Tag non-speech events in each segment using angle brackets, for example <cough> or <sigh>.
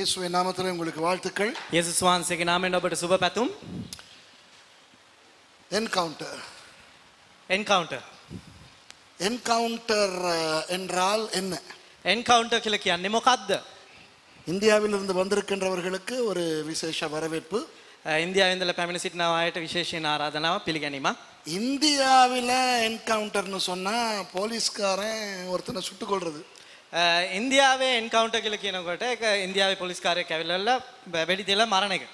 இயேசுவின் நாமத்தில் உங்களுக்கு வாழ்த்துக்கள் යේසුස් වහන්සේගේ නාමයෙන් ඔබට සුබ පැතුම් என்கவுண்டர் එන්කවුන්ටර් என்கவுண்டர் என்றால் என்ன එන්කවුන්ටර් කියලා කියන්නේ මොකක්ද இந்தியாவிலிருந்து வந்திருக்கின்றவர்களுக்கு ஒரு விசேஷ வரவேற்பு ඉන්දියාවෙන්දල පැමිණ සිටින අයට විශේෂයෙන් ආරාධනාව පිළිගැනීමක් இந்தியாவில் என்கவுண்டர்னு சொன்னா போலீஸ்காரன் ஒருத்தனை சுட்டுக் கொள்றது අ, ඉන්දියාවේ එන්කවුන්ටර් කියලා කියනකොට ඒක ඉන්දියාවේ පොලිස්කාරයෙක් ඇවිල්ලා වෙඩි තියලා මරණ එක.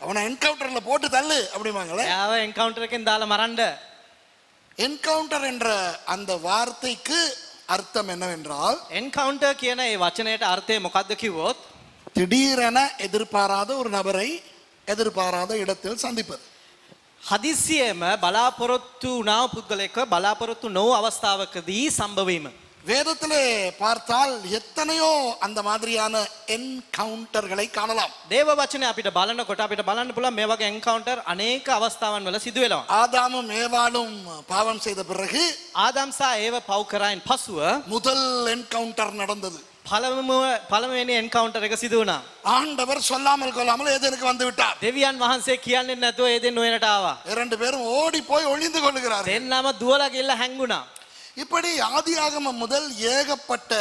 அவனை என்கவுண்டர்ல போட்டு தள்ளு அப்படிம்பாங்களே එයාව එන්කවුන්ටර් එකෙන් දාලා මරන්න என்கவுண்டர் என்ற அந்த வார்த்தைக்கு அர்த்தம் என்னவென்றால் එන්කවුන්ටර් කියන ඒ වචනයට අර්ථය මොකක්ද කිව්වොත් திடீரென எதிர்பாராத ஒரு நபரை எதிர்பாராத இடத்தில் சந்திப்பது හදිසියේම බලාපොරොත්තු වුණාව පුද්ගලයෙක්ව බලාපොරොත්තු නොව අවස්ථාවකදී සම්භවීම. வேதத்திலே பார்த்தால் எத்தனையோ அந்த மாதிரியான என்கவுண்டர்களை காணலாம் දේව වචනය අපිට බලනකොට අපිට බලන්න පුළුවන් මේ වගේ එන්කවුන්ටර් අනේක අවස්ථාවන් වල සිදු වෙනවා. ஆதாமும் ஏவாளும் பாவம் செய்த பிறகு ආදම්සා ඒව පව් කරයින් පසුව முதல் என்கவுண்டர் நடந்தது පළමුව පළමුවෙනි එන්කවුන්ටර් එක සිදු වුණා. ஆண்டவர் சொல்லாமல் கொள்ளாமல் ஏதேனுக்கு வந்து விட்டார் දෙවියන් වහන්සේ කියන්නේ නැතුව ඒ දෙන්න ඔයනට ආවා. இரண்டு பேரும் ஓடி போய் ஒளிந்து கொள்ளுகிறார்கள் දෙන්නම දුවලා ගිහලා හැංගුණා. இப்படி ஆதியாகம முதல் ஏகப்பட்ட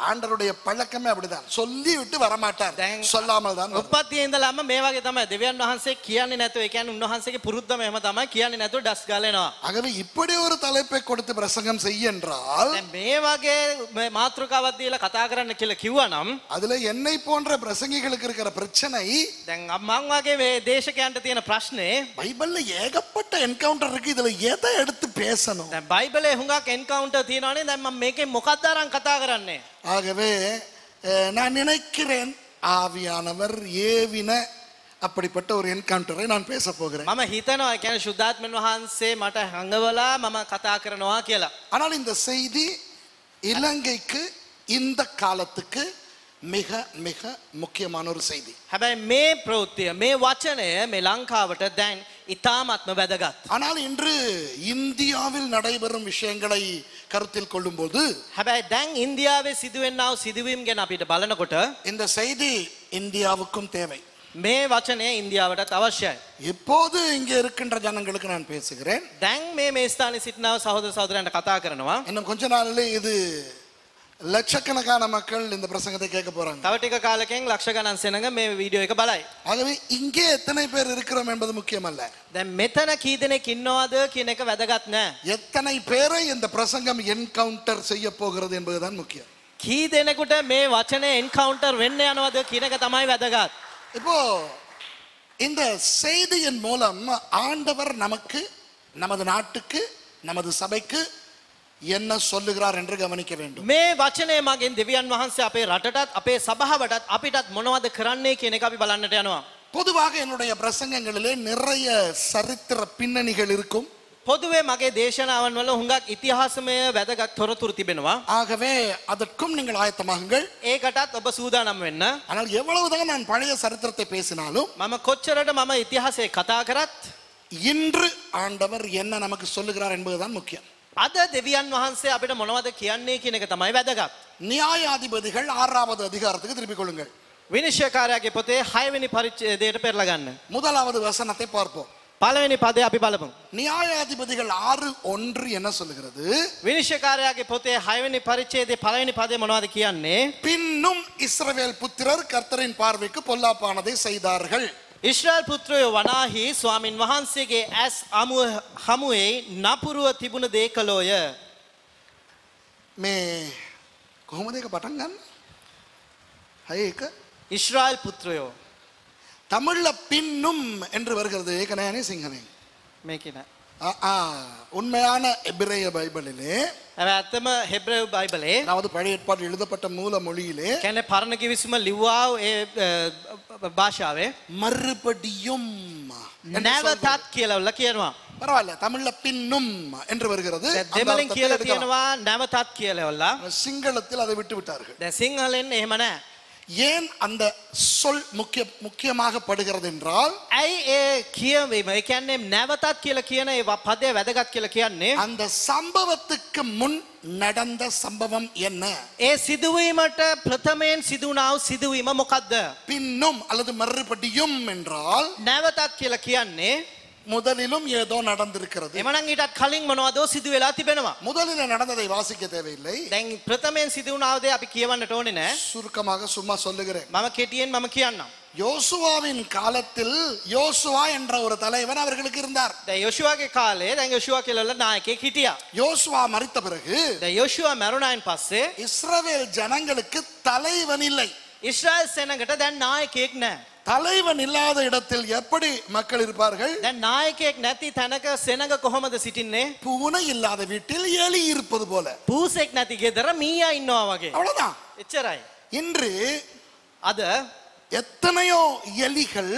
ஆண்டருடைய பழக்கமே அப்படிதான் சொல்லி விட்டு வரமாட்டார் දැන් சொல்லாமல் தான் வருவார். උපත්තියේ ඉඳලාම මේ වගේ තමයි දෙවියන් වහන්සේ කියන්නේ නැතුව ඒ කියන්නේ උන්වහන්සේගේ පුරුද්දම එහෙම තමයි කියන්නේ නැතුව ඩස් ගාලා එනවා. ஆகவே இப்படி ஒரு தலைப்பை கொடுத்து பிரசங்கம் செய்ய என்றால் දැන් මේ වගේ මේ මාතෘකාවක් දීලා කතා කරන්න කියලා කිව්වනම් அதுல என்னை போன்ற பிரசங்கிகளுக்கு இருக்கிற பிரச்சனை දැන් මං වගේ මේ දේශකයන්ට තියෙන ප්‍රශ්නේ பைபிள்ல ஏகப்பட்ட என்கவுண்டர் இருக்கு இதுல எதை எடுத்து பேசணும் දැන් බයිබලේ හුඟක් එන්කවුන්ටර් තියෙනවානේ දැන් මම මේකෙන් මොකක්ද අරන් කතා කරන්නේ ஆகவே அஹ், நான் நினைக்கிறேன் ஆவியானவர் ஏவின அப்படிப்பட்ட ஒரு என்கவுண்டரை நான் பேச போகிறேன் මම හිතනවා ඒ කියන්නේ ශුද්ධාත්මන් වහන්සේ මට හංගවලා මම කතා කරනවා කියලා ஆனால் இந்த செய்தி இலங்கைக்கு இந்த காலத்துக்கு மிக மிக முக்கியமான ஒரு செய்தி හැබැයි මේ ප්‍රවෘත්තිය මේ වචනය මේ ලංකාවට දැන් ඉතාමත්ම වැදගත් ஆனால் இன்று இந்தியாவில் நடைபெறும் விஷயங்களை கருத்தில் கொள்ளும்போது හැබැයි දැන් ඉන්දියාවේ සිදුවෙන්නාව සිදුවීම් ගැන අපිට බලනකොට இந்த செய்தி இந்தியாவுக்கும் தேவை මේ වචනය ඉන්දියාවටත් අවශ්‍යයි. இப்போது இங்கே இருக்கின்ற ஜனங்களுக்கு நான் பேசுகிறேன் දැන් මේ මේ ස්ථානයේ සිටිනව සහෝදර සහෝදරයන්ට කතා කරනවා. இன்னும் கொஞ்ச நாள்ல இது லட்சக்கணக்கான மக்கள் இந்த பிரசங்கத்தை கேட்க போறாங்க තව ටික කාලෙකින් ලක්ෂ ගණන් සෙනඟ මේ වීඩියෝ එක බලයි. ஆகவே இங்கே எத்தனை பேர் இருக்கிறோம் என்பது முக்கியமல்ல දැන් මෙතන කී දෙනෙක් ඉන්නවද කියන එක වැදගත් නෑ. எத்தனை பேரை இந்த பிரசங்கம் என்கவுண்டர் செய்ய போகிறது என்பதுதான் முக்கியம் කී දෙනෙකුට මේ වචනය එන්කවුන්ටර් වෙන්න යනවද කියන එක තමයි වැදගත්. இப்போ இந்த செய்தியின் மூலம் ஆண்டவர் நமக்கு நமது நாட்டுக்கு நமது சபைக்கு என்ன சொல்லுகிறார் என்று கவனிக்க வேண்டும் මේ වචනය මගෙන් දෙවියන් වහන්සේ අපේ රටටත් අපේ සභාවටත් අපිටත් මොනවද කරන්නේ කියන එක අපි බලන්නට යනවා. பொதுவாக என்னுடைய பிரசங்கங்களிலே நிறைய சரித்திர பின்னணிகள் இருக்கும் පොදුවේ මගේ දේශනාවන් වල හුඟක් ඉතිහාසමය වැදගත් තොරතුරු තිබෙනවා. ஆகவே அதற்கும் நீங்கள் ஆயத்தமாகுங்கள் ඒකටත් ඔබ සූදානම් වෙන්න. ஆனால் எவ்வளவுதான் நான் பழைய சரித்திரத்தை பேசினாலும் මම කොච්චරට මම ඉතිහාසය කතා කරත් இன்று ஆண்டவர் என்ன நமக்கு சொல்லுகிறார் என்பதுதான் முக்கியம் අද දෙවියන් වහන්සේ අපිට මොනවද කියන්නේ කියන එක තමයි වැදගත්. நியாயாதிபதிகள் ஆறாவது அதிகாரத்துக்கு திருப்பிக் கொள்ளுங்கள் විනිශ්චයකාරයාගේ පොතේ හයවෙනි පරිච්ඡේදයට පෙරලා ගන්න. முதலாவது வசனத்தை பார்ப்போம் පළවෙනි පදේ අපි බලමු. நியாயாதிபதிகள் ஆறு ஒன்று என்ன சொல்லுகிறது විනිශ්චයකාරයාගේ පොතේ හයවෙනි පරිච්ඡේදයේ පළවෙනි පදේ මොනවද කියන්නේ? பின்னும் இஸ்ரவேல் புத்திரர் கர்த்தரின் பார்வைக்கு பொல்லாப்பானதை செய்தார்கள் ඉස්්‍රාල් පුත්‍රයෝ වනාහි ස්වාමින් වහන්සේගේ ඇස් අමුව හමුවේ නපුරුව තිබුණ දේ කළෝය. மே කොහොමද ඒක පටන් ගන්න? හය එක ඉස්්‍රායිල් පුත්‍රයෝ தமிழ்ல பின்னும் என்று வருகிறது ஏகனே சிங்கனே මේකන. ஆ, ஆ, உண்மையான எபிரேய பைபிளிலே ඇ ඇත්තම හෙබ්‍රව් බයිබලේ அதாவது பழைய ஏற்பாடு எழுதப்பட்ட மூல மொழியிலே කැන පරණ කිවිසුම ලිව්වාව ඒ අ, භාෂාවේ மறுபடியும் என்று சொல்கிறது. නැවතත් කියලවල්ල කියනවා. பரவாயில்ல தமிழ்ல பின்னும் என்று வருகிறது දැන් அந்த දෙමලින් அர்த்தத்தை කියල எடுக்கலாம். තියෙනවා නැවතත් කියලවල්ලා சிங்களத்தில் அதை விட்டு விட்டார்கள் දැ සිංහලෙන් එහෙම නෑ. ஏன் அந்த சொல் முக்கிய முக்கியமாக படுகிறது என்றால் ඇයි ඒ කියවීම ඒ කියන්නේ නැවතත් කියලා කියන ඒ ව- පදය වැදගත් කියලා කියන්නේ அந்த சம்பவத்துக்கு முன் நடந்த சம்பவம் என்ன ඒ සිදුවීමට ප්‍රථමයෙන් සිදුනාව සිදුවීම මොකක්ද பின்னும் அல்லது மறுபடியும் என்றால் නැවතත් කියලා කියන්නේ முதலிலும் ஏதோ நடந்திருக்கிறது එමනං ඊටත් කලින් මොනවදෝ සිදු වෙලා තිබෙනවා முதலில் நடந்ததை வாசிக்க தேவையில்லை දැන් ප්‍රථමයෙන් සිදුවනාවදේ අපි කියවන්නට ඕනේ නෑ சுருக்கமாக சும்மா சொல்லுகிறேன் මම කෙටියෙන් මම කියන්නම් யோசுவாவின் காலத்தில் யோசுவா என்ற ஒரு தலைவன் அவர்களுக்கு இருந்தார் දැන් යොෂුවගේ කාලේ දැන් යොෂුවා කියලා නායකයෙක් හිටියා யோசுவா மறித்த பிறகு දැන් යොෂුවා මැරුණායින් පස්සේ இஸ்ரவேல் ஜனங்களுக்கு தலைவன் இல்லை ඉස්රායල් සෙනඟට දැන් නායකයෙක් නෑ தலைவன் இல்லாத இடத்தில் எப்படி மக்கள் இருப்பார்கள் දැන් නායකයෙක් නැති තැනක සෙනඟ කොහොමද සිටින්නේ பூனை இல்லாத வீட்டில் எலி இருப்பது போல පූසෙක් නැති ගෙදර මීයා ඉන්නවා වගේ அவ்வளவுதான் එච්චරයි இன்று අද எத்தனையோ எலிகள்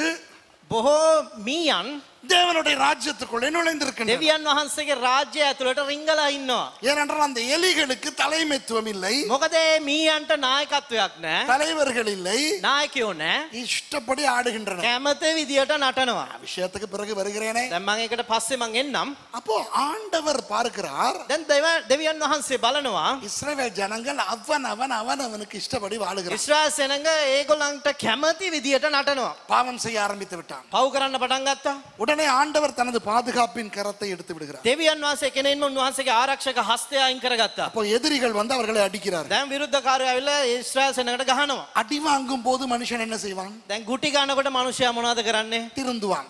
බොහෝ මීයන් தேவனுடைய ராஜ்யத்துக்குள்ளே நுழைந்திருக்கின்றன දෙවියන් වහන්සේගේ රාජ්‍ය ඇතුළට රිංගලා ඉන්නවා ஏனென்றால் அந்த எலிகளுக்கு தலைமைத்துவம் இல்லை මොකද ඒ මීයන්ට නායකත්වයක් නෑ தலைவர்கள் இல்லை නායකයෝ නෑ இஷ்டப்படி ஆடுகின்றன කැමති විදියට නටනවා விஷயத்துக்கு பிறகு வருகிறேனே දැන් මම ඒකට පස්සේ මං එන්නම් அப்போ ஆண்டவர் பார்க்கிறார் දැන් දෙව- දෙවියන් වහන්සේ බලනවා இஸ்ரவேல் ஜனங்கள் அவன் அவன் அவன் அவனுக்கு இஷ்டப்படி வாழுகிறான் ඉස්රායල් සෙනඟ ඒගොල්ලන්ට කැමති විදියට නටනවා பாவம் செய்ய ஆரம்பித்து விட்டான் පව් කරන්න පටන් ගත්තා உடனே ஆண்டவர் தனது பாதுகாப்பின் கரத்தை எடுத்து விடுகிறார் දෙවියන් වහන්සේ කෙනෙන්ම උන්වහන්සේගේ ආරක්ෂක හස්තය අයින් කරගත්තා அப்போ எதிரிகள் வந்து அவர்களை அடிக்கிறார் දැන් විරුද්ධකාරය ඇවිල්ලා ඉස්රායල් සෙනඟට ගහනවා அடி வாங்கும் போது மனுஷன் என்ன செய்வான் දැන් ගුටි ගන්නකොට මනුෂ්‍යයා මොනවද කරන්නේ திருந்துவான்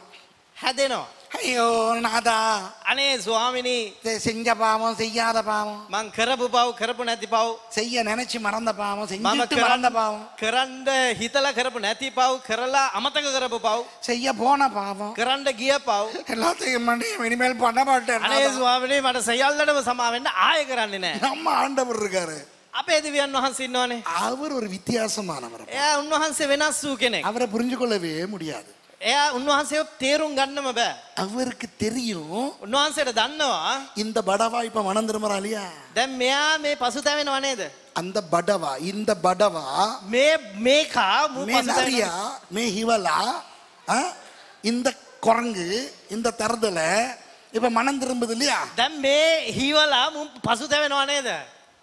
හැදෙනවා ஐயோ நாதா අනේ ස්වාමිනී செ- செஞ்ச பாவம் செய்யாத பாவம் මං කරපු පව් කරපු නැති පව් செய்ய நினைச்சு மறந்த பாவம் මම செஞ்சுட்டு மறந்த කරන්න பாவம் කරන්න හිතලා කරපු නැති පව් කරලා අමතක කරපු පව් செய்ய போன பாவம் කරන්න ගිය පව් எல்லாத்தையும் பண்ணி இனிமேல் பண்ண மாட்டேன் අනේ நாதா. ස්වාමිනේ මට සයල්ලටම සමාවෙන්න ආය කරන්නේ නෑ நம்ம ஆண்டவர் இருக்காரு අපේ දෙවියන් වහන්සේ ඉන්නවනේ அவர் ஒரு வித்தியாசமானவர் එයා උන්වහන්සේ වෙනස් වූ කෙනෙක් அவரை புரிஞ்சு கொள்ளவே முடியாது එයා උන්වහන්සේ තේරුම් ගන්නම බෑ அவருக்கு தெரியும் උන්වහන්සේට දන්නවා இந்த படவா இப்ப மனம் திரும்புறா இல்லையா දැන් මෙයා මේ පසුතැවෙනව නේද அந்த படவா இந்த படவா මේ මේකා මූ மே நரியா மே ஹிவலா ஆ? இந்த குரங்கு இந்த தரதுல இப்ப மனம் திரும்புது இல்லையா දැන් මේ හිවලා මු පසුතැවෙනව නේද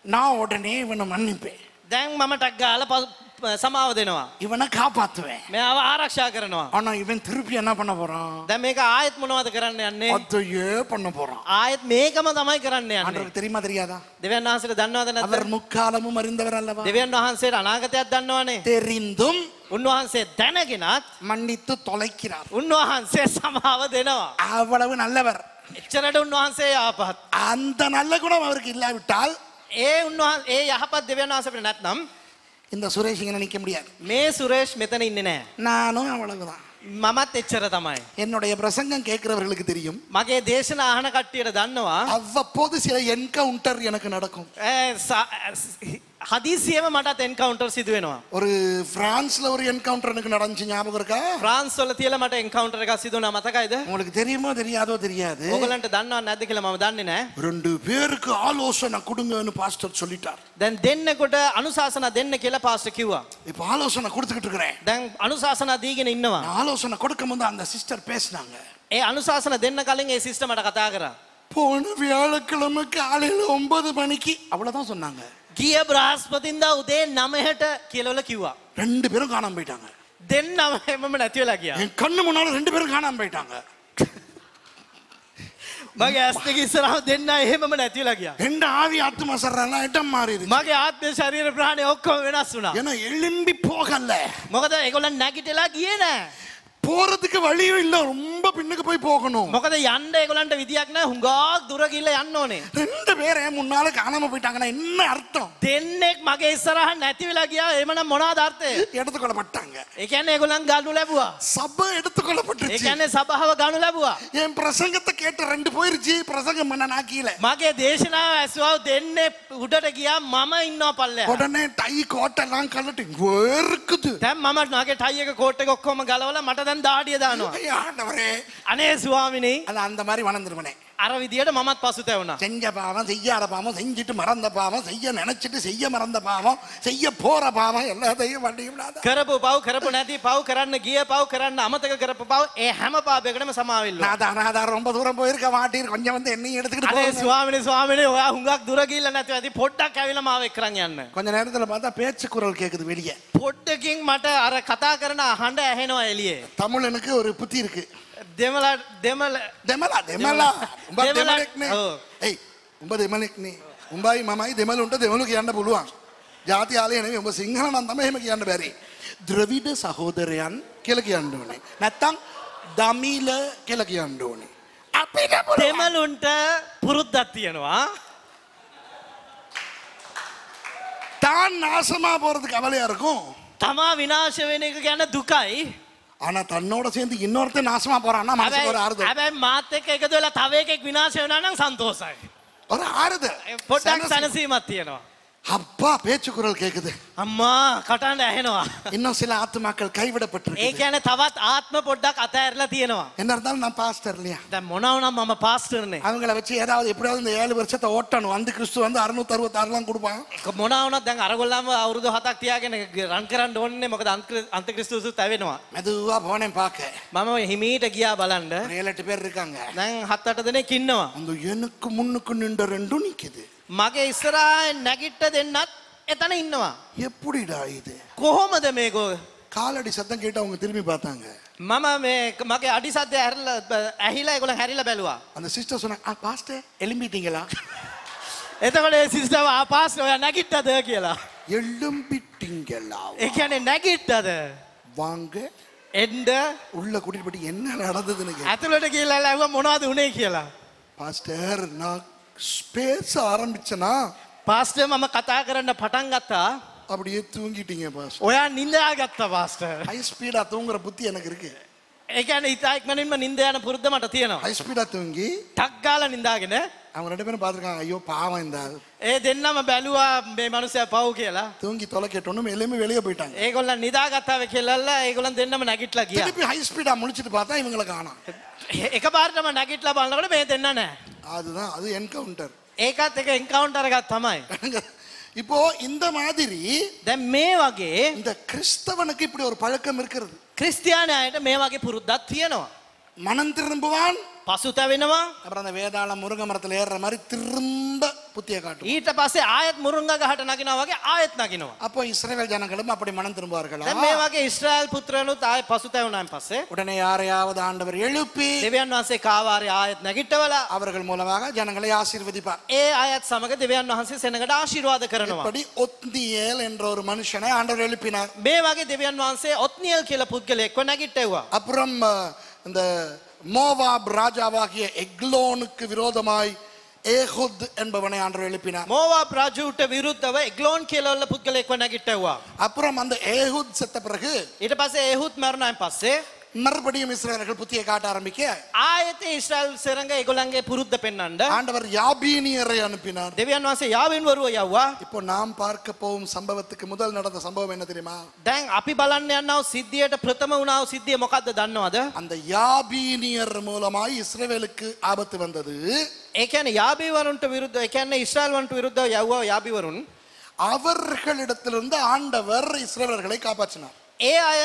நான் உடனே இவனை மன்னிப்பேன் දැන් මම ටක් ගාලා පසු- සමාව දෙනවා இவனை காப்பாத்துவேன் මෙයාව ආරක්ෂා කරනවා ஆனா இவன் திருப்பி என்ன பண்ண போறான் දැන් මේක ආයෙත් මොනවද කරන්න යන්නේ அதையே பண்ண போறான் ආයෙත් මේකම තමයි කරන්න යන්නේ ஆண்டவருக்கு தெரியுமா தெரியாதா දෙවියන් වහන්සේට දන්නවද නැද්ද அவர் முக்காலமும் அறிந்தவர் அல்லவா දෙවියන් වහන්සේට අනාගතයක් දන්නවනේ தெரிந்தும் උන්වහන්සේ දැනගෙනත් மன்னித்து தொலைக்கிறார் උන්වහන්සේ සමාව දෙනවා அவ்வளவு நல்லவர் එච්චරට උන්වහන්සේ ආපත් அந்த நல்ல குணம் அவருக்கு இல்லாவிட்டால் ඒ උන්වහන් ඒ යහපත් දෙවියන් වහන්සේට නැත්නම් இந்த சுரேஷ் இங்க நிக்க முடியாது මේ සුරේෂ් මෙතන ඉන්නේ නෑ நானும் அவ்வளவுதான் මමත් එච්චර තමයි என்னுடைய பிரசங்கம் கேட்கிறவர்களுக்கு தெரியும் මගේ දේශනා අහන කට්ටියට දන්නවා அவ்வப்போது சில என்கவுண்டர் எனக்கு நடக்கும் ஹதீசியமே மாட்டாத என்கவுண்டர் இது வேணுமா? ஒரு பிரான்ஸ்ல ஒரு என்கவுண்டர் எனக்கு நடந்துச்சு ஞாபகம் இருக்கா? பிரான்ஸ் சொல்ல தியல மாட்ட என்கவுண்டர் இருக்கா? சிது நான் மத்தக்கா இது? உங்களுக்கு தெரியுமோ தெரியாதோ தெரியாது. உங்களன்ட்டு தன்னா நதிக்கல மாம தண்ணினே ரெண்டு பேருக்கு ஆலோசனை கொடுங்கன்னு பாஸ்டர் சொல்லிட்டார். தென் தென்ன கூட அனுசாசனா தென்ன கீழ பாஸ்டர் கியூவா இப்போ ஆலோசனை கொடுத்துக்கிட்டு இருக்கிறேன். தென் அனுசாசனா தீகின இன்னவா? ஆலோசனை கொடுக்கும் போது அந்த சிஸ்டர் பேசினாங்க. ஏ அனுசாசன தென்ன காலங்க ஏ சிஸ்டமட கதாகறா போன வியாழக்கிழமை காலையில ஒன்பது மணிக்கு அவ்வளவுதான் சொன்னாங்க. ගිය බ්‍රහස්පතින්දා උදේ 9ට කියලාවල කිව්වා ரெண்டு பேரும் காணாம போயிட்டாங்க දෙන්නම එමම නැති වෙලා ගියා என் கண்ணு முன்னால ரெண்டு பேரும் காணாம போயிட்டாங்க මගේ ඇස් දෙක ඉස්සරහම දෙන්න එහෙමම නැති වෙලා ගියා ரெண்டு ஆவி ஆத்மா சர்றெல்லாம் இடம் மாறிடுச்சு මගේ ආත්ම ශරීර ප්‍රාණය ඔක්කොම වෙනස් වුණා ஏன்னா எழும்பி போகல මොකද ඒගොල්ලන් නැගිටලා ගියේ නෑ போறதுக்கு வழியும் இல்ல ரொம்ப பின்னுக்கு போய் போகணும் මොකද යන්න ඒගොල්ලන්ට විදියක් නෑ හුඟක් දුර ගිහලා යන්න ඕනේ ரெண்டு பேரை முன்னால காணாம போயிட்டாங்கன்னா என்ன அர்த்தம் දෙන්නෙක් මගේ ඉස්සරහ නැති වෙලා ගියා එහෙමනම් මොනවද අර්ථය எடுத்துக்கொள்ளப்பட்டாங்க ඒ කියන්නේ ඒගොල්ලන් ගන්නු ලැබුවා சபை ඒ எடுத்துக்கொள்ளப்பட்டுருச்சு කියන්නේ සභාව ගන්නු ලැබුවා என் பிரசங்கத்தை கேட்ட ரெண்டு போயிருச்சு பிரசங்கம் பண்ண நான் கீழே මගේ දේශනාව ඇසුවා දෙන්නේ උඩට ගියා මම ඉන්නවා පල්ලෙහා உடனே டை கோட்டெல்லாம் கழட்டி வேர்க்குது දැන් මම මගේ ටයි එක කෝට් එක ඔක්කොම ගලවලා මට දැන් வளர்ந்தாடியதானோ ஐயா ஆண்டவரே. அனே சுவாமினி. அது அந்த மாதிரி வளர்ந்துருவனே. அரை விதியோட மமாத் பாசு தேவனா செஞ்ச பாவம் செய்யாத பாவம் செஞ்சுட்டு மறந்த பாவம் செய்ய நினைச்சிட்டு செய்ய மறந்த பாவம் செய்ய போற பாவம் எல்லாத்தையும் பண்ணி விடாத கரப்பு பாவு கரப்பு நாத்தி பாவு கரான்னு கிய பாவு கரான்னு அமத்தக கரப்பு பாவு ஏ ஹம பாபு கிடம சமாவில் நாதா நாதா ரொம்ப தூரம் போயிருக்க மாட்டீர் கொஞ்சம் வந்து என்னையும் எடுத்துக்கிட்டு அதே சுவாமினி சுவாமினி உங்க துரகி இல்ல நாத்தி அது பொட்டா கவிலமா வைக்கிறாங்க என்ன கொஞ்ச நேரத்துல பார்த்தா பேச்சு குரல் கேக்குது வெளியே. பொட்டுக்கிங் மட்ட அரை கதாகரன் ஹண்ட ஹேனோ எலியே தமிழனுக்கு ஒரு புத்தி இருக்கு. දෙමලා දෙමල දෙමලා දෙමලා උඹ දෙමලෙක්නේ එයි උඹ දෙමලෙක්නේ උඹයි මමයි දෙමලුන්ට දෙමලු කියන්න පුළුවන්. ජාති ආලය නෙමෙයි උඹ සිංහල නම් තමයි එහෙම කියන්න බැරි. ද්‍රවිඩ සහෝදරයන් කියලා කියන්න ඕනේ. නැත්තම් දමිල කියලා කියන්න ඕනේ. අපිට දෙමලුන්ට පුරුද්දක් තියෙනවා. තාන් නාසමා පොරද කවලේ අරකෝ? තමා විනාශ වෙන එක ගැන දුකයි. ஆனா தன்னோட சேர்ந்து இன்னொருத்தன் நாசமா போறான்னா மனசுக்கு ஒரு හැබැයි ஆறுதல் හැබැයි මාත් එක්ක එකතු වෙලා තව එකෙක් විනාශ වෙනවා නම් සන්තෝෂයි. ஒரு ஆறுதல் පොඩ්ඩක් சனசி- සනසීමක් තියෙනවා. அப்பா பேச்சு குரல் கேக்குது අම්මා කටන්ඩ ඇහෙනවා. இன்னும் சில ஆத்துமாக்கள் ඒ கைவிடப்பட்டிருக்கு කියන තවත් ආත්ම පොඩ්ඩක් අතඇරලා තියෙනවා. என்ன இருந்தாலும் நான் பாஸ்டர் இல்லையா දැ මොනවනම් මම පාස්ටර්නේ. அவங்கள வச்சு ஏதாவது எப்படியாவது இந்த ஏழு வருஷத்தை ஓட்டணும் வந்து கிறிஸ்து வந்து அறுநூத்தி அறுபத்தி ஆறுலாம் கொடுப்பான் මොනවනත් දැන් අරගොල්ලම අවුරුදු හතක් තියාගෙන රන් කරන්න ඕන්නේ මොකද අන්ත ක්‍රිස්තුසු තැවෙනවා. மெதுவா போனேன் பார்க்க මම හිමීට ගියා බලන්ඩ ஒரு ஏழு எட்டு பேர் இருக்காங்க දැන් හත්තට දෙනෙක් ඉන්නවා. அந்த எனக்கு முன்னுக்கு நின்ற ரெண்டும் நிக்குது මගේ ඉස්සරායෙන් නැගිට්ට දෙන්නත් එතන ඉන්නවා. எப்படிடா இது කොහොමද මේකෝ காலடி சத்தம் கேட்டு அவங்க திரும்பி பார்த்தாங்க මම මේ මගේ අඩිසද්‍ය ඇරල ඇහිලා එකොළ හැරිල බැලවා. அந்த சிஸ்டர் சொன்னாங்க "ஆ, பாஸ்டர் எலும்பிட்டீங்களா එතකොට සිිස්ටව ආපාස් ඔය නැගිට්ටද කියලා. எலும்பிட்டீங்களா එකනේ නැගිට්ටද. வாங்க එන්ඩ உள்ள கூட்டிட்டு போயிட்டு என்ன நடந்ததுன்னு கேட்டேன். ඇතුළට කියලා ඇව මොනවද උනේ කියලා. பாஸ்டர் நான் பேச ஆரம்பிச்சனா පාස්ට මම කතා කරන්න පටන් ගත්තා அப்படியே தூங்கிட்டீங்க பாஸ்டர் ඔයා නින්දයා ගත්ත පාස්ට. ஹை ஸ்பீடா தூங்குற புத்தி எனக்கு இருக்கு ඒකන ඉතාක්මනින්ම නින්දයන පුරුද්ධ මට තියෙනවා. ஹை ஸ்பீடா தூங்கி ටක්ගාල නින්දාගෙන அவங்க ரெண்டு பேரும் பார்த்துருக்காங்க ஐயோ பாவம் இந்த ஆள். ඒ දෙන්නම බැලුවා මේ මනුසය පව් කියලා. தூங்கி தொலை கேட்டோன்னு எலும்பி வெளியே போயிட்டாங்க ඒගොල්ල නිදාගත්තාව කෙල්ලල්ල ඒගොලන් දෙන්නම නැගිටලා ගිය. திருப்பி ஹை ஸ்பீடா முடிச்சிட்டு பார்த்தா இவங்களை காணோம் එක පාර්ටම නැගිටලා බලන්නකට මේ දෙන්න නෑ. அதுதான் அது என்கவுண்டர் ඒකත් එක එන්කවුන්ටරගත් තමයි. இப்போ இந்த மாதிரி දැන් මේ වගේ இந்த கிறிஸ்தவனுக்கு இப்படி ஒரு பழக்கம் இருக்கிறது ක්‍රිස්තියානයට මේ වගේ පුරුද්දත් තියෙනවා. மனம் திரும்புவான் පසුතැවෙනවා அப்புறம் அந்த வேதாளம் முருங்கை மரத்துல ஏறுற மாதிரி திரும்ப புத்திய காட்டும் ඊට පස්සේ ආයත් මුරුංග ගහට නකිනා වගේ ආයත් නකිනවා. அப்போ இஸ்ரவேல் ஜனங்களும் அப்படி மனம் திரும்புவார்களா දැන් මේ වගේ ඉස්්‍රයිල් පුත්‍රයනුත් ආය පසුතැවුණයින් පස්සේ உடனே யாரையாவது ஆண்டவர் எழுப்பி දෙවියන් වහන්සේ කාවාරය ආයත් නැගිට්ටවල அவர்கள் மூலமாக ஜனங்களை ஆசீர்வதிப்பார் ඒ අයත් සමඟ දෙවියන් වහන්සේ සෙනකට ආශිර්වාද කරනවා. இப்படி ஒத்னியேல் என்ற ஒரு மனுஷனை ஆண்டவர் எழுப்பினார் මේ වගේ දෙවියන් වහන්සේ ඔත්නියල් කියල පුද්ගලෙක්ව නැගිට්ටවා. அப்புறம் அஹ், இந்த மோவாப் ராஜாவாகிய எக்லோனுக்கு விரோதமாய் ಏಹುದ್ ಎಂಬವನೇ ಆಂಡ್ರ ಎಳಿಪಿನ ಮೋವಾಬ್ ರಾಜುಟ ವಿರುದ್ಧವ ಎಗ್ಲೋನ್ ಕೇಲಲ್ಲ ಪುಕ್ಕಲೆ ಕೊನೆಗಿಟ್ಟವ ಅಪುರಂ ಅಂದ ಏಹುದ್ ಸತ್ತ ಪಿರಗು ಇಟ ಪಾಸೆ ಏಹುದ್ ಮರಣಾಯ ಪಾಸೆ மறுபடியும் இஸ்ரவேலர்கள் புத்தியை காட்ட ஆரம்பிக்க ආයත ඉස්්‍රයිල් සෙරඟ එගොලන්ගේ පුරුද්ධ පෙන්න්නට ஆண்டவர் யாபீனியரை அனுப்பினார் දෙවියන් වහන්සේ යාවෙන්වරුව යව්වා இப்போ நாம் பார்க்க போகும் சம்பவத்துக்கு முதல் நடந்த சம்பவம் என்ன தெரியுமா දැන් අපි බලන්න යන්නාව සිද්ධියට ප්‍රථම වුණාව සිද්ධිය මොකක්ද දන්නවද. அந்த யாபீனியர் மூலமாய் இஸ்ரவேலுக்கு ஆபத்து வந்தது ඒකැන යාබීවරුන්ට විරුද්ධ එකන්න ඉස්්‍රල්වන්ට විරුද්ධ යව්ව යාබිවරුන්. அவர்களிடத்திலிருந்து ஆண்டவர் இஸ்ரவேலர்களை காப்பாற்றினார் ඒ අය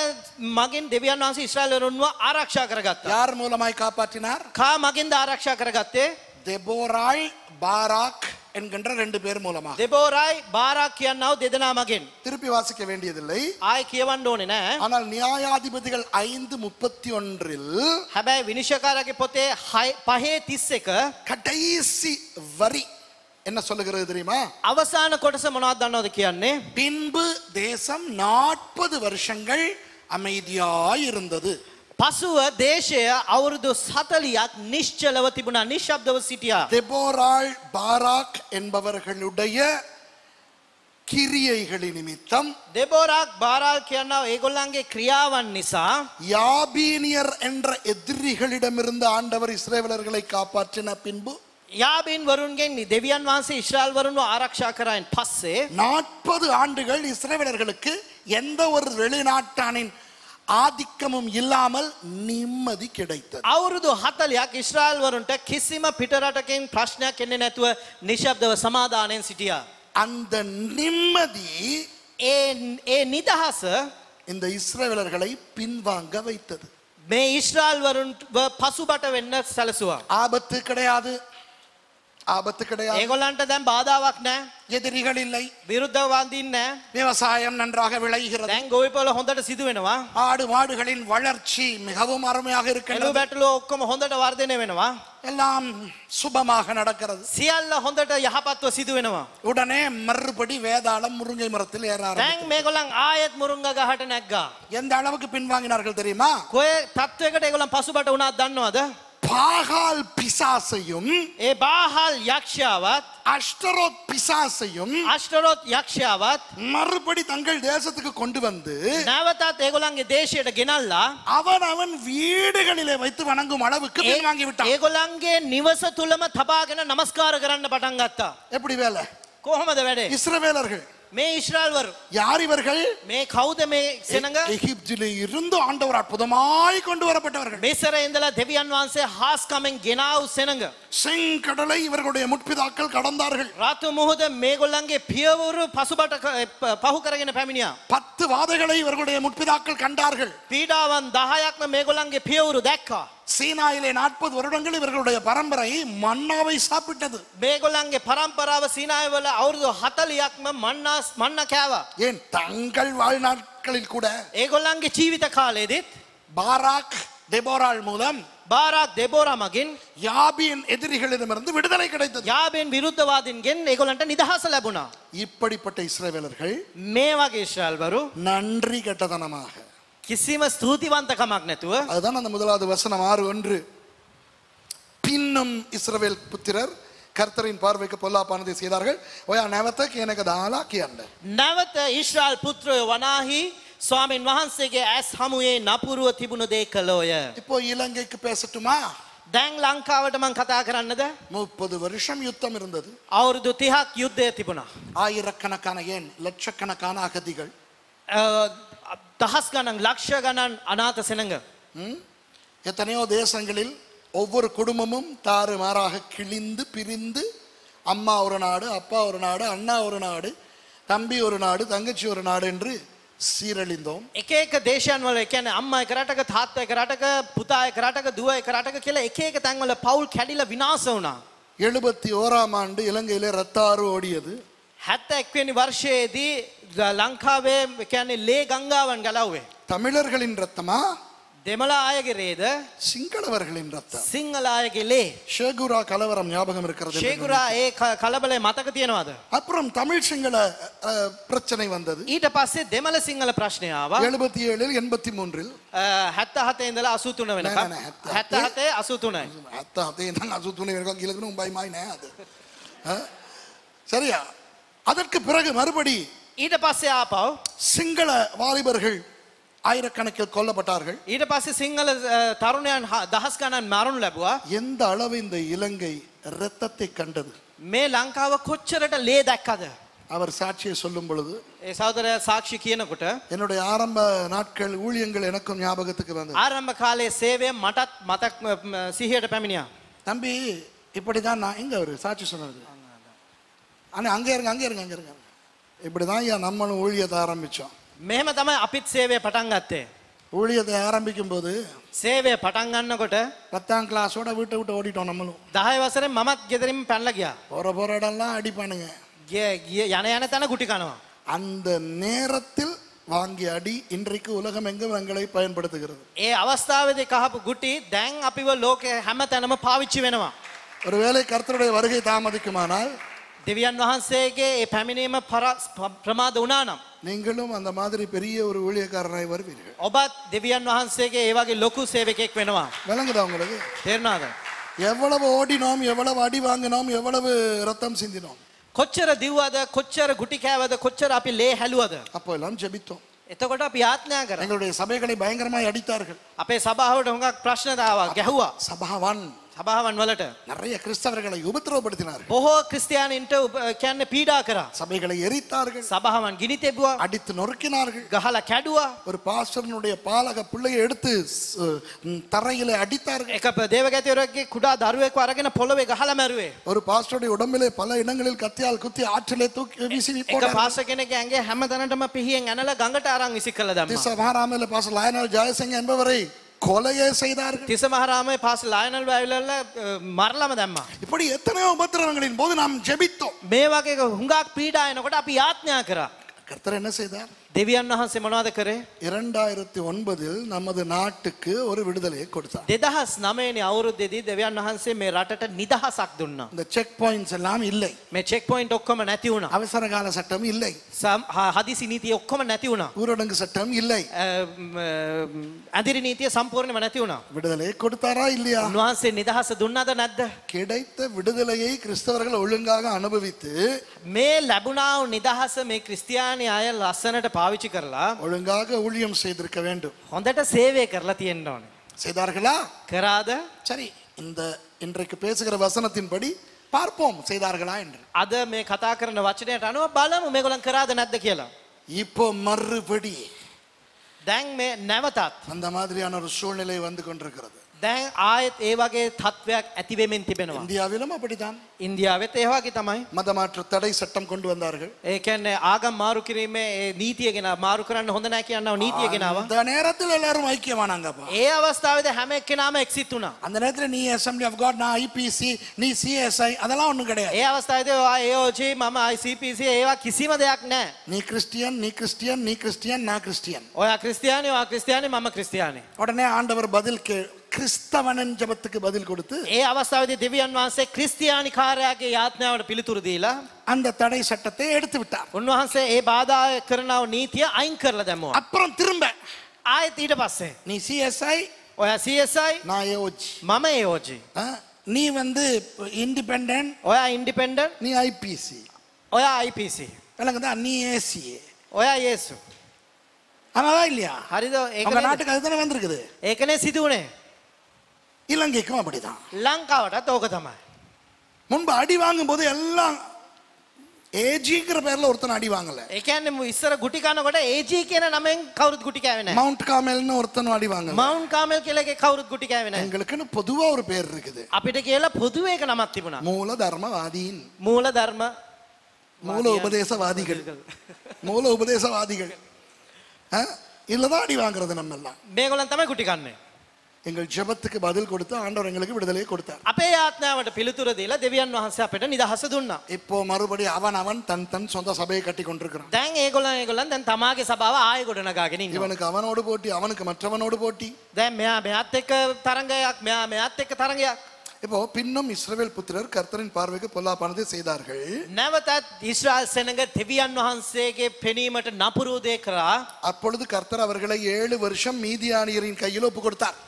මගින් දෙවියන් වහන්සේ ඉස්්‍රයිලරුන්ව ආරක්ෂා කරගත්තා. யார் மூலமாய் காப்பாற்றினார் කා මගින්ද ආරක්ෂා කරගත්තේ தெபோராள் பாராக் என்கின்ற ரெண்டு பேர் மூலமாக දෙබෝරයි බාරක් කියන්නාව දෙදෙනා මගෙන්. திருப்பி வாசிக்க வேண்டியதில்லை ආය කියවන්න ඕනෙ නෑ. ஆனால் நியாயாதிபதிகள் ஐந்து முப்பத்தி ஒன்றில் හැබැයි විනිශ්‍යකාරගේ පොතේ හය- පහේ තිස්ස එක கடைசி வரி என்ன சொல்லுகிறது தெரியுமா අවසාන කොටස මොනවත් දන්නවද කියන්නේ. பின்பு தேசம் நாற்பது வருஷங்கள் அமைதியாய் இருந்தது පසුව දේශය අවුරුදු සතලියක් නිශ්චලව තිබුණා නිශ්ශබ්දව සිටියා. தெபோராள் பாராக் என்பவர்களுடைய கிரியைகளின் நிமித்தம் දෙබෝරක් බාරාල් කියන්නාව ඒගොල්ලන්ගේ ක්‍රියාවන් නිසා யாபீனியர் என்ற எதிரிகளிடமிருந்து ஆண்டவர் இஸ்ரேலர்களை காப்பாற்றின பின்பு யாபின் வருண்கேன் தேவியான் வாசி இஸ்ரால் வருண் ஆராக்ஷாக்கராயின் பஸ்ஸு. நாற்பது ஆண்டுகள் இஸ்ரேலர்களுக்கு எந்த ஒரு வெளிநாட்டானின் ಆದಿಕ್ರಮಂ ಇಲ್ಲಾಮಲ್ ನೆಮ್ಮದಿ ಕೆಡೈತದೆ ಅವರದು ಹತ್ತಲ್ ಯಾಕೆ ಇಸ್ರಾಯಲ್ ವರುಂಟ கிசிம ಪಿಟರಾಟಕೇನ್ ಪ್ರಶ್ನೆ ಕೆನ್ನೆ நேத்துவ நிஷப்தவ ಸಮಾಧಾನೇನ್ சிட்டியா? அந்த நிம்மதி ஏ ஏ நிதாச இந்த இஸ்ரேலர்களை பின்வாங்க வைத்தது. மே இஸ்ரால் வரும் பசுபட்ட வெண்ண சலசுவா? ஆபத்து கிடையாது. ஆபத்து கிடையாது ඒගොල්ලන්ට දැන් බාධාවක් නෑ எதிரிகள் இல்லை විරුද්ධ වන්දින්න නෑ. விவசாயம் நன்றாக விளைகிறது දැන් ගොවිපොල හොඳට සිදු වෙනවා. ஆடு மாடுகளின் வளர்ச்சி மிகவும் அருமையாக එළු இருக்கின்றது බැටලෝ ඔක්කොම හොඳට වර්ධනය වෙනවා. எல்லாம் சுபமாக நடக்கிறது සියල්ල හොඳට යහපත්ව සිදු වෙනවා. உடனே மறுபடி வேதாளம் முருங்கை மரத்தில் ஏற ஆரம்பித்தது. දැන් මේගොලන් ආයත් මුරුංග ගහට නැක්ගා. எந்த அளவுக்கு பின்வாங்கினார்கள் தெரியுமா කොය තත්වකට ඒගොලන් පසුබට වුණත් දන්නවද. பாகால் பிசாசையும் ඒ බාහල් යක්ෂාවත් அஷ்டரோத் பிசாசையும் අෂ්ටරොත් යක්ෂාවත් மறுபடி தங்கள் தேசத்துக்கு கொண்டு வந்து නැවතත් ඒගොලන්ගේ දේශයට ගෙනල්ලා அவன் அவன் வீடுகளிலே வைத்து வணங்கும் அளவுக்கு ඒ- பின்வாங்கி விட்டான் ඒගොලන්ගේ නිවස තුළම තබාගෙන නමස්කාර කරන්න පටන් ගත්තා. எப்படி வேலை කොහොමද වැඩේ. இஸ்ரவேலர்கள் மே இஸ்ரால் வர் யார் இவர்கள்? மே கௌதமே செனங்க எகிப்திலே இருந்து ஆண்டவர் அற்புதமாய் கொண்டு வரப்பட்டவர்கள். மேசர இந்தல தேவியான் வான்சே ஹாஸ் கமிங் கெனாவ் செனங்க. செங்கடலை இவர்களுடைய முட்பிதாக்கள் கடந்தார்கள். ராத்து முகுத மேகொல்லங்கே பியவுரு பசுபட்ட பகுகரகின ஃபேமிலியா பத்து வாதைகளை இவர்களுடைய முட்பிதாக்கள் கண்டார்கள். பீடாவன் தஹாயாக்ன மேகொல்லங்கே பியவுரு தேக்கா. சீனாயிலே நாற்பது வருடங்கள் இவர்களுடைய பரம்பரை மன்னாவை சாப்பிட்டது මේගොල්ලන්ගේ පරම්පරාව සීනායවල අවුරුදු හතලියක්ම මන්නස් මන්න කෑවා. ஏன் தங்கள் வாழ்நாட்களில் கூட ඒගොල්ලන්ගේ ජීවිත කාලයේදෙත් பாராக் தெபோராள் மூலம் බාරක් දෙබෝර මගින් யாபியின் எதிரிகளிடமிருந்து விடுதலை கிடைத்தது යාබෙන් විරුද්ධවාදින්ගෙන් ඒගොලන්ට නිදහස ලැබුණා. இப்படிப்பட்ட இஸ்ரவேலர்கள் මේ වගේ ශ්‍රල්වරු நன்றி கெட்டதனமாக කිසිම ස්තුතිවන්තකමක් නැතුව அதுதான் அந்த முதலாவது வசனம் ஆறு ஒன்று பின்னும் இஸ்ரவேல் புத்திரர் கர்த்தரின் பார்வைக்கு பொல்லாப்பானதை செய்தார்கள் ஒயா நவத்தக்கு எனக்கு தாலா கியண்ட නැවත ඉශ්‍රාල් පුත්‍රය වනාහි ස්වාමීන් වහන්සේගේ ඇස් හමුවේ නපුරුව තිබුණ දේ කළෝය. இப்போ இலங்கைக்கு பேசட்டுமா දැන් ලංකාවට මං කතා කරන්නද முப்பது வருஷம் யுத்தம் இருந்தது අවුරුදු තිහක් යුද්ධය තිබුණා. ஆயிரக்கணக்கான ஏன் லட்சக்கணக்கான அகதிகள் අ, දහස් ගණන් ලක්ෂ ගණන් අනාත සෙනඟ. ம்? எத்தனையோ தேசங்களில் ஒவ்வொரு குடும்பமும் தாறு மாறாக கிழிந்து பிரிந்து அம்மா ஒரு நாடு அப்பா ஒரு நாடு அண்ணா ஒரு நாடு தம்பி ஒரு நாடு தங்கச்சி ஒரு நாடு என்று சீரழிந்தோம் එක එක දේශයන් වල එකන අම්ම එක රටක තාත්ත එක රටක පුතා එක රටක දුව එක රටක කියලා එක එක තැන්වල පවුල් කැඩිල විනාස වුණා. எழுபத்தி ஓராம் ஆண்டு இலங்கையிலே ரத்தாறு ஓடியது හැත්ත එක්වනි වර්ෂයේදී ලංකාවේ කියන්නේ ලේ ගංගාවන් ගලව්වේ. தமிழர்களின் ரத்தமா දෙමළ අයගේ රේද சிங்களவர்களின் ரத்தம் සිංහල අයගේ ලේ. ஷேகுரா கலவரம் ஞாபகம் இருக்கிறது என்று ශේකුරා ඒ ක- කලබලය මතක තියෙනවාද. அப்புறம் தமிழ் சிங்கள அஹ், பிரச்சனை வந்தது ඊට පස්සේ දෙමළ සිංහල ප්‍රශ්නයාව எழுபத்தி ஏழில் எண்பத்தி மூன்றில் හැත්ත හත ඉඳලා අසුතුන වෙන නෑ, නෑ, හැත්ත හැත්ත හතේ අසුතුනයි. அத்தை அத்தையும் தான் அசுத்துணை இருக்கும் கீழே பயமாய் நே அது அஹ்? சரியா அதற்கு பிறகு மறுபடி ඊට පස්සේ ආපව් சிங்கள வாலிபர்கள் ஆயிரக்கணக்கில் கொல்லப்பட்டார்கள் ඊට පස්සේ සිංහල අ, තරුණයන් හ- දහස් ගණන් මරුණු ලැබවා எந்த அளவு இந்த இலங்கை இரத்தத்தை கண்டது මේ ලංකාව කොච්චරට ලේ දැක්කද. அவர் சாட்சியை சொல்லும் பொழுது ඒ සෞදරය සාක්ෂි කියනකොට என்னுடைய ஆரம்ப நாட்கள் ஊழியங்கள் எனக்கும் ஞாபகத்துக்கு வந்தது ආරම්භ කාලේ සේවය මටත් මතක් ම- ම- සිහියට පැමිණියා. தம்பி இப்படிதான் நான் எங்க அவரு சாட்சி சொன்னது அண்ணா அங்கே இருங்க அங்கே இருங்க அங்கே இருங்க இப்படிதான் ஐயா நம்மளும் ஊழியத்தை ஆரம்பிச்சோம் මෙහෙම තමයි අපිත් සේවය පටන් ගත්තේ. ஊழியத்தை ஆரம்பிக்கும் போது සේවය පටන් ගන්නකොට பத்தாம் கிளாஸோட வீட்டை விட்டு ஓடிட்டோம் நம்மளும் දහය වසරෙන් මමත් ගෙදරින් පැනල ගියා. போற போற இடம்லாம் அடிப்பானுங்க ගිය- ගිය- යන යන තැන ගුටි කනවා. அந்த நேரத்தில் வாங்கிய அடி இன்றைக்கு உலகம் எங்கும் எங்களை பயன்படுத்துகிறது ඒ අවස්ථාවේදී කහපු ගුටි දැන් අපිව ලෝකෙ හැම තැනම පාවිච්චි වෙනවා. ஒருவேளை கர்த்தருடைய வருகை தாமதிக்குமானால் දෙවියන් වහන්සේගේ ඒ පැමිණීම පරස්- ප- ප්‍රමාද වුණා නම්. நீங்களும் அந்த மாதிரி பெரிய ஒரு ஊழியக்காரனாய் வருவீர்கள் ඔබත් දෙවියන් වහන්සේගේ ඒ වගේ ලොකු සේවකෙක් වෙනවා. விளங்குதா உங்களுக்கு තේරුණාද? எவ்வளவு ஓடினோம் எவ்வளவு அடி வாங்கினோம் எவ்வளவு ரத்தம் சிந்தினோம் කොච්චර දිව්වද කොච්චර ගුටි කෑවද කොච්චර අපි ලේ හැලුවද. அப்போ எல்லாம் ஜெபித்தோம் එතකොට අපි යාත්නයා කර. எங்களுடைய சபைகளை பயங்கரமாய் அடித்தார்கள் අපේ සභාවට හොඟක් ප්‍රශ්නතාවක් ගැහුවා. சபாவான் සභාවන් වලට. நிறைய கிறிஸ்தவர்களை உபத்திரவப்படுத்தினார்கள் බොහෝ ක්‍රිස්තියානින්ට උප- කියන්න පීඩා කරා. சபைகளை எரித்தார்கள் සභාවන් ගිනි තෙබ්වා அடித்து நொறுக்கினார்கள் ගහලා කැඩුවා. ஒரு பாஸ்டர்னுடைய பாலக பிள்ளையை எடுத்து ஸ்- ம், தரையிலே அடித்தார்கள் එක දේවගැතිවරගේ කුඩා දරුවෙක් අරගෙන පොළොවේ ගහලා මැරුවේ. ஒரு பாஸ்டருடைய உடம்பிலே பல இடங்களில் கத்தியால் குத்தி ஆற்றிலே தூக்கி வீசி එක போட்டார்கள். පාස කෙනෙක් ඇගේ හැම තැනටම පිහියෙන් ඇනල ගඟට අරන් විසි කළ දම්ම. திச மகாராமில் பாஸ்டர் லயனல் ஜெயசிங் என்பவரை கொலையே செய்தார்கள் තිස මහරාමය පාස ලායනල් වැවිලල්ල මරලම දැම්ම. இப்படி எத்தனையோ உபத்திரவங்களின் போது நாம் ஜெபித்தோம் මේ වගේ හුඟක් පීඩායනකොට අපි යාත්ඥා කරා. கர்த்தர் என்ன செய்தார் දෙවියන් වහන්සේ මොනවද කරේ. இரண்டாயிரத்தி ஒன்பதில் நமது நாட்டுக்கு ஒரு விடுதலையை கொடுத்தார் දෙදහස් නමේනි අවුරුද්දෙදී දෙවියන් වහන්සේ මේ රටට නිදහසක් දුන්නා. இந்த செக் பாயிண்ட்ஸ் எல்லாம் இல்லை මේ චෙක් පොයින්ට් ඔක්කොම නැති වුණා. அவசர கால சட்டம் இல்லை සම්- හ- හදිසි නීතිය ඔක්කොම නැති වුණා. ஊரடங்கு சட்டம் இல்லை අ, ම, ඇදිරි නීතිය සම්පූර්ණයම නැති වුණා. விடுதலையை கொடுத்தாரா இல்லையா උන්වහන්සේ නිදහස දුන්නද නැද්ද? கிடைத்த விடுதலையை கிறிஸ்தவர்கள் ஒழுங்காக அனுபவித்து මේ ලැබුණා වූ නිදහස මේ ක්‍රිස්තියානි අය ලස්සනට පාවිච්චි කරලා ஒழுங்காக ஊழியம் செய்திருக்க வேண்டும் හොඳට සේවය කරලා තියෙන්න ඕනේ. செய்தார்களா කරාද? சரி இந்த இன்றைக்கு பேசுகிற வசனத்தின்படி பார்ப்போம் செய்தார்களா என்று අද මේ කතා කරන වචනයට අනුව බලමු මේගොල්ලන් කරාද නැද්ද කියලා. இப்போ மறுபடி දැන් මේ නැවතත් அந்த மாதிரியான ஒரு சூழ்நிலை வந்து கொண்டிருக்கிறது දැන් ආයෙත් ඒ වගේ තත්ත්වයක් ඇති වෙමින් තිබෙනවා. இந்தியாவிலும் அப்படித்தான் ඉන්දියාවෙත් ඒ වගේ තමයි. மதமாற்று தடை சட்டம் கொண்டு வந்தார்கள் ඒ කියන්නේ ආගම් මාරු කිරීමේ ඒ නීතිය ගෙන මාරු කරන්න හොඳ නැහැ කියනව නීතිය ගෙනාවා. அந்த நேரத்தில் எல்லாரும் ஐக்கியமானாங்கப்பா ඒ අවස්ථාවේදී හැම එක්කෙනාම එක්සිත් වුණා. அந்த நேரத்தில் நீ அசம்பிளி ஆஃப் காட் நான் ஐபிசி நீ சிஎஸ்ஐ அதெல்லாம் ஒண்ணும் கிடையாது ඒ අවස්ථාවේදී ඔයා AOG මම ICPC ඒවා කිසිම දෙයක් නැහැ. நீ கிறிஸ்டியன் நீ கிறிஸ்டியன் நீ கிறிஸ்டியன் நான் கிறிஸ்டியன் ඔයා ක්‍රිස්තියානි ඔයා ක්‍රිස්තියානි මම ක්‍රිස්තියානි. உடனே ஆண்டவர் பதில் கே கிறிஸ்தவனின் ஜெபத்துக்கு பதில் கொடுத்து ඒ අවස්ථාවේදී දෙවියන් වහන්සේ ක්‍රිස්තියානි කාර්යයාගේ යාඥාවට පිළිතුරු දීලා அந்த தடை சட்டத்தை எடுத்து விட்டார் උන්වහන්සේ ඒ බාධා කරනව නීතිය අයින් කරලා දැම්මවා. அப்புறம் திரும்ப ආයෙත් ඊට පස්සේ நீ சிஎஸ்ஐ ඔයා CSI நான் ஏஓஜி මම AOG. நீ வந்து இண்டிபெண்ட் ඔයා ඉන්ඩිපෙන්ඩන්ට් நீ ஐபிசி ඔයා IPC. விளங்குதா நீ ஏசிஏ ඔයා යේසු. ஆமாவா இல்லையா හරිද ඒක உங்க නේද? நாட்டுக்கு அதுதானே வந்திருக்குது ඒකනේ සිදුවනේ. இலங்கைக்கும் அப்படிதான் ලංකාවටත් ඕක තමයි. முன்பு அடி வாங்கும் போது எல்லாம் ஏஜிங்கிற பேர்ல ஒருத்தன் அடி வாங்கல ඒ කියන්නේ මු ඉස්සර ගුටි කනකොට AG කියන නමෙන් කවුරුත් ගුටි කෑවේ නැහැ. மவுண்ட் காமெல்னு ஒருத்தனும் அடி வாங்கல මවුන්ට් කාමල් කියලා එකේ කවුරුත් ගුටි කෑවේ නැහැ. எங்களுக்குன்னு பொதுவா ஒரு பேர் இருக்குது අපිට කියලා පොදුවේ එක නමක් තිබුණා. மூல தர்மவாதீன் මූල ධර්ම மூல உபதேசவாதிகள் மூல உபதேசவாதிகள் ஆ? இதுலதான் அடி வாங்குறது நம்ம எல்லாம் මේගොල්ලන් තමයි ගුටි කන්නේ. எங்கள் ஜெபத்துக்கு பதில் கொடுத்து ஆண்டவர் எங்களுக்கு விடுதலையை கொடுத்தார் අපේ ආත්මාවට පිළිතුර දීලා දෙවියන් වහන්සේ අපිට නිදහස දුන්නා. இப்போ மறுபடி அவன் அவன் தன் தன் சொந்த சபையை கட்டி கொண்டிருக்கிறான் දැන් ඒගොල්ලන් ඒගොල්ලන් දැන් තමාගේ සභාව ආයෙ ගොඩනගාගෙන ඉන්නවා. இவனுக்கு அவனோடு போட்டி அவனுக்கு மற்றவனோடு போட்டி දැන් මෙයා මෙයාත් එක්ක තරංගයක් මෙයා මෙයාත් එක්ක තරංගයක්. இப்போ பின்னும் இஸ்ரவேல் புத்திரர் கர்த்தரின் பார்வைக்கு பொல்லாப்பானதை செய்தார்கள் නැවතත් ඉස්රාල් සෙනඟ දෙවියන් වහන්සේගේ පෙනීමට නපුරු දේ කරා. அப்பொழுது கர்த்தர் அவர்களை ஏழு வருஷம் மீதியானியரின் கையில் ஒப்பு கொடுத்தார்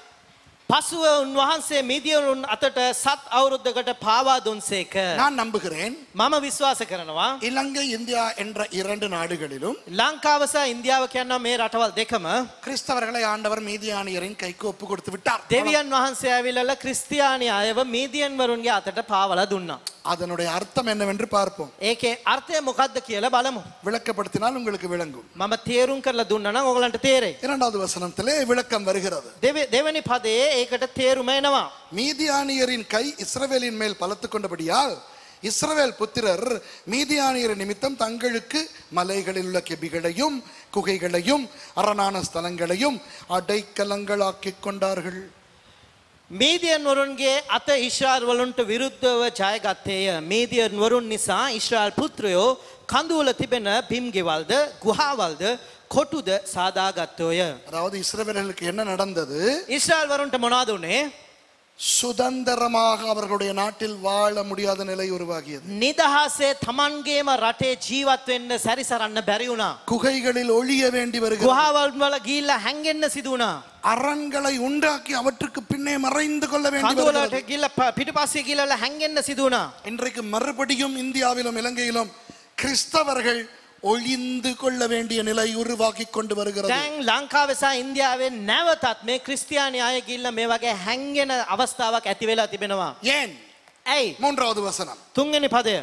පසුව උන්වහන්සේ මිදියවරුන් අතට සත් අවුරුද්ධකට පාවා දුන්සේක. நான் நம்புகிறேன் මම විශ්වාස කරනවා. இலங்கை இந்தியா என்ற இரண்டு நாடுகளிலும் ලංකාව සහ ඉන්දියාව කියන්න මේ රටවල් දෙකම கிறிஸ்தவர்களை ஆண்டவர் மீதியானியரின் கைக்கு ஒப்பு கொடுத்து விட்டார் දෙවියන් වහන්සේ ඇවිල්ලා ක්‍රිස්තියානි අයව මීදියන්වරුන්ගේ අතට පාවලා දුන්නා. அதனுடைய அர்த்தம் என்னவென்று பார்ப்போம் ඒකේ අර්ථය මොකක්ද කියලා බලමු. விளக்கப்படுத்தினால் உங்களுக்கு விளங்கும் මම තේරුම් කරලා දුන්නා නම් ඔයගලන්ට තේරෙයි. இரண்டாவது வசனத்திலே விளக்கம் வருகிறது දෙව- දෙවැනි පදයේ ඒකට තේරුම එනවා. மீதியானியரின் கை இஸ்ரவேலின் மேல் பலத்து கொண்டபடியால் இஸ்ரவேல் புத்திரர் மீதியானியர் நிமித்தம் தங்களுக்கு மலைகளில் உள்ள கெபிகளையும் குகைகளையும் அரணான ஸ்தலங்களையும் அடைக்கலங்களாக்கிக் கொண்டார்கள் මීදියන් වරුන්ගේ අත ඉශ්‍රාල් වලුන්ට විරුද්ධව ජයගත්තේය. මීදියන් වරුන් නිසා ඉශ්‍රාල් පුත්‍රයෝ කඳුවල තිබෙන බිම් ගෙවල්ද ගුහාවල්ද කොටුද සාදාගත්තෝය. அதாவது இஸ்ரவேலர்களுக்கு என்ன நடந்தது ඉස්්‍රාල් වරුන්ට මොනාද වනේ சுதந்திரமாக அவர்களுடைய நாட்டில் வாழ முடியாத நிலை உருவாகியது නිදහසේ තමන්ගේම රටේ ජීවත් වෙන්න සැරිසරන්න බැරි වුණා. குகைகளில் ஒழிய வேண்டி வருகிறது ගුහාවල් වල ගිල්ල හැංගෙන්න සිදුවනා. அரண்களை உண்டாக்கி அவற்றுக்கு பின்னே மறைந்து கொள்ள வேண்டி කඳුවලට வருகிறது ගිල්ල පිටිපස්සේ ගිලල හැංගෙන්න සිදුවනා. இன்றைக்கு மறுபடியும் இந்தியாவிலும் இலங்கையிலும் கிறிஸ்தவர்கள் ஒளிந்து கொள்ள வேண்டிய நிலை உருவாக்கி கொண்டு வருகிறது දැන් ලංකාවේ සහ ඉන්දියාවේ නැවතත් මේ ක්‍රිස්තියානි අය ගිල්ල මේ වගේ හැංගෙන අවස්ථාවක් ඇති වෙලා තිබෙනවා. ஏன் ඇයි? மூன்றாவது வசனம் තුන්වෙනි පදය.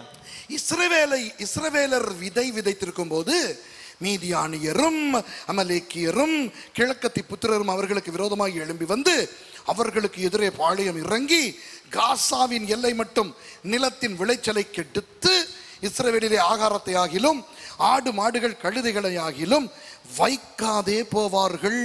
இஸ்ரவேலை இஸ்ரவேலர் விதை விதைத்திருக்கும் போது மீதியானியரும் அமலேக்கியரும் கிழக்கத்தி புத்திரரும் அவர்களுக்கு விரோதமாக எழும்பி வந்து அவர்களுக்கு எதிரே பாளையம் இறங்கி காசாவின் எல்லை மட்டும் நிலத்தின் விளைச்சலை கெடுத்து இஸ்ரவேலிலே ஆகாரத்தை ஆகிலும் ஆடு மாடுகள் கழுதைகளை ஆகிலும் வைக்காதே போவார்கள்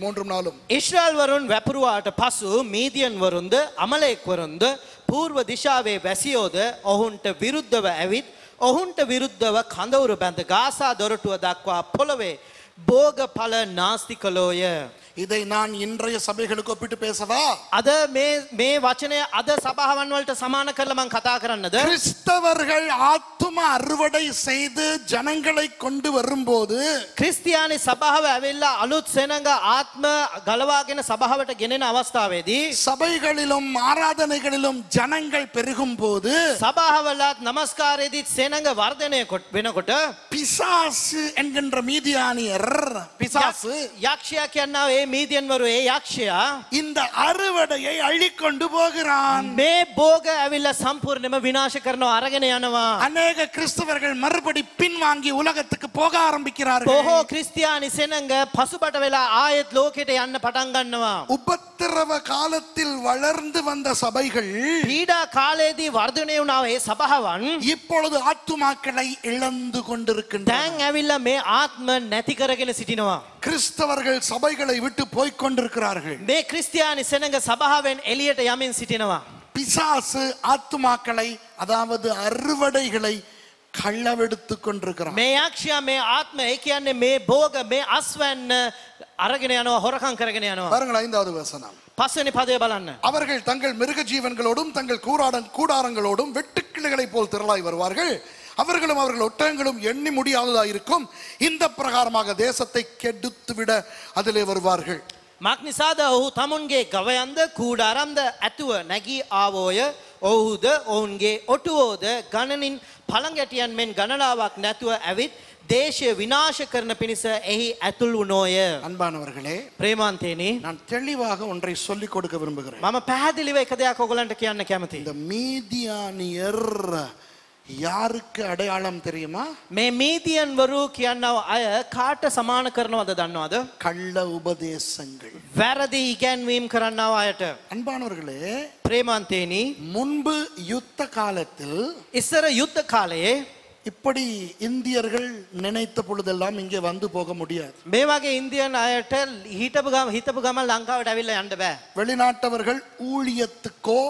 மூன்றும் நாளும் இஸ்ரேல் வரும் வெப்ருவாட்ட பசு மீதியன் வருந்து ಅಮಲೇಕ್ ವರೊಂದು ಪೂರ್ವ ದಿಶಾವೇ ಬೆಸೆಯೋದ ಅಹುಂಟ ವಿರುದ್ಧವ ಅವಿತ್ ಅಹುಂಟ ವಿರುದ್ಧವ ಕಂದವರು ಬಂದ ಗಾಸಾ ದೊರಟುವ ದಾಕ್ವ ಪೊಲವೆ ಭೋಗ ಫಲ ನಾಸ್ತಿಕಲೋಯ இதை நான் இன்றைய சபைகளுக்கு ஒப்பிட்டு பேசவா අද මේ මේ වචනය අද සභාවන් වලට සමාන කරලා මං කතා කරන්නද? கிறிஸ்தவர்கள் ஆத்தும அறுவடை செய்து ஜனங்களை கொண்டு வரும்போது ක්‍රිස්තියානි සභාව ඇවිල්ලා අලුත් සෙනඟ ආත්ම ගලවාගෙන සභාවට ගෙනෙන අවස්ථාවේදී சபைகளிலும் ஆராதனைகளிலும் ஜனங்கள் பெருகும் போது සභාවලත් නමස්කාරයේදීත් සෙනඟ වර්ධනය කොට- වෙනකොට ಪಿಸಾಸು ಎಂದೆಂದ್ರ மீதியானியர் பிசாசு யாக்ஷியாக்கு அண்ணாவே மீதியன் வருவே யாக்ஷியா? இந்த அறுவடையை அள்ளிக்கொண்டு போகிறான். மே போக அவில்ல சம்பூர்ணம விநாசகரனோ அரகனையானவா? அநேக கிறிஸ்தவர்கள் மறுபடி பின்வாங்கி உலகத்துக்கு போக ஆரம்பிக்கிறார்கள். ஓஹோ கிறிஸ்தியானி செனங்க பசுபட்ட வேல ஆயத் லோகேட்ட அண்ண படங்கன்னவா உபத்திரவ காலத்தில் வளர்ந்து வந்த சபைகள் பீடா காலேதி வர்தனையுனாவே சபகவன். இப்பொழுது ஆத்துமாக்களை இழந்து கொண்டிருக்கிறார் கொண்டிருக்கின்றன දැන් ඇවිල්ල මේ ආත්ම නැති කරගෙන සිටිනවා. கிறிஸ்தவர்கள் சபைகளை விட்டு போய்க் கொண்டிருக்கிறார்கள் මේ ක්‍රිස්තියානි සෙනඟ සභාවෙන් එලියට යමින් සිටිනවා. பிசாசு ஆத்துமாக்களை அதாவது அறுவடைகளை களவெடுத்து கொண்டிருக்கிறான் මේ යක්ෂයා මේ ආත්ම ඒ කියන්නේ මේ බෝග මේ අස්වැන්න අරගෙන යනවා හොරකං කරගෙන යනවා. பாருங்கள் ஐந்தாவது வசனம் පස්වනි පදය බලන්න. அவர்கள் தங்கள் மிருக ஜீவன்களோடும் தங்கள் கூடாடன் கூடாரங்களோடும் வெட்டுக்கிளிகளைப் போல் திரளாய் வருவார்கள் அவர்களும் அவர்கள் ஒட்டகங்களும் எண்ணி முடியாததா இருக்கும் இந்த பிரகாரமாக தேசத்தை கெடுத்துவிட அதிலே வருவார்கள் මක්නිසාද ඔහු තමුන්ගේ ගවයන්ද කූඩාරම්ද ඇතුව නැගී ආවෝය ඔහුද ඔවුන්ගේ ඔටුවෝද ගණනින් පළඟැටියන් මෙන් ගණනාවක් නැතුව ඇවිත් දේශය විනාශ කරන පිණිස එහි ඇතුල් වුණෝය. அன்பானவர்களே ප්‍රේමාන්තේනී நான் தெளிவாக ஒன்றை சொல்லிக் கொடுக்க விரும்புகிறேன் මම පැහැදිලිව එක දෙයක් ඔගලන්ට කියන්න කැමති. இந்த மீதியானியர் யாருக்கு அடையாளம் தெரியுமா මේ මීතියන්වරු කියන්නව අය කාට සමාන කරනවද දන්නවාද. கள்ள உபதேசங்கள் වැරදි ඉගැන්වීම් කරන්නව අයට. அன்பானவர்களே ප්‍රේමාන්තේනී முன்பு யுத்த காலத்தில் ඉස්සර යුද්ධ කාලයේ இப்படி இந்தியர்கள் நினைத்த பொழுதெல்லாம் இங்கே வந்து போக முடியாது මේ වගේ ඉන්දියන් අයට හිටපු ගම හිතපු ගම ලංකාවට ඇවිල්ල යන්න බෑ. வெளிநாட்டவர்கள் ஊழியத்துக்கோ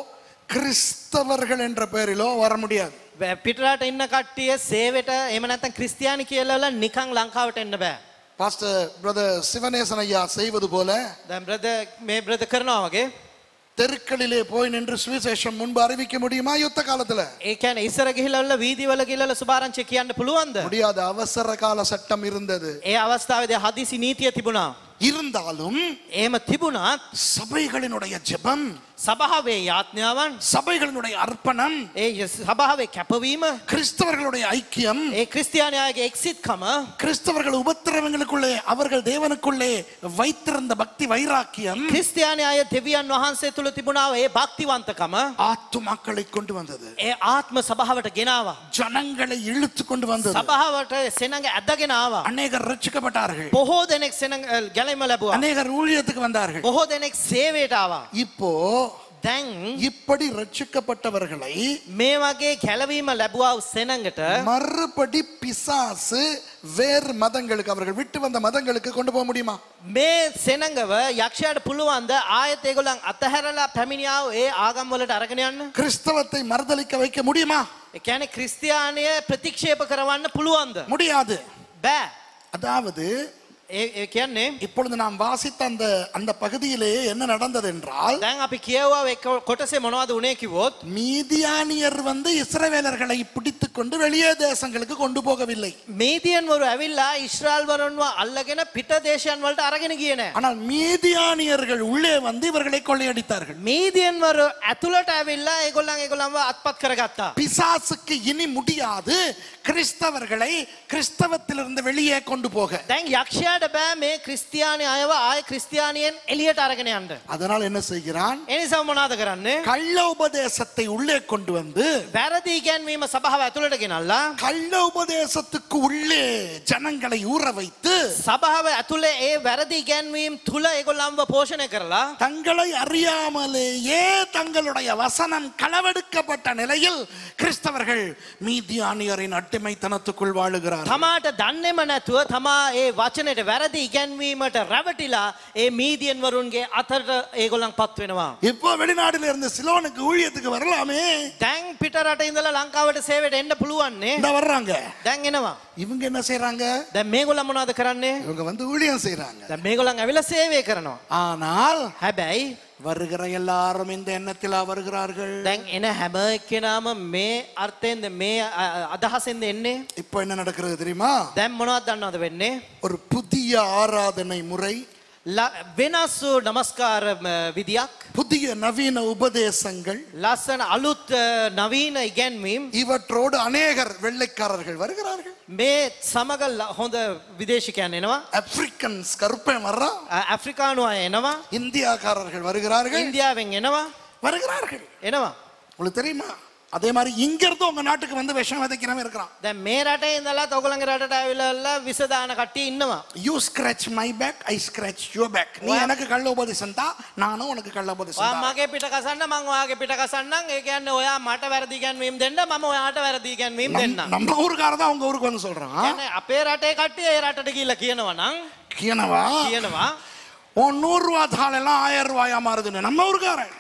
கிறிஸ்தவர்கள் என்ற பெயரிலோ வர முடியாது වැ- පිටරට ඉන්න කට්ටිය සේවට එම නැත්තම් ක්‍රිස්තියානි කියලවල නිකං ලංකාවට එන්න බෑ. பாஸ்டர் பிரதர் சிவநேசன் ஐயா செய்வது போல දැන් බ්‍රද මේ බ්‍රද කරනවා වගේ தெருக்களிலே போய் நின்று சுவிசேஷம் முன்பு அறிவிக்க முடியுமா யுத்த காலத்துல ඒ කියන්නේ ඉස්සර ගිහිල්ලා වීදිවල ගිහිල්ලා සුභාරංචි කියන්න පුළුවන්ද? முடியாது அவசர கால சட்டம் இருந்தது ඒ අවස්ථාවේදී හදිසි නීතිය තිබුණා. இருந்தாலும் එහෙම තිබුණත් சபைகளினுடைய ஜெபம் සභාවේ යාඥාවන් சபைகளினுடைய அர்ப்பணம் ඒ සභාවේ කැපවීම கிறிஸ்தவர்களுடைய ஐக்கியம் ඒ ක්‍රිස්තියානයාගේ එක්සිත්කම கிறிஸ்தவர்கள் உபத்திரவங்களுக்குள்ளே அவர்கள் தேவனுக்குள்ளே வைத்திருந்த பக்தி வைராக்கியம் ක්‍රිස්තියානි අය දෙවියන් වහන්සේ තුළ තිබුණාව ඒ භක්තිවන්තකම ஆத்துமாக்களை கொண்டு வந்தது ඒ ආත්ම සභාවට ගෙනවා. ஜனங்களை இழுத்து கொண்டு வந்தது සභාවට සෙනඟ ඇදගෙන ආවා. அநேகர் ரட்சிக்கப்பட்டார்கள் බොහෝ දෙනෙක් සෙනඟ ගැලීම ලැබුවා. அநேகர் ஊழியத்துக்கு வந்தார்கள் බොහෝ දෙනෙක් සේවයට ආවා. இப்போ දැන් இப்படி ரட்சிக்கப்பட்டவர்களை මේ වගේ කැලවීම ලැබුවා වූ සෙනඟට மறுபடி பிசாசு வேறு மதங்களுக்கு அவர்கள் விட்டு வந்த மதங்களுக்கு கொண்டு போக முடியுமா මේ සෙනඟව යක්ෂයාට පුළුවන්ද ආයත ඒගොල්ලන් අතහැරලා පැමිණියාව ඒ ආගම් වලට අරගෙන යන්න? கிறிஸ்தவத்தை மறுதலிக்க வைக்க முடியுமா ඒ කියන්නේ ක්‍රිස්තියානිය ප්‍රතික්ෂේප කරවන්න පුළුවන්ද? முடியாது බෑ. அதாவது ඒ ඒ කියන්නේ இப்பொழுது நாம் வாசித்த அந்த அந்த பகுதியிலே என்ன நடந்தது என்றால் දැන් අපි කියවා එක කොටසේ මොනවද උනේ කිව්වොත් மீதியானியர் வந்து இஸ்ரவேலர்களை பிடித்துக் கொண்டு வெளியே தேசங்களுக்கு கொண்டு போகவில்லை මේදියන්වරු ඇවිල්ලා ඉස්්‍රාල් වරුන්ව අල්ලගෙන පිට දේශයන් වලට අරගෙන කියන. ஆனால் மீதியானியர்கள் உள்ளே வந்து இவர்களை கொள்ளையடித்தார்கள் මීදියන්වරු ඇතුළට ඇවිල්ලා ඒගොල්ලන් ඒගොල්ලන්ව අත්පත් කරගත්තා. பிசாசுக்கு இனி முடியாது கிறிஸ்தவர்களை கிறிஸ்தவத்திலிருந்து வெளியே கொண்டு போக දැන් යක්ෂයාට බෑ මේ ක්‍රිස්තියානි අයව ආය ක්‍රිස්තියානියෙන් එලියට අරගෙන යන්න. அதனால் என்ன செய்கிறான் එනිසා මොනාද කරන්නේ. கள்ள உபதேசத்தை உள்ளே கொண்டு வந்து වැරදි ඉගැන්වීම සභාව ඇතුළට ගෙනල්ලා. கள்ள உபதேசத்துக்கு உள்ளே ஜனங்களை ஊற வைத்து සභාව ඇතුළේ ඒ වැරදි ඉගැන්වීම් තුළ ඒගොල්ලම්ව පෝෂණය කරලා. தங்களை அறியாமலேயே தங்களுடைய வசனம் களவெடுக்கப்பட்ட நிலையில் கிறிஸ்தவர்கள் மீதியானியரின் அட்டிமைத்தனத்துக்குள் வாழுகிறார் තමාට දන්නෙම නැතුව තමා ඒ වචනයට වැරදි ඉගැන්වීමට රැවටිලා ඒ මීදියන්වරුන්ගේ අතරට ඒගොල්ලන් පත් වෙනවා. இப்போ வெளிநாடுல இருந்து சிலோனுக்கு ஊழியத்துக்கு வரலாமே දැන් පිටරට ඉඳලා ලංකාවට සේවට එන්න පුළුවන්නේ இந்த வர்றாங்க දැන් එනවා. இவங்க என்ன செய்றாங்க දැන් මේගොල්ලන් මොනවද කරන්නේ? இவங்க வந்து ஊழியம் செய்றாங்க දැන් මේගොල්ලන් ඇවිල්ලා සේවය කරනවා. ஆனால் හැබැයි வருகிற எல்லாரும் இந்த எண்ணத்திலா வருகிறார்கள் දැන් එන හැම එක්කෙනාම මේ අර්ථයෙන්ද මේ අ, අදහසෙන්ද එන්නේ? இப்போ என்ன நடக்கிறது தெரியுமா දැන් මොනවද දන්නවද වෙන්නේ? ஒரு புதிய ஆராதனை முறை ල- වෙනස් වූ නමස්කාර ම, විදියක් புதிய நவீன உபதேசங்கள் ලස්සන අලුත් අ, නවීන ඉගැන්වීම් இவற்றோடு அநேகர் வெள்ளைக்காரர்கள் வருகிறார்கள் මේ සමග ල- හොඳ විදේශිකයන් එනවා ஆப்பிரிக்கன்ஸ் கருப்பன் வர்றான் අ- ඇෆ්‍රිකානු අය එනවා இந்தியாக்காரர்கள் வருகிறார்கள் ඉන්දියාවෙන් එනවා வருகிறார்கள் එනවා உங்களுக்கு தெரியுமா அதே மாதிரி இங்க இருந்து உங்க நாட்டுக்கு வந்து விஷம் விதைக்கிறவன் இருக்கிறான் දැන් මේ රටේ ඉඳලා ඔයගොල්ලන්ගේ රටට ඇවිල්ලා විස දාන කට්ටිය ඉන්නවා you scratch my back I scratch your back நீ எனக்கு கள்ள உபதேசம் தான் நானும் உனக்கு கள்ள ඔයා உபதேசம் தான் මගේ පිට කසන්න මං ඔයාගේ පිට කසන්නම් ඒ කියන්නේ ඔයා මට වැරදි ඉගැන්වීම් දෙන්න මම ඔයාට වැරදි ඉගැන්වීම් දෙන්න நம்ம- நம்ம ஊருக்கார தான் உங்க ஊருக்கு வந்து சொல்றான் කියන්නේ අපේ රටේ කට්ටිය ඒ රටට ගිහිල්ලා කියනවා නම් கீனவா කියනවා உன் நூறு ரூபா தாள் எல்லாம் ஆயிரம் ரூபாயா மாறுதுன்னு நம்ம ஊருக்காரன்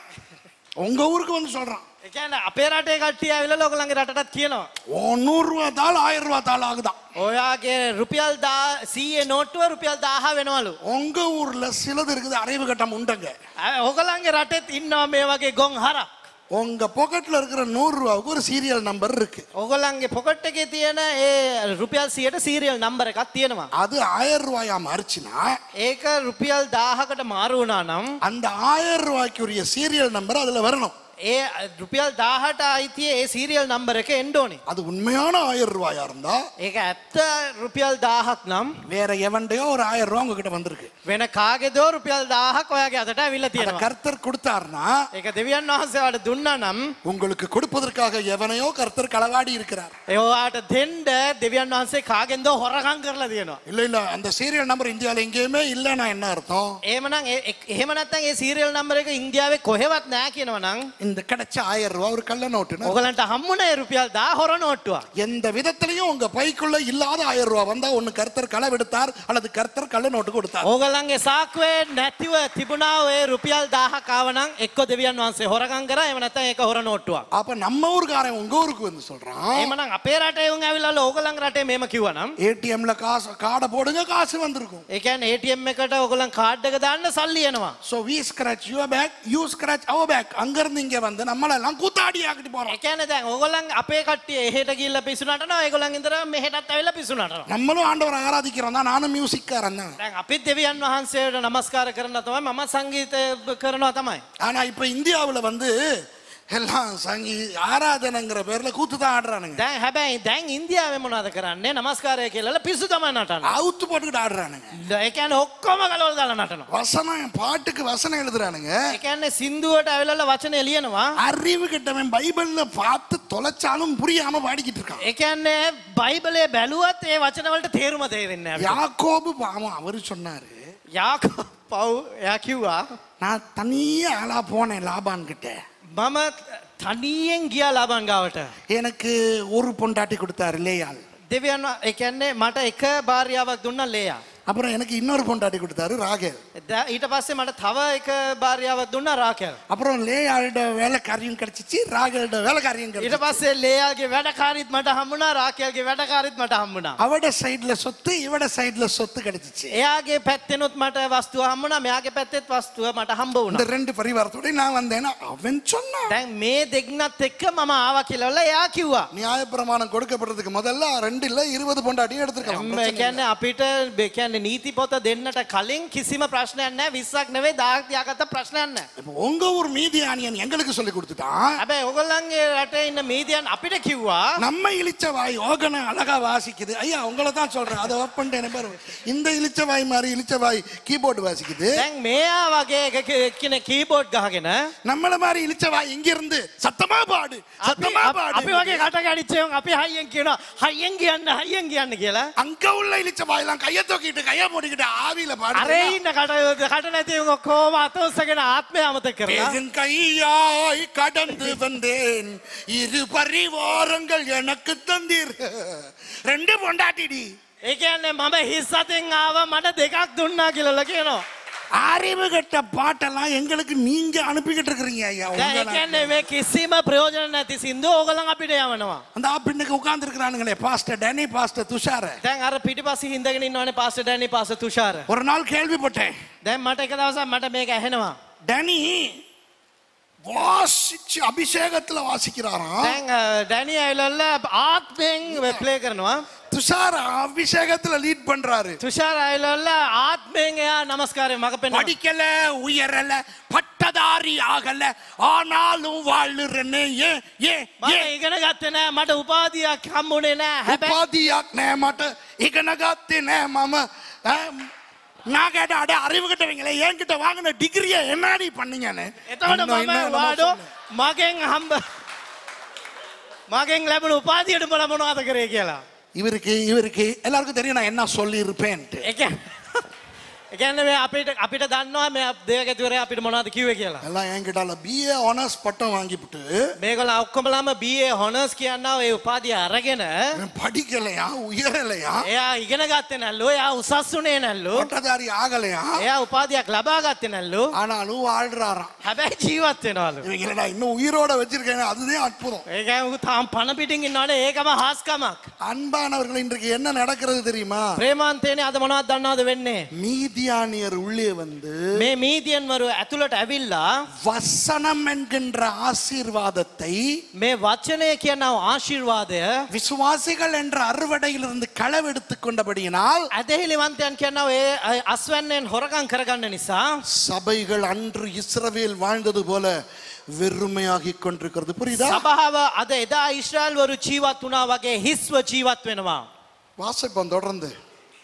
உங்க ஊருக்கு வந்து சொல்றான் ඒ කියන්නේ අපේ රටේ කට්ටිය ඇවිල්ලා ඔයගොල්ලන්ගේ රටටත් කියනවා உன் நூறு ரூபா தாள் ஆயிரம் ரூபா தாள் ஆகுதான் ඔයාගේ රුපියල් දා සීයේ නෝට්ටුව රුපියල් දාහ වෙනවලු உங்க ஊர்ல சிலது இருக்குது அறிவு கட்டம் உண்டுங்க ඇ- ඔයගොල්ලන්ගේ රටෙත් ඉන්නවා මේ වගේ ගොන් හරක් உங்க பாக்கெட்ல இருக்கிற நூறு ரூபாவுக்கு ஒரு சீரியல் நம்பர் இருக்கு ඔගොල්ලන්ගේ පොකට් එකේ තියෙන ඒ රුපියල් 100ට සීරියල් නම්බර් එකක් තියෙනවා. அது ஆயிரம் ரூபாயா மாறுச்சுன்னா ඒක රුපියල් 1000කට මාරු වුණා නම් அந்த ஆயிரம் ரூபாய்க்குரிய சீரியல் நம்பர் அதுல வரணும் ඒ රුපියල් 1000ට අයිතිය ඒ සීරියල් නම්බර් එක එන්න ඕනේ. அது உண்மையான ஆயிரம் ரூபாயா இருந்தா ඒක ඇත්ත රුපියල් 1000ක් නම් வேற எவன்டையோ ஒரு ஆயிரம் ரூபாய் உங்ககிட்ட வந்திருக்கு වෙන කාගේදෝ රුපියල් 1000ක් ඔයාගේ අතට ඇවිල්ලා அத තියෙනවා. கர்த்தர் கொடுத்தாருன்னா ඒක දෙවියන් වහන්සේවට දුන්නා නම් உங்களுக்கு கொடுப்பதற்காக எவனையோ கர்த்தர் களவாடி இருக்கிறார் ඒ ඔයාට දෙන්න දෙවියන් වහන්සේ කාගෙන්දෝ හොරකම් කරලා තියෙනවා. இல்ல இல்ல அந்த சீரியல் நம்பர் இந்தியால எங்கேயுமே இல்லைன்னா என்ன அர்த்தம் එහෙමනම් ඒ- ඒ- එහෙම නැත්නම් ඒ සීරියල් නම්බර් එක ඉන්දියාවේ කොහෙවත් නැහැ කියනවා නම් இந்த கிடைச்ச ஆயிரம் ரூபா ஒரு கள்ள நோட்டு உங்கள்ட்ட அம்முன ரூபாய் தாகரம் நோட்டுவா எந்த விதத்திலையும் உங்க பைக்குள்ள இல்லாத ஆயிரம் ரூபா வந்தா ஒன்னு கர்த்தர் களவெடுத்தார் அல்லது கர்த்தர் கள்ள நோட்டு கொடுத்தார். உங்களங்க சாக்குவே நெத்திவ திபுனாவே ரூபாய் தாக காவனாங் எக்கோ திவ்யான் வாசே இவனை தான் எக்க ஹொர நோட்டுவா அப்ப நம்ம ஊருக்காரன் உங்க ஊருக்கு வந்து சொல்றான். ஏமனாங்க அப்பேராட்டை இவங்க அவிலால உங்களங்கராட்டே மேம கிவனம் ஏடிஎம்ல காசு காடை போடுங்க காசு வந்திருக்கும். ஏகேன் ஏடிஎம் எக்கட்ட உங்களங்க கார்டுக்கு தான் சல்லி எனவா so we scratch your back you scratch our back அங்கிருந்து இங்க வந்து நம்மளெல்லாம் கூத்தாடி ஆக்கிட்டு ඒ போறோம் කියන්නේ දැන් ඕගලන් අපේ කට්ටිය එහෙට ගිහිල්ලා පිසුනටනවා ඒගොල්ලන් ඉදර මෙහෙටත් ඇවිල්ලා පිසුනටනවා. நம்மளும் ஆண்டவரை ஆராதிக்கிறோம் தான் நானும் மியூசிக்காரன் தான் දැන් අපිත් දෙවියන් වහන්සේට නමස්කාර කරන තමයි මම සංගීතය කරනවා තමයි. ஆனா இப்ப இந்தியாவுல வந்து எல்லாம் சங்கி ஆராதனைங்கிற பேர்ல கூத்து தான் ஆடுறானுங்க දැන් හැබැයි දැන් ඉන්දියාවේ මොනවද කරන්නේ නමස්කාරය කියලා පිස්සු තමයි නටන්නේ. அவுத்து போட்டுக்கிட்டு ஆடுறானுங்க ඒ කියන්නේ ඔක්කොම ගලවලා දාලා නටනවා. வசனம் பாட்டுக்கு வசனம் எழுதுறானுங்க ඒ කියන්නේ සින්දුවට ඇවිල්ලා වචන එළියනවා. அறிவு கிட்டவன் பைபிள்ல பார்த்து தொலைச்சாலும் புரியாம பாடிக்கிட்டு இருக்கான் ඒ කියන්නේ බයිබලේ බැලුවත් ඒ වචන වලට තේරුම තේරෙන්නේ නැහැ. யாக்கோபு பாவம் அவரு சொன்னாரு යාකෝ පව් එයා කිව්වා நான் தனியே ஆளா போனேன் லாபான் கிட்ட මම තනියෙන් ගියා ලබන් ගාවට. எனக்கு ஒரு பொண்டாட்டி கொடுத்தாரு லேயாள் දෙවියන් ව- ඒ කියන්නේ මට එක භාර්යාවක් දුන්නා ලේයා. அப்புறம் எனக்கு இன்னொரு பொண்டாட்டி கொடுத்தாரு ராகேல் ද- ඊට පස්සේ මට තව එක භාර්යාවක් දුන්නා රාකෙල්. அப்புறம் லேயாளோட வேலைக்காரியும் கிடைச்சிச்சு ராகேலோட வேலைக்காரியும் ඊට கிடைச்சிச்சு පස්සේ ලේයාගේ වැඩකාරීත් මට හම්බුණා රාකෙල්ගේ වැඩකාරීත් මට හම්බුණා. அவட சைடுல சொத்து இவட சைடுல சொத்து கிடைச்சிச்சு එයාගේ පැත්තෙනුත් මට වස්තුව හම්බුණා මෙයාගේ පැත්තෙත් වස්තුව මට හම්බ இந்த වුණා. ரெண்டு பரிவாரத்தோட நான் வந்தேன்னா அவன் சொன்னான் දැන් මේ දෙන්නත් එක්ක මම ආවා කියලවල එයා කිව්වා. நியாயப்பிரமாணம் கொடுக்கப்படுறதுக்கு முதல்ல ரெண்டு இல்ல இருபது பொண்டாட்டியும் எடுத்துக்கலாம் මේ කියන්නේ අපිට මේ කියන්නේ නීති පොත දෙන්නට කලින් කිසිම ප්‍රශ්නයක් නැහැ 20ක් නෙවෙයි 10ක් තියාගත්ත ප්‍රශ්නයක් නැහැ. இப்ப உங்க ஊர் மீதியானியன் எங்களுக்கு சொல்லி கொடுத்துட்டான் හැබැයි ඔයගොල්ලන්ගේ රටේ ඉන්න මීදියන් අපිට කිව්වා நம்ம இளிச்சவாய் ஓகன அழகா வாசிக்குது ஐயா உங்களை தான் சொல்றேன் அதை ஒர்க் பண்ணிட்டேன் பாரு இந்த இளிச்சவாய் மாதிரி இளிச்சவாய் கீபோர்டு வாசிக்குது දැන් මෙයා වගේ කෙන කීබෝඩ් ගහගෙන நம்மள மாதிரி இளிச்சவாய் இங்க இருந்து சத்தமா பாடு අපි சத்தமா பாடு අපි වගේ කට ගැඩිච්චයන් අපි හයියෙන් කියනවා හයියෙන් කියන්න හයියෙන් කියන්න කියලා அங்க உள்ள இளிச்சவாய் எல்லாம் கைய தூக்கிட்டு கைய மூடிக்கிட்டு ஆவியில பாடு අරේ ඉන්න කට කට නැති උන් ඔක්කොම අතෝසගෙන ආත්මය අමතක කරලා கையாய் கடந்து வந்தேன் இரு பரிவாரங்கள் எனக்கு தந்தீர் ரெண்டு பொண்டாட்டிடி ඒ කියන්නේ මම හිස් අතින් ආව මට දෙකක් දුන්නා කියලා කියනවා அறிவு கட்ட பாட்டெல்லாம் எங்களுக்கு நீங்க அனுப்பிக்கிட்டு இருக்கிறீங்க ஐயா දැන් ඒ உங்க කියන්නේ මේ කිසිම ප්‍රයෝජන නැති සින්දු ඕගලන් අපිට යවනවා அந்த பின்னுக்கு உட்கார்ந்து இருக்கிறானுங்களே பாஸ்டர் டேனி பாஸ்டர் துஷார දැන් අර පිටිපස්සේ හින්දගෙන ඉන්නවනේ පාස්ටර් ඩැනි පාස්ටර් තුෂාර ஒரு நாள் கேள்விப்பட்டேன் දැන් මට එක දවසක් මට මේක ඇහෙනවා டேனி வாசிச்சு அபிஷேகத்துல வாசிக்கிறாராம் දැන් අ, ඩැනි ඇවිල්ලා ආත්මයෙන් ප්ලේ කරනවා துஷார அபிஷேகத்துல லீட் பண்றாரு තුෂාර ඇවිල්ලා ආත්මයෙන් එයා නමස්කාරය මග පෙන්වනවා படிக்கல உயரல பட்டதாரி ஆகல ஆனாலும் வாழுறேன்னு ஏன் ஏன் මම ஏன் ඉගෙන ගත්තේ නෑ මට උපාධියක් හම්බුනේ නෑ හැබැයි உபாதியாக் நேமாட்ட இகனகாத்தி நேமாம நான் கேட்ட அட அறிவு கிட்டவங்களே என்கிட்ட வாங்கின டிகிரியை என்னடி பண்ணீங்கன்னு එතකොට இன்னும் මම இன்னும் என்னமோ වාඩෝ சொன்னேன். මගෙන් හම්බ මගෙන් ලැබුණු උපාධියට බල මොනවද කරේ කියලා இவருக்கு இவருக்கு எல்லாருக்கும் தெரியும் நான் என்ன சொல்லி இருப்பேன்ட்டு එක එකන්න මේ අපිට අපිට දන්නවා මේ දේකතුවරේ අපිට මොනවද කිව්වේ කියලා எல்லாம் என்கிட்ட பிஏ ஆனர்ஸ் பட்டம் வாங்கிவிட்டு මේගොල්ල ඔක්කොමලාම BA හොනර්ස් කියන්නාව ඒ උපාධිය අරගෙන இவன் படிக்கலையா உயரலையா එයා ඉගෙන ගත්තේ නැල්ලු එයා උසස් වුණේ නැල්ලු பட்டதாரி ஆகலையா එයා උපාධියක් ලබා ගත්තේ නැල්ලු ஆனாலும் வாழ்றாராம் හැබැයි ජීවත් වෙනවලු இவங்க என்னடா இன்னும் உயிரோட வச்சிருக்கேன் அதுதான் அற்புதம் ඒකයි ඌ තාම පණ පිටින් ඉන්නවනේ ඒකම හාස්කමක් அன்பானவர்கள் இன்றைக்கு என்ன நடக்கிறது தெரியுமா ප්‍රේමාන්තේනේ අද මොනවද දන්නවද වෙන්නේ மீதியானியர் உள்ளே வந்து මේ මීදියන්වරු ඇතුළට ඇවිල්ලා வசனம் என்கின்ற ஆசீர்வாதத்தை මේ වචනය කියනව ආශිර්වාදය விசுவாசிகள் என்ற அறுவடையிலிருந்து களவெடுத்துக் கொண்டபடியினால் ඇදහිලිවන්තයන් කියනව ඒ අස්වැන්නයෙන් හොරකං කරගන්න නිසා சபைகள் அன்று இஸ்ரவேல் வாழ்ந்தது போல வெறுமையாகிக் கொண்டிருக்கிறது புரியுதா සභාව අද එදා ඉශ්‍රාල්වරු ජීවත් වුණා වගේ හිස්ව ජීවත් වෙනවා. வாசிப்போம் தொடர்ந்து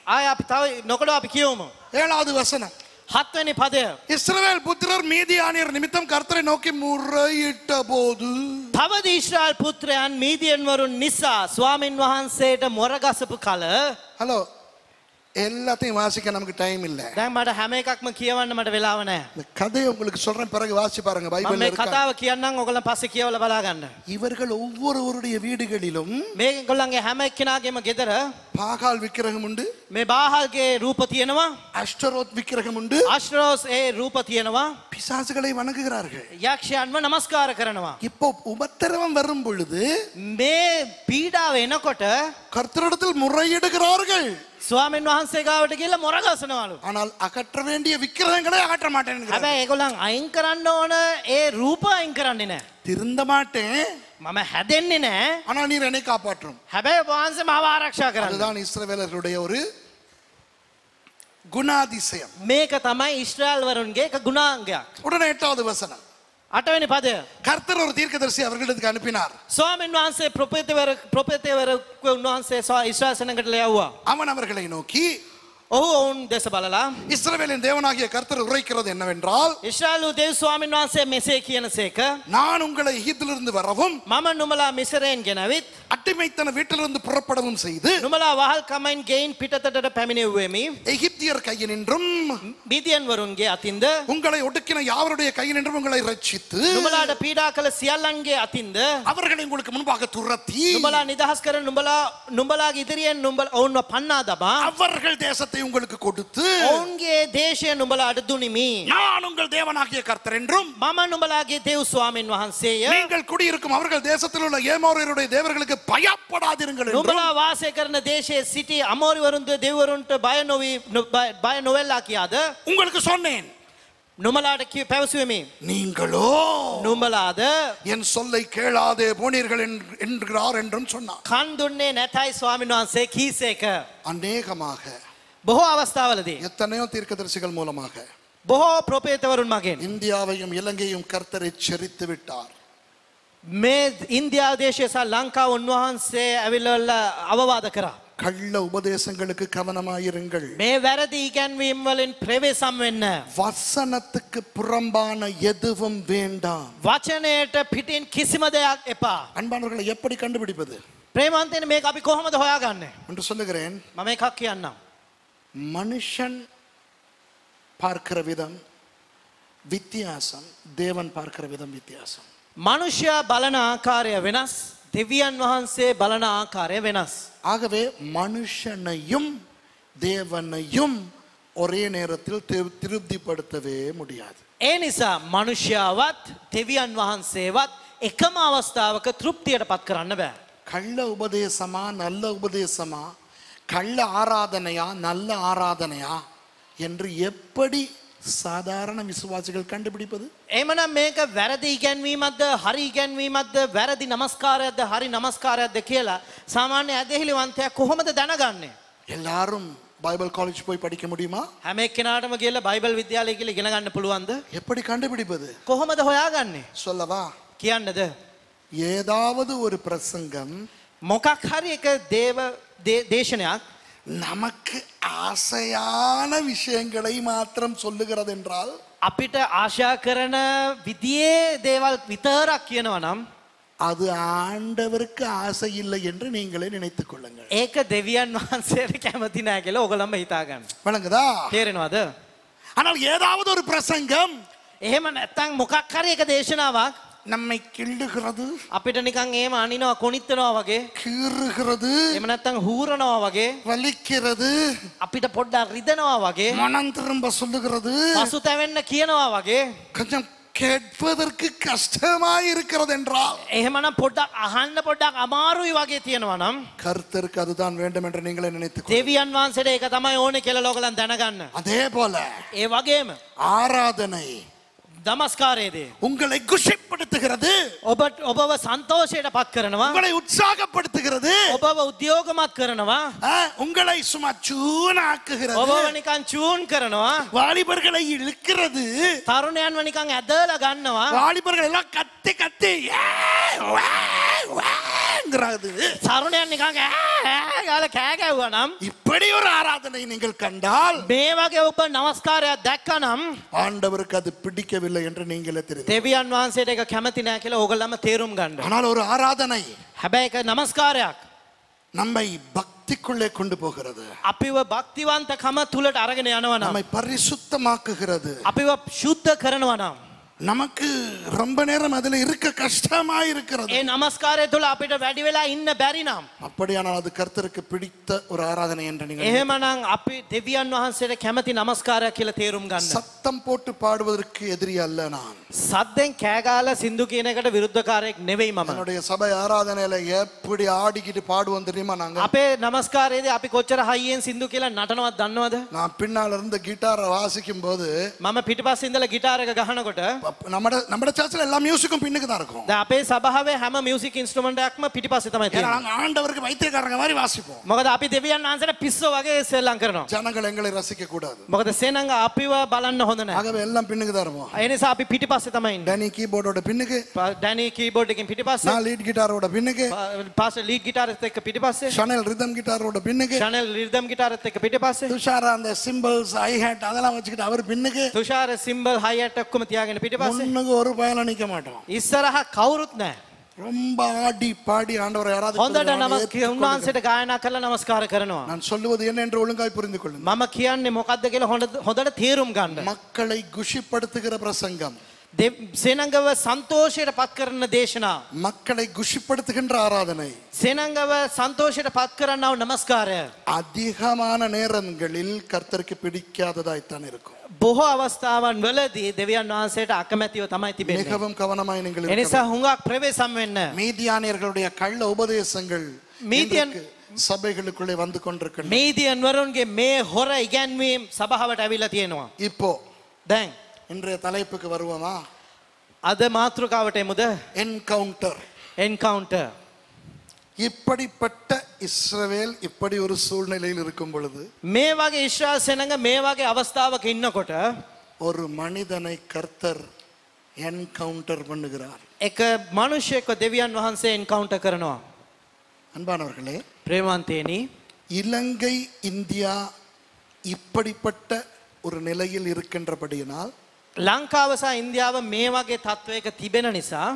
ආය අපි තව නොකඩ අපි කියවමු. ஏழாவது வசனம் හත්වනි පදය. இஸ்ரவேல் புத்திரர் மீதியானியர் நிமித்தம் கர்த்தரை நோக்கி முறையிட்ட போது තවද ඊශ්‍රාල් පුත්‍රයන් මීදියන්වරුන් නිසා ස්වාමින් වහන්සේට මොරගසපු කල ஹலோ எல்லாத்தையும் வாசிக்க நமக்கு டைம் இல்ல දැන් මට හැම එකක්ම කියවන්න මට වෙලාව නැහැ. இந்த கதையை உங்களுக்கு சொல்றேன் பிறகு வாசி பாருங்க මම பைபிள்ல මේ இருக்கா කතාව කියන්නම් ඔගලන් පස්සේ කියවල බලාගන්න. இவர்கள் ஒவ்வொருவருடைய வீடுகளிலும் මේ ගොල්ලන්ගේ හැම එක්කෙනාගේම ගෙදර பாகால் விக்கிரகம் உண்டு මේ බාහල්ගේ රූප තියෙනවා. அஷ்டரோத் விக்கிரகம் உண்டு ආශ්‍රෝස් ඒ රූප තියෙනවා. பிசாசுகளை வணங்குகிறார்கள் යක්ෂයන්ව නමස්කාර කරනවා. இப்போ உபத்திரவம் வரும் பொழுது මේ පීඩාව එනකොට கர்த்தரிடத்தில் முறையிடுகிறார்கள் ස්වාමීන් වහන්සේ ගාවට කියලා මොරගසනවලු. ஆனால் அகற்ற வேண்டிய விக்கிரகங்களை அகற்ற மாட்டேன் හැබැයි ඒගොල්ලන් අයින් කරන්න ඕන ඒ රූප අයින් කරන්නේ නෑ. திருந்த மாட்டேன் මම හැදෙන්නේ නෑ. ஆனா நீர் என்னை காப்பாற்றும் හැබැයි වහන්සේ මාව ආරක්ෂා කරන්න. அதுதான் இஸ்ரவேலர்களுடைய ஒரு குணாதிசயம் මේක තමයි ඉස්්‍රාල්වරුන්ගේ එක ගුණාංගයක්. உடனே எட்டாவது வசனம் අටවැනි පදය. கர்த்தர் ஒரு தீர்க்கதரிசி அவர்களுக்கு அனுப்பினார் ස්වාමීන් වහන්සේ ප්‍රපතිවර ප්‍රපතිවර උන්වහන්සේ ඉශ්වාසනකට ලයව්වා. அவன் அவர்களை நோக்கி ඔහු ඔවුන් දෙස බලලා. இஸ்ரவேலின் தேவனாகிய கர்த்தர் உரைக்கிறது என்னவென்றால் ඉශ්‍රාලු දෙව් ස්වාමීන් වහන්සේ මෙසේ කියන සේක. நான் உங்களை எகிப்திலிருந்து வரவும் මම නුමලා මිසරයෙන් ගෙනවිත්. அட்டிமைத்தன வீட்டிலிருந்து புறப்படவும் செய்து නුමලා වහල් කමයින් ගෙයින් පිටතට පැමිණෙව්වෙමි. எகிப்தியர் கையினின்றும் බිදියන්වරුන්ගේ අතින්ද. உங்களை ஒடுக்கின யாவருடைய கையினின்றும் உங்களை ரட்சித்து නුඹලාට පීඩා කළ සියල්ලන්ගේ අතින්ද அவர்களை உங்களுக்கு முன்பாக துரத்தி නුඹලා නිදහස් කර නුඹලා නුඹලාගේ ඉදිරියෙන් නුඹල ඔවුන්ව පන්නා දබා அவர்கள் தேசத்தை தேசத்தை உங்களுக்கு கொடுத்து ඔවුන්ගේ දේශය නුඹලාට දුනිමි. நான் உங்கள் தேவனாகிய கர்த்தர் என்றும் මම නුඹලාගේ දෙව් ස්වාමීන් වහන්සේය. நீங்கள் குடியிருக்கும் அவர்கள் தேசத்தில் உள்ள ஏமோரியருடைய தேவர்களுக்கு பயப்படாதிருங்கள் என்றும் නුඹලා වාසය කරන දේශයේ සිටි අමෝරිවරුන්ද දෙවරුන්ට බය නොවී නො- බය- බය නොවෙල්ලා කියාද உங்களுக்கு சொன்னேன் නුඹලාට කිය පැවසුවමි. நீங்களோ නුඹලාද என் சொல்லை கேளாதே போனீர்கள் என்று- என்கிறார் என்றும் சொன்னார் කන් දුන්නේ නැතයි ස්වාමීන් වහන්සේ කීසේක. அநேகமாக බොහෝ අවස්ථාවලදී. எத்தனையோ தீர்க்கதரிசிகள் மூலமாக බොහෝ ප්‍රපේතවරුන් මගෙන්. இந்தியாவையும் இலங்கையும் கர்த்தர் எச்சரித்து விட்டார் මේ ඉන්දියාව දේශය සහ ලංකාව උන්වහන්සේ ඇවිල්ල අවවාද කරා. கள்ள உபதேசங்களுக்கு கவனமாயிருங்கள் මේ වැරදි ඉගැන්වීම් වලින් ප්‍රවේසම් වෙන්න. வசனத்துக்கு புறம்பான எதுவும் வேண்டாம் වචනයට පිටින් කිසිම දෙයක් එපා. அன்பானவர்களை எப்படி கண்டுபிடிப்பது ප්‍රේමන්තයෙන් මේක අපි කොහොමද හොයාගන්න. என்று சொல்லுகிறேன் මම එකක් කියන්නම්. மனுஷன் பார்க்கிற விதம் வித்தியாசம் தேவன் பார்க்கிற விதம் வித்தியாசம் මනුෂ්‍යයා බලන ආකාරය වෙනස් දෙවියන් වහන්සේ බලන ආකාරය වෙනස්. ஆகவே மனுஷனையும் தேவனையும் ஒரே நேரத்தில் திரு- திருப்திப்படுத்தவே முடியாது ඒ නිසා මනුෂ්‍යාවත් දෙවියන් වහන්සේවත් එකම අවස්ථාවක තෘප්තියට පත් කරන්න බෑ. கள்ள உபதேசமா நல்ல உபதேசமா கள்ள ஆராதனையா நல்ல ஆராதனையா என்று எப்படி சாதாரண விசுவாசிகள் கண்டுபிடிப்பது එමනම් මේක වැරදි ඉගැන්වීමක්ද හරි ඉගැන්වීමක්ද වැරදි නමස්කාරයක්ද හරි නමස්කාරයක්ද කියලා සාමාන්‍ය ඇදහිලිවන්තයක් කොහොමද දැනගන්නේ. எல்லாரும் பைபிள் காலேஜ் போய் படிக்க முடியுமா හැම එක්කෙනාටම කියලා බයිබල් විද්‍යාලය කියලා ඉගෙන ගන්න පුළුවන්ද? எப்படி கண்டுபிடிப்பது කොහොමද හොයාගන්නේ? சொல்லவா කියන්නද? ஏதாவது ஒரு பிரசங்கம் මොකක් හරි එක දේව දේ- දේශනයක් நமக்கு ஆசையான விஷயங்களை மாத்திரம் சொல்லுகிறது என்றால் අපිට ආශා කරන විදියේ දේවල් විතරක් කියනවා නම් அது ஆண்டவருக்கு ஆசை இல்லை என்று நீங்களே நினைத்துக் கொள்ளுங்கள் ඒක දෙවියන් වහන්සේට කැමති නෑ කියලා ඔයගොල්ලන්ම හිතාගන්න. வழங்குதா තේරෙනවද? ஆனால் ஏதாவது ஒரு பிரசங்கம் එහෙම නැත්තම් මොකක් හරි එක දේශනාවක් நம்மை கிள்ளுகிறது අපිට නිකන් එහෙම අනිනවා කොනිත්තනවා වගේ கீறுகிறது එහෙම නැත්තම් හූරනවා වගේ வலிக்கிறது අපිට පොඩ්ඩක් රිදෙනවා වගේ மனம் திரும்ப சொல்லுகிறது පසුතැවෙන්න කියනවා වගේ கொஞ்சம் கேட்பதற்கு கஷ்டமாய் இருக்கிறது என்றால் එහෙමනම් පොඩ්ඩක් අහන්න පොඩ්ඩක් අමාරුයි වගේ තියෙනවා නම් கர்த்தருக்கு அதுதான் வேண்டும் என்று நீங்களே நினைத்துக் கொள்ளுங்கள். දෙවියන් වහන්සේට ඒක තමයි ඕනේ කියලා ලෝකලන් දැනගන්න. அதே போல ඒ වගේම ஆராதனை දමස්කාරයේදී உங்களை குஷிப்படுத்துகிறது ඔබ ඔබව සන්තෝෂයට පත් කරනවා உங்களை உற்சாகப்படுத்துகிறது ඔබව උද්‍යෝගමත් කරනවා ஆ, உங்களை சும்மா சூனாக்குகிறது ඔබව නිකන් චූන් කරනවා வாலிபர்களை இழுக்கிறது තරුණයන්ව නිකන් ඇදලා ගන්නවා வாலிபர்கள் எல்லாம் கத்தி கத்தி ஏ, வா, வாங்கிறது. තරුණයන් නිකන් ඈ ඈ ගාලා කෑ ගැව්වා නම් இப்படி ஒரு ஆராதனை நீங்கள் கண்டால் මේ වගේ ඔබ නමස්කාරයක් දැක්කනම් ஆண்டவருக்கு அது பிடிக்கவில்லை என்று நீங்களே தெரியும் දෙවියන් වහන්සේට ඒක කැමති නෑ කියලා ඕගොල්ලන්ම තේරුම් ගන්න. ஆனால் ஒரு ஆராதனை හැබැයි ඒක නමස්කාරයක් நம்மை பக்திக்குள்ளே கொண்டு போகிறது අපිව භක්තිවන්තකම තුලට අරගෙන යනවා නම් நம்மை பரிசுத்தமாக்குகிறது අපිව ශුද්ධ කරනවා නම් நமக்கு ரொம்ப நேரம் அதுல இருக்க கஷ்டமா இருக்கிறது ඒ නමස්කාරය තුළ අපිට වැඩි වෙලා ඉන්න බැරි නම් அப்படியானால் அது கர்த்தருக்கு பிடித்த ஒரு ஆராதனை என்று நீங்கள் එහෙමනම් අපි දෙවියන් වහන්සේට කැමති නමස්කාරයක් කියලා තේරුම් ගන්න. சத்தம் போட்டு பாடுவதற்கு எதிரி அல்ல நான் සද්දෙන් කෑගාල සින්දු කියන එකට විරුද්ධකාරයෙක් නෙවෙයි මම. என்னுடைய சபை ஆராதனையில எப்படி ஆடிக்கிட்டு பாடுவோம் தெரியுமா நாங்க අපේ නමස්කාරයේදී අපි කොච්චර හයියෙන් සින්දු කියලා නටනවත් දන්නවද? நான் பின்னால இருந்து கிட்டாரை வாசிக்கும் போது මම පිටිපස්සේ ඉඳලා ගිටාර එක ගහනකොට அப்ப நம்ம நம்ம சர்ச்சில் எல்லா மியூசிக்கும் பின்னுக்கு தான் இருக்கும் දැන් අපේ සභාවේ හැම මියුසික් ඉන්ස්ට්‍රුමන්ට් එකක්ම පිටිපස්සේ තමයි ஏன்னா තියෙන්නේ. நாங்க ஆண்டவருக்கு வைத்தியக்காரங்க மாதிரி வாசிப்போம் මොකද අපි දෙවියන් වහන්සේට පිස්සෝ වගේ සෙල්ලම් කරනවා. ஜனங்கள் எங்களை ரசிக்க கூடாது මොකද සේනංග අපිව බලන්න හොඳ නැහැ. ஆகவே எல்லாம் பின்னுக்கு தான் இருப்போம் ඒ නිසා අපි පිටිපස්සේ තමයි ඉන්නේ. டனி கீபோர்டோட பின்னுக்கு ඩැනි කීබෝඩ් එකකින් පිටිපස්සේ நான் லீட் கிட்டாரோட பின்னுக்கு පාස ලීඩ් ගිටාරත් එක්ක පිටිපස්සේ ஷனல் ரிதம் கிட்டாரோட பின்னுக்கு ශනල් රිදම් ගිටාරත් එක්ක පිටිපස්සේ துஷாரா அந்த சிம்பிள்ஸ் ஐ ஹேட் அதெல்லாம் வச்சுக்கிட்டு அவர் பின்னுக்கு තුෂාර සිම්බල් හයියට ඔක්කොම තියාගෙන පිටිපස්සේ முன்னுக்கு ஒரு பயல நிக்க மாட்டோம் ඉස්සරහ කවුරුත් නැහැ. ரொம்ப ஆடி பாடி ஆண்டவரை யாராவது හොඳට இப்படி නමස් ஏற்றுக்கொள்ளுங்க. උන්වහන්සේට ගායනා කරලා නමස්කාර කරනවා. நான் சொல்லுவது என்ன என்று ஒழுங்காய் புரிந்து கொள்ளுங்க මම කියන්නේ මොකද්ද කියලා හොඳ- හොඳට තේරුම් ගන්න. மக்களை குஷிப்படுத்துகிற பிரசங்கம் දෙ- සෙනඟව සන්තෝෂයට පත් කරන දේශනා. மக்களை குஷிப்படுத்துகின்ற ஆராதனை සෙනඟව සන්තෝෂයට පත් කරන්නව නමස්කාරය. அதிகமான நேரங்களில் கர்த்தருக்கு பிடிக்காததாய்த்தான் இருக்கும் බොහෝ අවස්ථාවන් වලදී දෙවියන් වහන්සේට අකමැතිව තමයි තිබෙන්නේ. மிகவும் கவனமாய் நீங்கள் இருக்க එනිසා හුඟක් ප්‍රවේශම් වෙන්න. மீதியானியர்களுடைய கள்ள உபதேசங்கள் மீதியான்- இன்றைக்கு சபைகளுக்குள்ளே வந்து கொண்டிருக்கின்றன මේදියන්වරුන්ගේ මේ හොර ඉගැන්වීම් සභාවට ඇවිල්ලා තියෙනවා. இப்போ දැන් இன்றைய தலைப்புக்கு வருவோமா අද මාතෘකාවට එමුද என்கவுண்டர் එන්කවුන්ට. இப்படிப்பட்ட இஸ்ரவேல் இப்படி ஒரு சூழ்நிலையில் இருக்கும் பொழுது මේ වගේ ඉශ්‍රාල් සෙනඟ මේ වගේ අවස්ථාවක ඉන්නකොට ஒரு மனிதனை கர்த்தர் என்கவுண்டர் பண்ணுகிறார் එක මනුෂ්‍යයක දෙවියන් වහන්සේ එන්කවුන්ට කරනවා. அன்பானவர்களே ප්‍රේමන්තයනී இலங்கை இந்தியா இப்படிப்பட்ட ஒரு நிலையில் இருக்கின்றபடியினால் ලංකාව සහ ඉන්දියාව මේ වගේ තත්ත්වයක තිබෙන නිසා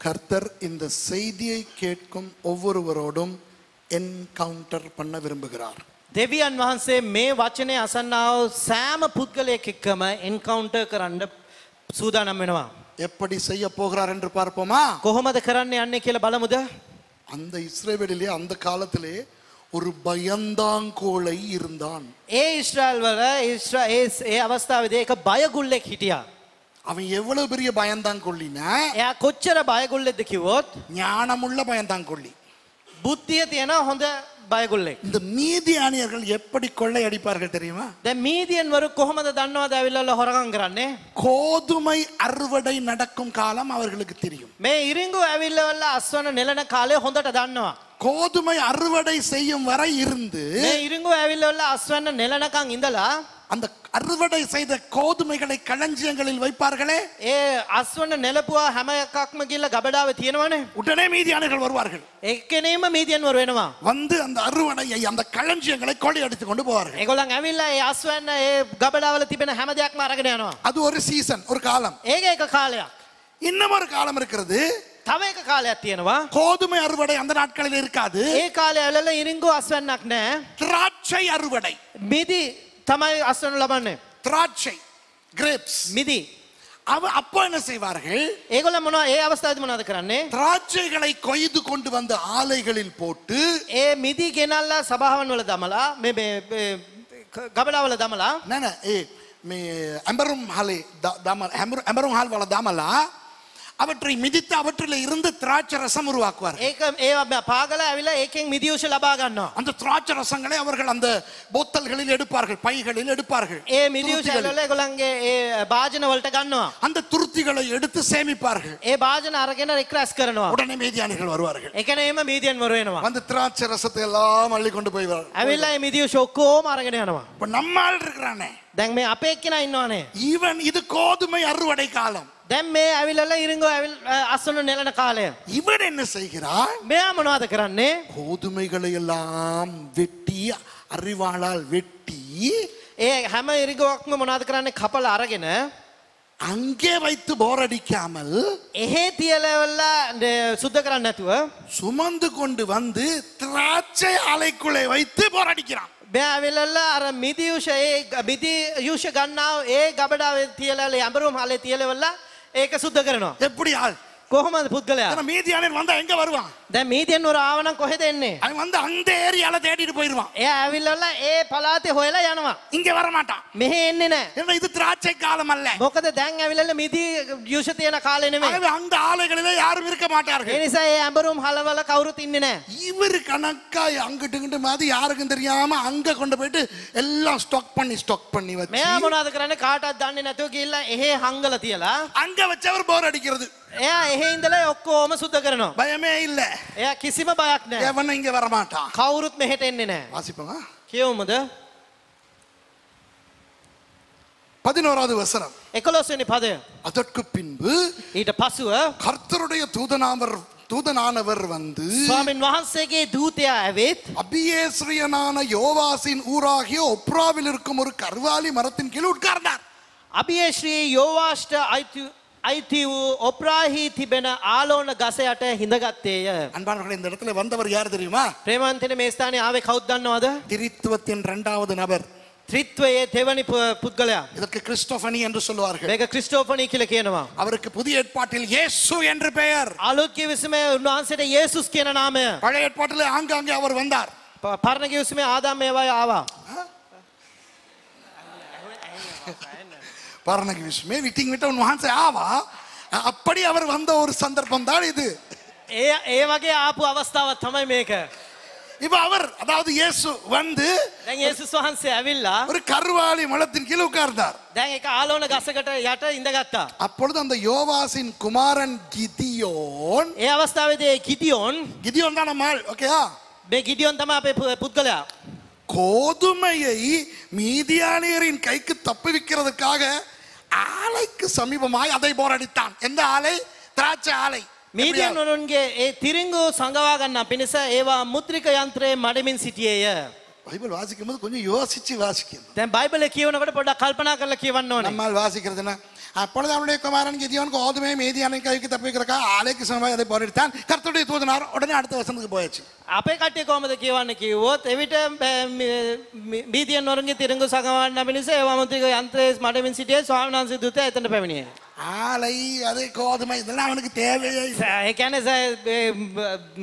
கர்த்தர் இந்த செய்தியை கேட்கும் ஒவ்வொருவரோடும் என்கவுண்டர் பண்ண விரும்புகிறார் දෙවියන් වහන්සේ මේ වචනය අසන්නාව සෑම පුද්ගලයෙක් එක්කම එන්කවුන්ට කරන්න සූදානම් වෙනවා. எப்படி செய்ய போகிறார் என்று பார்ப்போமா කොහොමද කරන්න යන්නේ කියල බලමුද. அந்த இஸ்ரேவேலிலே அந்த காலத்திலே ஒரு ಭಯಂದಾಂಕೋಳೈ இருந்தான். ಏ ಇಸ್ರಾಯೇಲ್ ವರ ಇಸ್ರಾ ஏ அவஸ்தாவிதே ಏಕ ಭಯಗುಳ್ಳೆ ಹಿಟಿಯ அவன் எவ்வளவு பெரிய பயந்தாங்கொள்ளினா? கொச்சர பயகுள்ளது கிவோத் ஞானமுள்ள பயந்தாங்கொள்ளி. புத்திய ஏன்னா ஹொந்த பயகுள்ளே? இந்த மீதி ஆணியர்கள் எப்படி கொள்ளை அடிப்பார்கள் தெரியுமா? த மீதியன் வரும் கோமத தன்னவாத அவிலல்ல ஹொரகங்கறானே கோதுமை அறுவடை நடக்கும் காலம் அவர்களுக்கு தெரியும். மே இருங்கு அவிலல்ல அஸ்வன நிலன காலே ஹொந்தட தன்னவா கோதுமை அறுவடை செய்யும் வரை இருந்து මේ ඉරිංගු ඇවිල්ලවල්ල අස්වන්න නෙලනකං ඉඳලා அந்த அறுவடை செய்த கோதுமைகளை களஞ்சியங்களில் வைப்பார்களே ඒ අස්වන්න නෙලපුවා හැම එකක්ම කියල්ල ගබඩාව තියෙනවනේ. உடனே மீதியானர்கள் வருவார்கள் එක්කනේම මීදියන්වර වෙනවා. வந்து அந்த அறுவடையை அந்த களஞ்சியங்களை கொள்ளையடித்து கொண்டு போவார்கள் එගොලන් ඇවිල්ලා ඒ අස්වන්න ඒ ගබඩාවල තිබෙන හැම දෙයක් අරගෙන යනවා. அது ஒரு சீசன் ஒரு காலம் ඒක එක කාලයක්. இன்னும் ஒரு காலம் இருக்கிறது තව එක කාලයක් තියෙනවා. கோதுமை அறுவடை அந்த நாட்களில் இருக்காது ඒ කාලය ඇලල ඉරිංගු අස්වන්නක් නෑ. திராட்சை அறுவடை මිදි තමයි අස්වනු ලබන්නේ. திராட்சை கிரேப்ஸ் මිදි. அவ அப்போ என்ன செய்வார்கள் ඒගොල මොනවා ඒ අවස්ථාද මොනාද කරන්නේ. திராட்சைகளை கொய்து கொண்டு வந்து ஆலைகளில் போட்டு ඒ මිදි ගෙනල්ලා සභාවන් වල දමලා මේ- මේ- මේ ගබඩාවල දමලා නෑ නෑ ඒ මේ ඇඹරුම් හලේ ද- දමල හැමරු- ඇඹරුම් හල් වල දමලා அவற்றை மிதித்து அவற்றில் இருந்து திராட்சை ரசம் உருவாக்குவார் ඒක ඒ පාගල ඇවිලා ඒකෙන් මිදියෝෂ ලබා ගන්නවා. அந்த திராட்சை ரசங்களை அவர்கள் அந்த போத்தல்களில் எடுப்பார்கள் பைகளில் எடுப்பார்கள் ඒ මිදියෝෂ துருத்திகளில். ඇලල ගොලන්ගේ ඒ භාජන වලට ගන්නවා. அந்த துருத்திகளை எடுத்து சேமிப்பார்கள் ඒ භාජන අරගෙන රික්රස් කරනවා. உடனே மீதியானிகள் வருவார்கள் එකනේම මීදියන් වර වෙනවා. வந்து திராட்சை ரசத்தை எல்லாம் அள்ளி கொண்டு போய் ඇවිල්ලා ඒ මිදියෝෂ ඔක්කෝම අරගෙන යනවා. இப்ப நம்ம ஆள் இருக்கிறானே දැන් මේ අපේ එක්කෙන ඉන්නවානේ. இவன் இது கோதுமை அறுவடை காலம் දැන් මේ ඇවිල්ල ඉරිංගෝ ඇවිල් අස්සනු නෙලන කාලය. இவன் என்ன செய்கிறான் මෙයා මොනවාද කරන්නේ. கோதுமைகளை எல்லாம் வெட்டி அறிவாளால் வெட்டி ඒ හැම ඉරිගෝක්ම මොනාද කරන්නේ කපල අරගෙන. அங்கே வைத்து போர் அடிக்காமல் එහෙ තියලවල්ලා සුද්ධ කරන්න නැතුව. சுமந்து கொண்டு வந்து திராட்சை ஆலைக்குள்ளே வைத்து போர் அடிக்கிறான் මෙයා ඇවිල්ල අර මිදියුෂ ඒ බිදි යුෂ ගන්නාව ඒ ගබඩාව තියලල ඇඹරුම් හලේ තියලවල්ලා ඒක සුද්ධ කරනවා. எப்படி ஆள் කොහොමද පුද්ගලයා. ஆனா மீதியானன் வந்தா எங்க வருவான் දැ මීතියන් වර ආවනම් කොහෙද එන්නේ. அவன் வந்து அந்த ஏரியால தேடிட்டு போயிருவான் එය ඇවිල්ලල්ල ඒ පලාතේ හොයලා යනවා. இங்க வர மாட்டான் මෙහෙ එන්නේ නෑ. ஏன்னா இது திராட்சை காலம் அல்ல මොකද දැන් ඇවිල්ල මිදි යුෂ තියෙන කාලෙනෙවේ. ஆகவே அந்த ஆலைகளிலே யாரும் இருக்க மாட்டார்கள் එනිසා ඒ ඇඹරුම් හලවල කවුරුත් ඉන්න නෑ. இவர் கணக்கா அங்கிட்டு இங்கிட்டு மாதிரி யாருக்கும் தெரியாம அங்க கொண்டு போயிட்டு எல்லாம் ஸ்டாக் பண்ணி ஸ்டாக் பண்ணி வச்சு මෙයා මොනාද කරන්න කාටත් දන්නේ නැතුව කියල්ලා එහෙ හංගල තියලා. அங்க வச்சவர் போர் அடிக்கிறது එයා එහෙ ඉඳලා ඔක්කෝම සුද්ධ කරනවා. பயமே இல்ல එයා කිසිම බයක් නෑ. எவனும் இங்க வர மாட்டான் කවුරුත් මෙහෙට එන්නේ නෑ. வாசிப்போங்க කියවමුද. பதினோராவது வசனம் එකොලොස්වනි පදය. அதற்கு பின்பு ඊට පසුව கர்த்தருடைய தூதனாவர் தூதனானவர் வந்து ස්වාමින් වහන්සේගේ දූතයා ඇවිත් அபியேஸ்ரியனான யோவாசின் ஊராகிய ஒப்ராவில் இருக்கும் ஒரு கர்வாலி மரத்தின் கீழ் உட்கார்ந்தார் අභියශ්‍රී යෝවාෂ්ට අයිති ஐத்தி ஒப்ராஹி திபென ஆலோன கசையாட்ட ஹிந்தகத்தேய அன்பானவர்களே இந்த இடத்துல வந்தவர் யார் தெரியுமா? பிரேமாந்தின மேஸ்தானி ஆவே கவுத்தானவாத திரித்துவத்தின் இரண்டாவது நபர். ತ್ರಿತ್ವಯೇ தேவனி ಪುದ್ಗಲ ಇದಕ್ಕೆ ಕ್ರಿಸ್ಟೋಫನಿ ಎಂದು சொல்லுவார்கள். ಬೇಗ கிறிஸ்டோபனி கீழ கேனவா அவருக்கு புதிய ஏற்பாட்டில் இயேசு என்று பெயர். ஆலோக்கிய விசுமே உன்னான்சட இயேசுஸ் கேன நாம பழைய ஏற்பாட்டில் ஆங்காங்கே அவர் வந்தார். பர்ணகிய விசுமே ஆதாம் ஆவா පාරණකිවිස්මේ විටින් විට උන්වහන්සේ ஆவா? அப்படி அவர் வந்த ஒரு சந்தர்ப்பம் தான் இது. ஏ ஏ வகை ஆப்பு அவஸ்தாவை තමයි මේක இப்ப அவர் அதாவது இயேசு வந்து දැන් යේසුස් වහන්සේ ඇවිල්ලා ஒரு கருவாலி மலத்தின் கீழ உட்கார்ந்தார். දැන් ඒක ආලෝන யாட்ட இந்த ඉඳගත්තා அப்பொழுது அந்த யோவாசின் குமாரன் கிதியோன் ඒ අවස්ථාවේදී கிதியோன். கிதியோன் தான் நம்மால் ஓகேயா මේ கிதியோன் තමයි අපේ පුද්ගලයා கோதுமையை மீதியானியரின் கைக்கு தப்பு தப்புவிக்கிறதுக்காக ஆலைக்கு சமீபமாய் அதை போரடித்தான் எந்த ஆலை திராட்சை ஆலை මීදියන් වරුන්ගේ ඒ තිරිංගු සඟවා ගන්න පිණිස ඒවා මුද්‍රික යන්ත්‍රයේ මඩමින් සිටියේය. பைபிள் வாசிக்கும் போது கொஞ்சம் யோசிச்சு வாசிக்கணும் දැන් බයිබල කියවනකට පොඩ්ඩක් කල්පනා කරලා කියවන්න ඕනේ. நம்மால் வாசிக்கிறதுனா அப்பொழுது அவனுடைய குமாரன் கிதியோன் கோதுமை மீதியான கைக்கு தப்பிக்கிறதுக்காக ஆலைக்கு சமயமாக அதை போரிட்டான் கர்த்தருடைய தூதனார் உடனே அடுத்த வசனத்துக்கு போயாச்சு අපේ කට්ටිය කොහමද කියවන්න කිව්වොත් එවිට බීදියන් වරුන්ගේ තිරිංගු සඟවන්න පිණිස ඒවා මුද්‍රික යන්ත්‍රයේ මඩමින් සිටියේ ස්වාමීන් වහන්සේ දුත එතනට පැමිණියේ. ஆலை அது கோதுமை இதெல்லாம் அவனுக்கு தேவையே இல்லை. ඒ කියන්නේ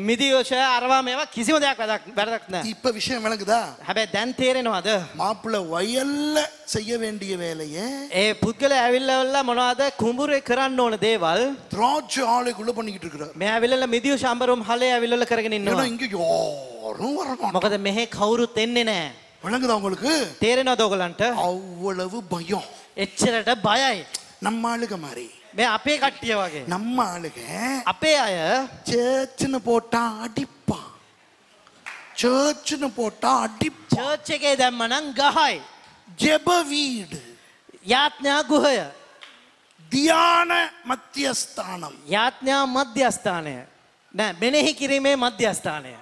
මිදියෝෂය අරවා මේවා කිසිම දෙයක් වැදක් වැරදක් නෑ. இப்ப விஷயம் விளங்குதா හැබැයි දැන් තේරෙනවද? மாப்பிள்ளை வயல்ல செய்ய வேண்டிய வேலையை ඒ පුද්ගල ඇවිල්ලවල්ල මොනවද කුඹුරේ කරන්න ඕන දේවල් திராட்சை ஆலைக்குள்ள பண்ணிக்கிட்டு இருக்கிறார் මේ ඇවිල්ල මිදියු ශම්බරුම් හලේ ඇවිල්ල කරගෙන ஏன்னா ඉන්නවා. இங்க யாரும் வரணும் මොකද මෙහෙ කවුරුත් එන්නේ නෑ. விளங்குதா உங்களுக்கு තේරෙනවද ඔයගලන්ට? அவ்வளவு பயம் එච්චරට බයයි. நம்ம ஆளுக மாதிரி මේ අපේ කට්ටිය වගේ. நம்ம ஆளுக අපේ අය சேர்ச்சுன்னு போட்டா அடிப்பான் சேர்ச்சுன்னு போட்டா அடிப்பான் චර්ච් එකේ දැම්මනම් ගහයි. ஜெப வீடு යාඥා ගුහය. தியான மத்தியஸ்தானம் යාඥා මධ්‍යස්ථානය. නෑ මෙනෙහි කිරීමේ මධ්‍යස්ථානය.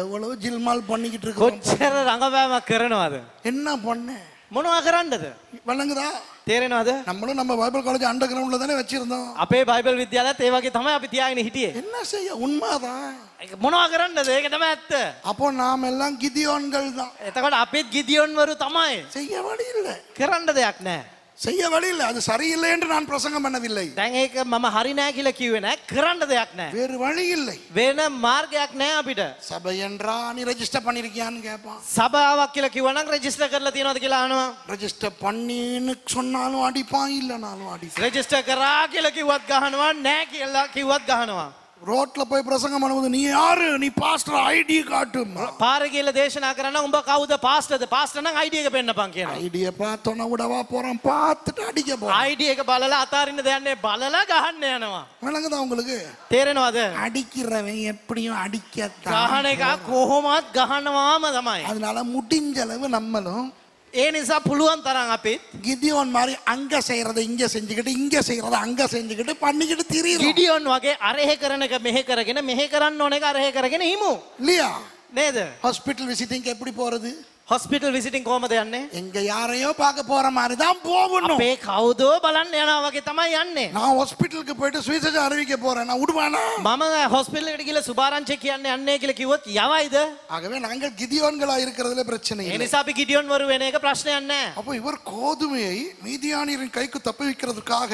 எவ்வளவு ஜில்மால் பண்ணிக்கிட்டு இருக்கோம் කොච්චර රඟපෑමක් කරනවද? என்ன பண்ண මොනවා කරන්නද? விளங்குதா තේරෙනවද? நம்மளும் நம்ம பைபிள் காலேஜ் அண்டர் கிரவுண்ட்ல தானே வச்சிருந்தோம் අපේ බයිබල් විද්‍යාලයත් ඒ වගේ තමයි අපි තියාගෙන හිටියේ. என்ன செய்ய உண்மைதான் ඒක මොනවා කරන්නද? ඒක තමයි ඇත්ත. அப்போ நாம் எல்லாம் கிதியோன்கள் தான் එතකොට අපිත් ගිදියොන්වරු තමයි. செய்ய வழி இல்லை කරන්න දෙයක් නෑ. செய்ய வழி இல்லை அது சரியில்லை என்று நான் பிரசங்கம் பண்ணவில்லை දැන් ඒක මම හරි නෑ කියලා කිව්වේ නෑ. කරන්න දෙයක් නෑ. வேறு வழி இல்லை වෙන මාර්ගයක් නෑ අපිට. சபை என்றா நீ ரெஜிஸ்டர் பண்ணிருக்கியான்னு கேட்பான் සභාවක් කියලා කිව්වනම් රෙජිස්ටර් කරලා තියෙනවද කියලා අහනවා. ரெஜிஸ்டர் பண்ணின்னு சொன்னாலும் அடிப்பான் இல்லைனாலும் அடிப்பான் රෙජිස්ටර් කරා කියලා කිව්වත් ගහනවා නෑ කියලා කිව්වත් ගහනවා. ரோட்ல போய் பிரசங்கம் பண்ணும்போது நீ யாரு நீ பாஸ்டர் ஐடி காட்டுமா පාර කියලා දේශනා කරන්න උඹ කවුද පාස්ටර්ද? පාස්ටර් නම් ID එක පෙන්නපන් කියනවා. ஐடிய பார்த்தோன்னா விடவா போறான் பார்த்துட்டு அடிக்க போறான் ID එක බලලා අතාරින්න දෙයක් නෑ. බලලා ගහන්න යනවා. விளங்குதா உங்களுக்கு තේරෙනවද? அடிக்கிறவன் எப்படியும் அடிக்கத்தான் ගහන එක කොහොමත් ගහනවාම තමයි. அதனால முடிஞ்ச அளவு நம்மளும் ඒ නිසා පුළුවන් තරම් අපිත් கிதியோன் மாதிரி அங்க செய்யறதை இங்க செஞ்சுக்கிட்டு இங்க செய்யறதை அங்க செஞ்சுக்கிட்டு பண்ணிக்கிட்டு திரியும் ගිඩියොන් වගේ අරහෙ කරන එක මෙහෙ කරගෙන මෙහෙ කරන්න ඕන එක අරහෙ කරගෙන හිමු. இல்லையா නේද? ஹாஸ்பிட்டல் விசிட்டிங் எப்படி போறது හොස්පිටල් විසිටින් කොහමද යන්නේ? எங்க யாரையோ பார்க்க போற மாதிரி தான் போகணும் අපේ කවුදෝ බලන්න යනවා වගේ තමයි යන්නේ. நான் ஹாஸ்பிட்டலுக்கு போயிட்டு சுவிசேஷம் அறிவிக்க போறேன் நான் விடுவானா මම හොස්පිටල් එකට ගිහලා සුභාරංචි කියන්න යන්නේ කියලා කිව්වොත් යවයිද? ஆகவே நாங்கள் கிதியோன்களா இருக்கிறதுல பிரச்சனை ඒ இல்லை නිසා අපි ගිඩියොන් වරු වෙන එක ප්‍රශ්නයක් නැහැ. அப்போ இவர் கோதுமையை மீதியானியரின் கைக்கு தப்புவிக்கிறதுக்காக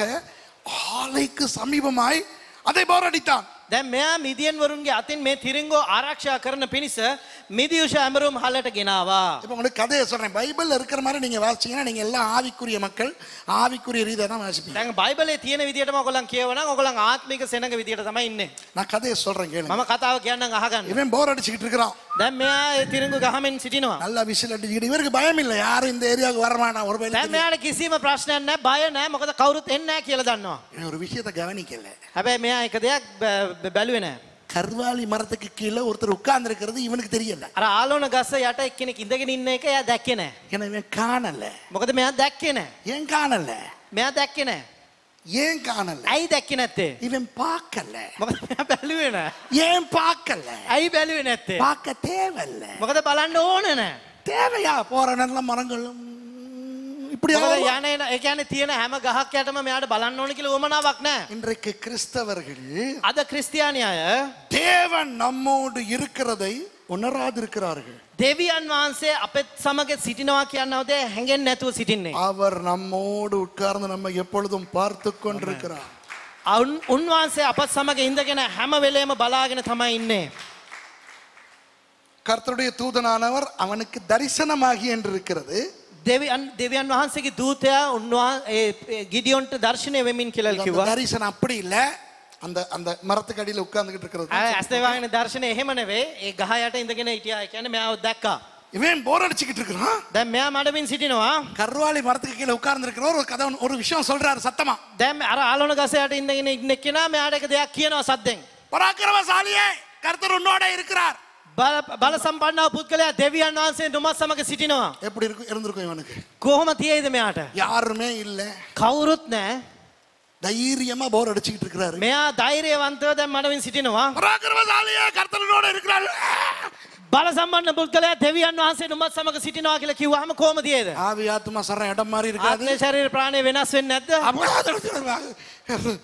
ஆலைக்கு சமீபமாய் அதை போரடித்தான் දැන් මෙයා මිදියන් වරුන්ගේ අතින් මේ තිරිංගෝ ආරක්ෂා කරන පිණිස මිදියුෂ ඇමරුම් හලට ගෙනාවා. இப்போ உங்களுக்கு கதையை சொல்றேன் பைபிள்ல இருக்கிற மாதிரி நீங்க வாசிச்சீங்கன்னா நீங்க எல்லாம் ஆவிக்குரிய மக்கள் ஆவிக்குரிய ரீதியா தான் வாசிப்பீங்க දැන් බයිබලේ තියෙන විදිහටම ඔයගොල්ලන් කියවනම් ඔයගොල්ලන් ආත්මික සෙනඟ විදිහට තමයි ඉන්නේ. நான் கதையை சொல்றேன் கேளுங்க මම කතාව කියන්නම් අහගන්න. இவன் போர் அடிச்சுக்கிட்டு இருக்கிறான் දැන් මෙයා ඒ තිරිංගු ගහමින් සිටිනවා. நல்லா விசில் அடிச்சுக்கிட்டு இவருக்கு பயம் இல்லை யாரும் இந்த ஏரியாவுக்கு வரமாட்டான் ஒரு දැන් பையன் මෙයාට කිසිම ප්‍රශ්නයක් නැහැ බය නැහැ මොකද කවුරුත් එන්නේ නැහැ කියලා දන්නවා. இவன் ஒரு விஷயத்தை கவனிக்கல හැබැයි මෙයා එක දෙයක් බ- බ- බැලුවේ නැහැ. கர்வாலி மரத்துக்கு கீழே ஒருத்தர் உட்கார்ந்து இருக்கிறது இவனுக்கு தெரியல අර ආලෝන ගස්ස යට එක්කෙනෙක් ඉඳගෙන ඉන්න එක එයා දැක්කේ නැහැ. ஏன்னா இவன் காணல මොකද මෙයා දැක්කේ නැහැ. ஏன் காணல මෙයා දැක්කේ නැහැ. ஏன் காணல ඇයි දැක්කේ නැත්තේ? இவன் பார்க்கல මොකද මෙයා බැලුවේ නැහැ. ஏன் பார்க்கல ඇයි බැලුවේ නැත්තේ? பார்க்க தேவையில்ல මොකද බලන්න ඕන නැහැ. தேவையா போற நல்ல மரங்களும் இப்படி මොකද ஆகும். යන එන- ඒ කියන්නේ තියෙන හැම ගහක් යටම මෙයාට බලන්න ඕන කියලා උවමනාවක් නැහැ. இன்றைக்கு கிறிஸ்தவர்கள் අද ක්‍රිස්තියානි අය தேவன் நம்மோடு இருக்கிறதை உணராதிருக்கிறார்கள் දෙවියන් වහන්සේ අපත් සමග සිටිනවා කියන්නවද හැඟෙන් නැතුව සිටින්නේ. அவர் நம்மோடு உட்கார்ந்து நம்ம எப்பொழுதும் பார்த்து கொண்டிருக்கிறார் අවුන් උන්වහන්සේ අපත් සමග ඉඳගෙන හැම වෙලේම බලාගෙන තමයි ඉන්නේ. கர்த்தருடைய தூதனானவர் அவனுக்கு தரிசனமாகி என்று இருக்கிறது දෙවියන් දෙවියන් වහන්සේගේ දූතයා උන්වහන් ගිඩියොන්ට දර්ශනය වෙමින් කියලා அந்த කිව්වා. தரிசனம் அப்படி இல்ல அந்த அந்த மரத்துக்கு அடியில உட்கார்ந்துகிட்டு இருக்கிறது අය ඇස් දෙවාගෙන දර්ශනය එහෙම නෙවෙයි. ඒ ගහ යට ඉඳගෙන හිටියා. ඒ කියන්නේ මෙයාව දැක්කා. இவன் போர் அடிச்சுக்கிட்டு இருக்கிறான் දැන් මෙයා මඩමින් සිටිනවා. கர்வாலி மரத்துக்கு கீழே உட்கார்ந்து இருக்கிறவர் ஒரு கதை ஒரு விஷயம் சொல்றாரு சத்தமா දැන් අර ආලෝන ගසයට ඉඳගෙන ඉන්න කෙනා මෙයාට එක දෙයක් කියනවා සද්දෙන්. பராக்கிரமசாலியே கர்த்தர் உன்னோட இருக்கிறார் බල බල සම්පන්නව පුද්ගලයා දෙවියන් වහන්සේ නුමත් සමග සිටිනවා. எப்படி இருக்கும் இருந்திருக்கும் இவனுக்கு කොහොම තියෙයිද මෙයාට? யாருமே இல்ல කවුරුත් නැහැ. தைரியமா போர் அடிச்சுக்கிட்டு இருக்கிறாரு මෙයා ධෛර්යවන්තව දැන් මඩමින් සිටිනවා. பராக்கிரமசாலியே கர்த்தர் உன்னோட இருக்கிறார் බල සම්පන්න පුද්ගලයා දෙවියන් වහන්සේ නුමත් සමග සිටිනවා කියලා කිව්වහම කොහොමද තියෙද? ஆவி ஆத்மா சரண இடம் மாதிரி இருக்காது ආත්මය ශරීර ප්‍රාණය වෙනස් වෙන්නේ නැද්ද? அப்ப-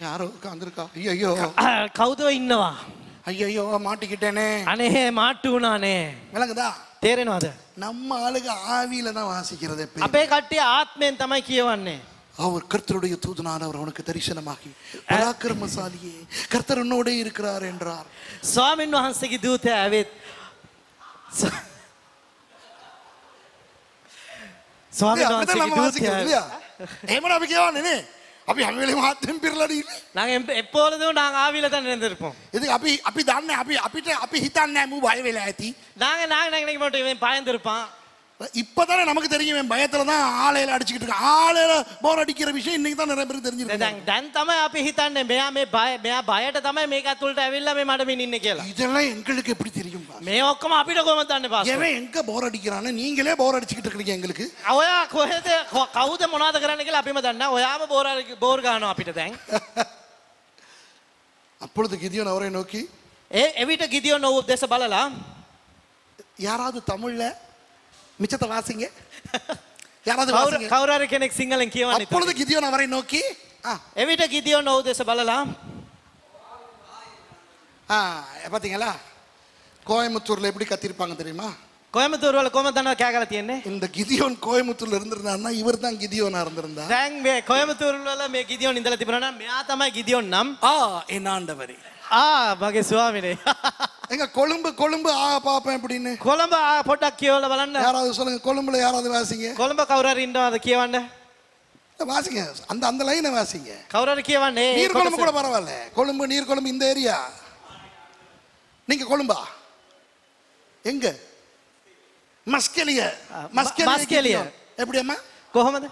யாரோ உட்காந்துருக்கா ஐயோ අ, කවුද ඉන්නවා? ஐயோ மாட்டிக்கிட்டேனே. அனே மாட்டும் நானே. விளங்குதா? தேரேனாத நம்ம ஆளுக ஆவியில தான் வாசிக்கிறது அப்பே காட்டி ஆத்மேன் தமாய் கியவானே அவர் கர்த்தருடைய தூதனானவர் அவனுக்கு தரிசனமாகி பராக்கிரமசாலியே கர்த்தர் உன்னோட இருக்கிறார் என்றார். சுவாமி வஹான்சகி தூத அவேத். சுவாமி வஹான்சகி தூத ஏமனா பிகேவானே வாசிக்கிறோம் දූතය இல்லையா ஏமடா அப்படி கேவானே අපි හැමවෙලේම ආත්මෙන් පිරලා ඉන්නේ. நாங்கள் எப்பொழுதும் நாங்கள் ஆவியில தான் இருந்திருப்போம் ඉතින් අපි අපි දන්නේ අපි අපිට අපි හිතන්නේ මූ බය වෙලා ඇති. நாங்க நாங்க நினைக்க மாட்டோம் இவன் பயந்துருப்பான் இப்பதானே நமக்கு தெரியும் இவன் பயத்துல தான் ஆலையில அடிச்சுக்கிட்டு இருக்கான் ஆலையில போர் அடிக்கிற விஷயம் இன்னைக்கு தான் நிறைய பேருக்கு தெரிஞ்சிருக்கு දැන් දැන් තමයි අපි හිතන්නේ මෙයා මේ බය මෙයා බයට තමයි මේක ඇතුළට ඇවිල්ලා මේ මඩමින් ඉන්නේ කියලා. இதெல்லாம் எங்களுக்கு எப்படி தெரியும் பாஸ்? මේ ඔක්කොම අපිට කොහොමද දන්නේ පාස්? எவன் எங்க போர் அடிக்கிறான்னு நீங்களே போர் அடிச்சுக்கிட்டு இருக்கீங்க எங்களுக்கு ඔයා කොහෙද කො- කවුද මොනවද කරන්න කියලා අපිම දන්නා. ඔයාම බෝර බෝර් ගන්නවා අපිට දැන්. <laughs> அப்பொழுது கிதியோன் அவரை நோக்கி ඒ එවිට ගිදියොන් ඔව් දෙස බලලා யாராவது தமிழ்ல மிச்சத்தை வாசிங்க <laughs> யாராவது කවුරු வாசிங்க කවුරු හරි කෙනෙක් සිංහලෙන් කියවන්නේ. அப்பொழுது கிதியோன் அவரை நோக்கி ஆ එවිට ගිදියොන් ඔව් දෙස බලලා ஆ பாத்தீங்களா கோயம்புத்தூர்ல எப்படி கத்திருப்பாங்க தெரியுமா කොයමතුර වල කොහමද දන්නවද කෑගලා තියෙන්නේ? இந்த கிதியோன் கோயம்புத்தூர்ல இருந்திருந்தாருன்னா இவர் தான் கிதியோனா இருந்திருந்தா දැන් මේ කොයමතුර වල මේ ගිදියොන් ඉඳලා තිබුණා නම් මෙයා තමයි ගිදියොන් නම්. ஆ என் ஆண்டவரே ආ මගේ ස්වාමිනේ. <laughs> எங்க கொழும்பு கொழும்பு ஆ பாப்பேன் அப்படின்னு கொழும்பு ஆ போட்டா கேவல வளන්න யாராவது சொல்லுங்க கொழும்புல யாராவது வாசிங்க. கொழும்பு கவுரர் இன்னும் அதை கேவண்ட வாசிங்க அந்த அந்த லைனை வாசிங்க. கவுரர் கேவண்டே நீர் கொழும்பு கூட பரவாயில்ல. கொழும்பு நீர் கொழும்பு இந்த ஏரியா. நீங்க கொழும்பா? எங்க? மஸ்கெலிய. மஸ்கெலிய எப்படி அம்மா கோஹமது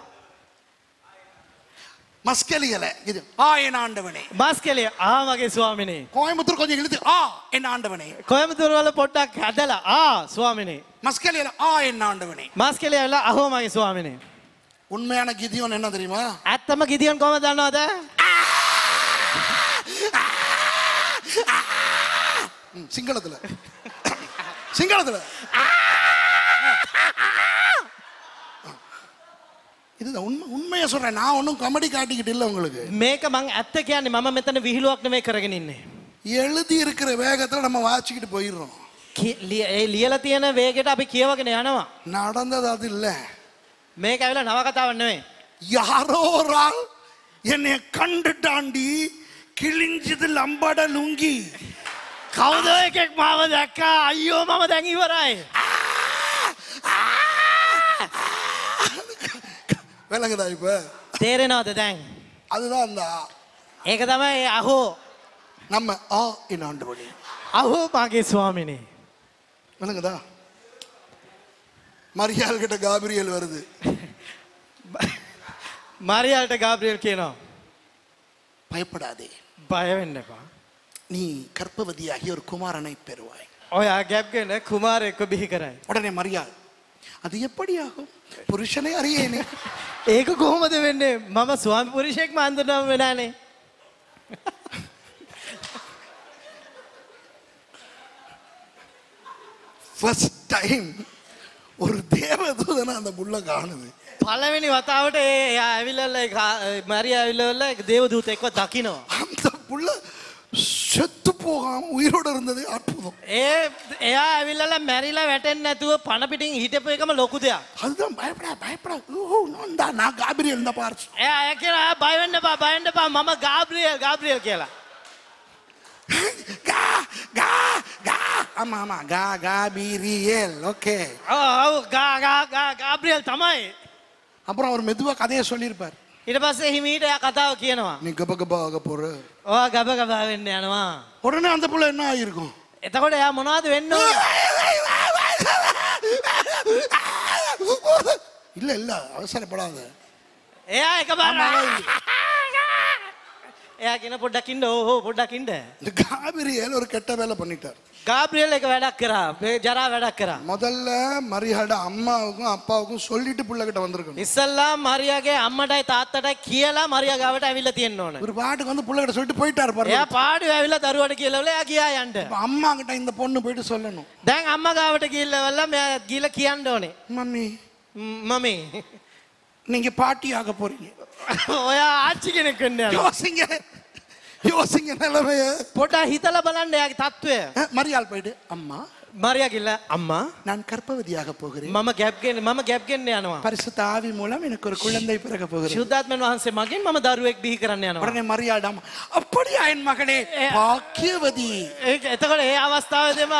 மஸ்கெலியல இது ஆ என் ஆண்டவனே. மஸ்கெலிய ஆ மகே சுவாமினி. கோயம்புத்தூர் கொஞ்சம் இழுத்து ஆ என் ஆண்டவனே. கோயம்புத்தூர் வல போட்டா கதல. ஆ சுவாமினி. மஸ்கெலியல ஆ என் ஆண்டவனே. மஸ்கெலியல அஹோ மகை சுவாமினி. உண்மையான கிதியோன் என்ன தெரியுமா? அத்தம கிதியோன் கோம தானோத சிங்களத்துல. சிங்களத்துல. ஆ இதுதான் உண்மை உண்மையை சொல்றேன் நான் ஒன்றும் காமெடி காட்டிக்கிட்டு இல்லை உங்களுக்கு මේක මං ඇත්ත කියන්නේ මම මෙතන විහිළුවක් නෙමෙයි කරගෙන ඉන්නේ. எழுதி இருக்கிற வேகத்துல நம்ம வாசிக்கிட்டு போயிடுறோம் කි- ලිය- ඒ ලියලා තියෙන වේගෙට අපි කියවගෙන යනවා. நடந்தது அது இல்ல මේක ඇවිල්ලා නවකතාවක් නෙමෙයි. யாரோ ஒரு ஆள் என்னை கண்டுட்டாண்டி கிழிஞ்சது லம்பட லுங்கி කවුද එකෙක් මාව දැක්කා අයියෝ මම දැන් ඉවරයි. விளங்குதா இப்போ? தேரேனாத தேங் அதுதான் அந்த ஏகதமே அஹோ. நம்ம ஆ இன் ஆண்டவனே. அஹோ பாகே சுவாமினி விளங்குதா மரியாள் கிட்ட காபிரியல் வருது. <laughs> மரியாள்கிட்ட காபிரியல் கேணும் பயப்படாதே. பயம் என்னப்பா? நீ கர்ப்பவதியாகி ஒரு குமாரனை பெறுவாய். ஓ கேப்கே குமாரை பிகிக்கிறாய் உடனே மரியாள் அது எப்படி ஆகும் புருஷனை அறியேனே ඒක කොහොමද වෙන්නේ මම ස්වාමි පුරුෂයෙක්ම අඳුනම වෙනානේ. ஃபர்ஸ்ட் டைம் ஒரு தேவதூதனை அந்த புள்ள காணுது පළවෙනි වතාවට ඒ එයා ඇවිල්ලල්ල මැරිය ඇවිල්ලවල්ල දේවදූතෙක්ව දකිනවා. அந்த புள்ள செத்து போகாம உயிரோட இருந்ததே அற்புதம் ඒ එයා ඇවිල්ලල මැරිලා වැටෙන් නැතුව පණපිටින් හිටපු එකම ලොකු දෙයක්. அதுதான் பயப்படா பயப்படா ஓ நோந்தா நான் காபிரியல் தான் பார்த்து එයා ඇය කියලා බයවෙන්නපා බයන්ඩපා මම ගාබ්‍රියල් ගාබ්‍රියල් කියලා. கா கா கா ஆமா ஆமா கா காபிரியல் ஓகே ඔව් ගාබ්‍රියල් තමයි. அப்புறம் அவர் மெதுவா கதையை சொல்லியிருப்பார் ඉට පස්සේ හිමීට එයා කතාව කියනවා. நீ கப கபா ஆக போற ඔයා ගබ ගබාවෙන්න යනවා. உடனே அந்த புள்ள என்ன ஆகிருக்கும் එතකොට එයා මොනවද වෙන්න ඕන? இல்ல இல்ல அவசரப்படாத එයා එක බර එයා කියෙන පොඩ්ඩකින්ට ඕහෝ පොඩ්ඩකින්ට. இந்த காபிரியல் ஒரு கெட்ட வேலை பண்ணிட்டார் ගාබ්‍රියල් එක වැඩක් කරා මේ ජරා වැඩක් කරා. முதல்ல மரியாட அம்மாவுக்கும் அப்பாவுக்கும் சொல்லிட்டு புள்ள கிட்ட வந்திருக்கணும் ඉස්සල්ලා මරියගේ අම්මටයි තාත්තටයි කියලා මරිය ගාවට ඇවිල්ල තියෙන්න ඕන. ஒரு பாட்டுக்கு வந்து புள்ள கிட்ட சொல்லிட்டு போயிட்டாரு பாருங்க එයා පාඩු ඇවිල්ල දරුවට කියලවල එයා ගියා යන්ට. இப்ப அம்மா கிட்ட இந்த பொண்ணு போயிட்டு சொல்லணும் දැන් අම්ම ගාවට කිල්ලවල්ල මෙ ගිල කියන්න ඕනේ. மம்மி මමේ. நீங்க பாட்டி ஆக போறீங்க ඔයා ආච්චි කෙනෙක් වෙන්න යනවා. யோசிங்க யோசிங்க நிலைமைய පොඩ හිතල බලන්න යාගේ තත්ත්වය. அஹ், மரியாள் போயிட்டு அம்மா මරිය කිල්ල අම්මා நான் கர்ப்பவதியாக போகிறேன் මම ගැබ්ගෙන් මම ගැබ්ගෙන්න්න යනවා. பரிசுத்த ஆவி மூலம் எனக்கு ஒரு குழந்தை பிறக்க போகிறேன் ශුද්ධාත්මන් වහන්සේ මගින් මම දරුවෙක් බිහි කරන්න යනවා. உடனே மரியாடாம் அப்படியா என் மகளே பாக்கியவதி ඒ- එතකොට ඒ අවස්ථාවදම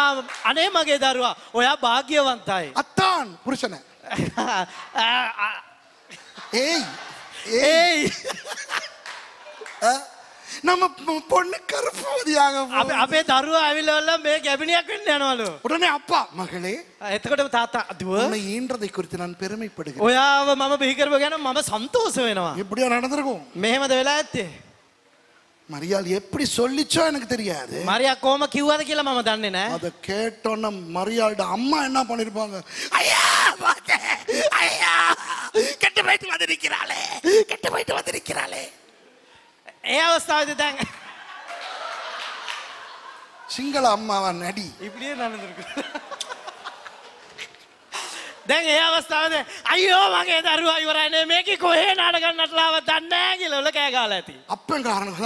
අනේ මගේ දරුවා ඔයා භාග්‍යවන්තයි. அத்தான் புருஷனை <laughs> ஏய் ஏய் ඒයි அஹ், நம்ம பொ- பொண்ணு கர்ப்பவதியாக අප போ- අපේ දරුව ඇවිල්ලවල්ල මේ ගැබිනියක් වෙන්න යනවලු. உடனே அப்பா மகளே එතකොට තාත්තා අදුව உன்னை ஈன்றதை குறித்து நான் பெருமைப்படுகிறேன் ඔයාව මම බිහිකරප ගැන මම සන්තෝස වෙනවා. இப்படியா நடந்திருக்கும் මෙහෙමද වෙලා ඇත්තේ. மரியாள் எப்படி சொல்லிச்சோ எனக்கு தெரியாது මරිය කෝම කිව්වද කියලා මම දන්නේ නෑ. அதை கேட்டோன்ன மரியாள்ட அம்மா என்ன பண்ணிருப்பாங்க ஐயா பாத்தே, ஐயா கெட்டு போயிட்டு வந்திருக்கிறாளே கெட்டு போயிட்டு வந்திருக்கிறாளே ඒ අවස්ථාවද දැන් சிங்கள அம்மாவா நடி ඉපිලිය නනදරක. දැන් ඒ අවස්ථාවද අයෝ මගේ දරුවා ඉවරයිනේ මේක කොහේ නාටගන්නටලාව දන්නෑ කියලවල කෑගාල ඇති. அப்பன் காரணம்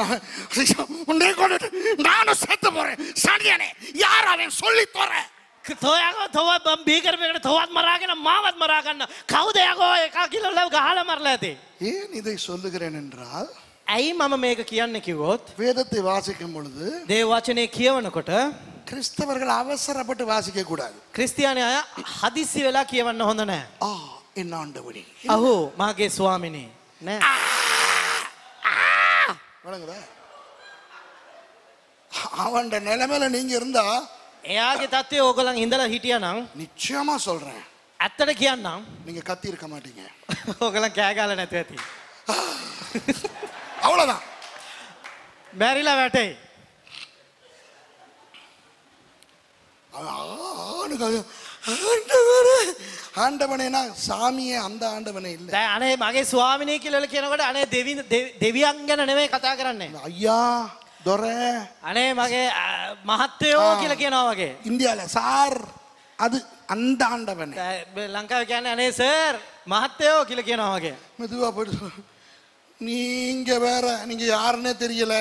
உன்னை கொண்டுட்டு நானும் செத்து போறேன் சனியனே யார் அவன் சொல்லி தோறேன் තොයක තවත් බම් බීකරපකට තවත් මරාගෙන මාවත් මරාගන්න කවුදයකෝ එක කිලොල්ල ගහල මරල ඇති. ஏன் இதை சொல்லுகிறேன் என்றால் ඇයි මම මේක කියන්න කිවොත්. வேதத்தை வாசிக்கும் பொழுது දේ වචනය කියවනකොට கிறிஸ்தவர்கள் அவசரப்பட்டு வாசிக்க கூடாது ක්‍රිස්තියානය අය හදිස්සි වෙලා කියවන්න හොඳ නෑ. ஆ என் ஆண்டவனே අහු මාගේ ස්වාමිනී නෑ. வணங்குதா அவன்ட நிலைமையில நீங்க இருந்தா එයාගේ තත්වය ඕගලන් ඉඳල හිටිය නම් நிச்சயமா சொல்றேன் ඇත්තට කියන්නම් நீங்க கத்தி இருக்க மாட்டீங்க ඕගලන් කෑගාල නැතු ඇති. அவ்வளவுதான் බැරිලා වැටයි. ஆணுக்கு அது, ஆண்டவரே ஆண்டவனேனா சாமியே அந்த ஆண்டவனே இல்ல දැ අනේ මගේ ස්වාමිනය කියලල කියනකොට අනේ දෙවි දෙවියන් ගැන නෙවේ කතා කරන්නේ. ஐயா துரை අනේ මගේ අ, මහත්තයෝ කියල කියනවා වගේ. இந்தியால சார் அது அந்த ஆண்டவனே දැ- ලංකාව කියන්න අනේ සර් මහත්තයෝ කියල කියනවා වගේ. மெதுவா போயிட்டு சொல்லு. நீங்க வேற நீங்க யாருன்னே தெரியல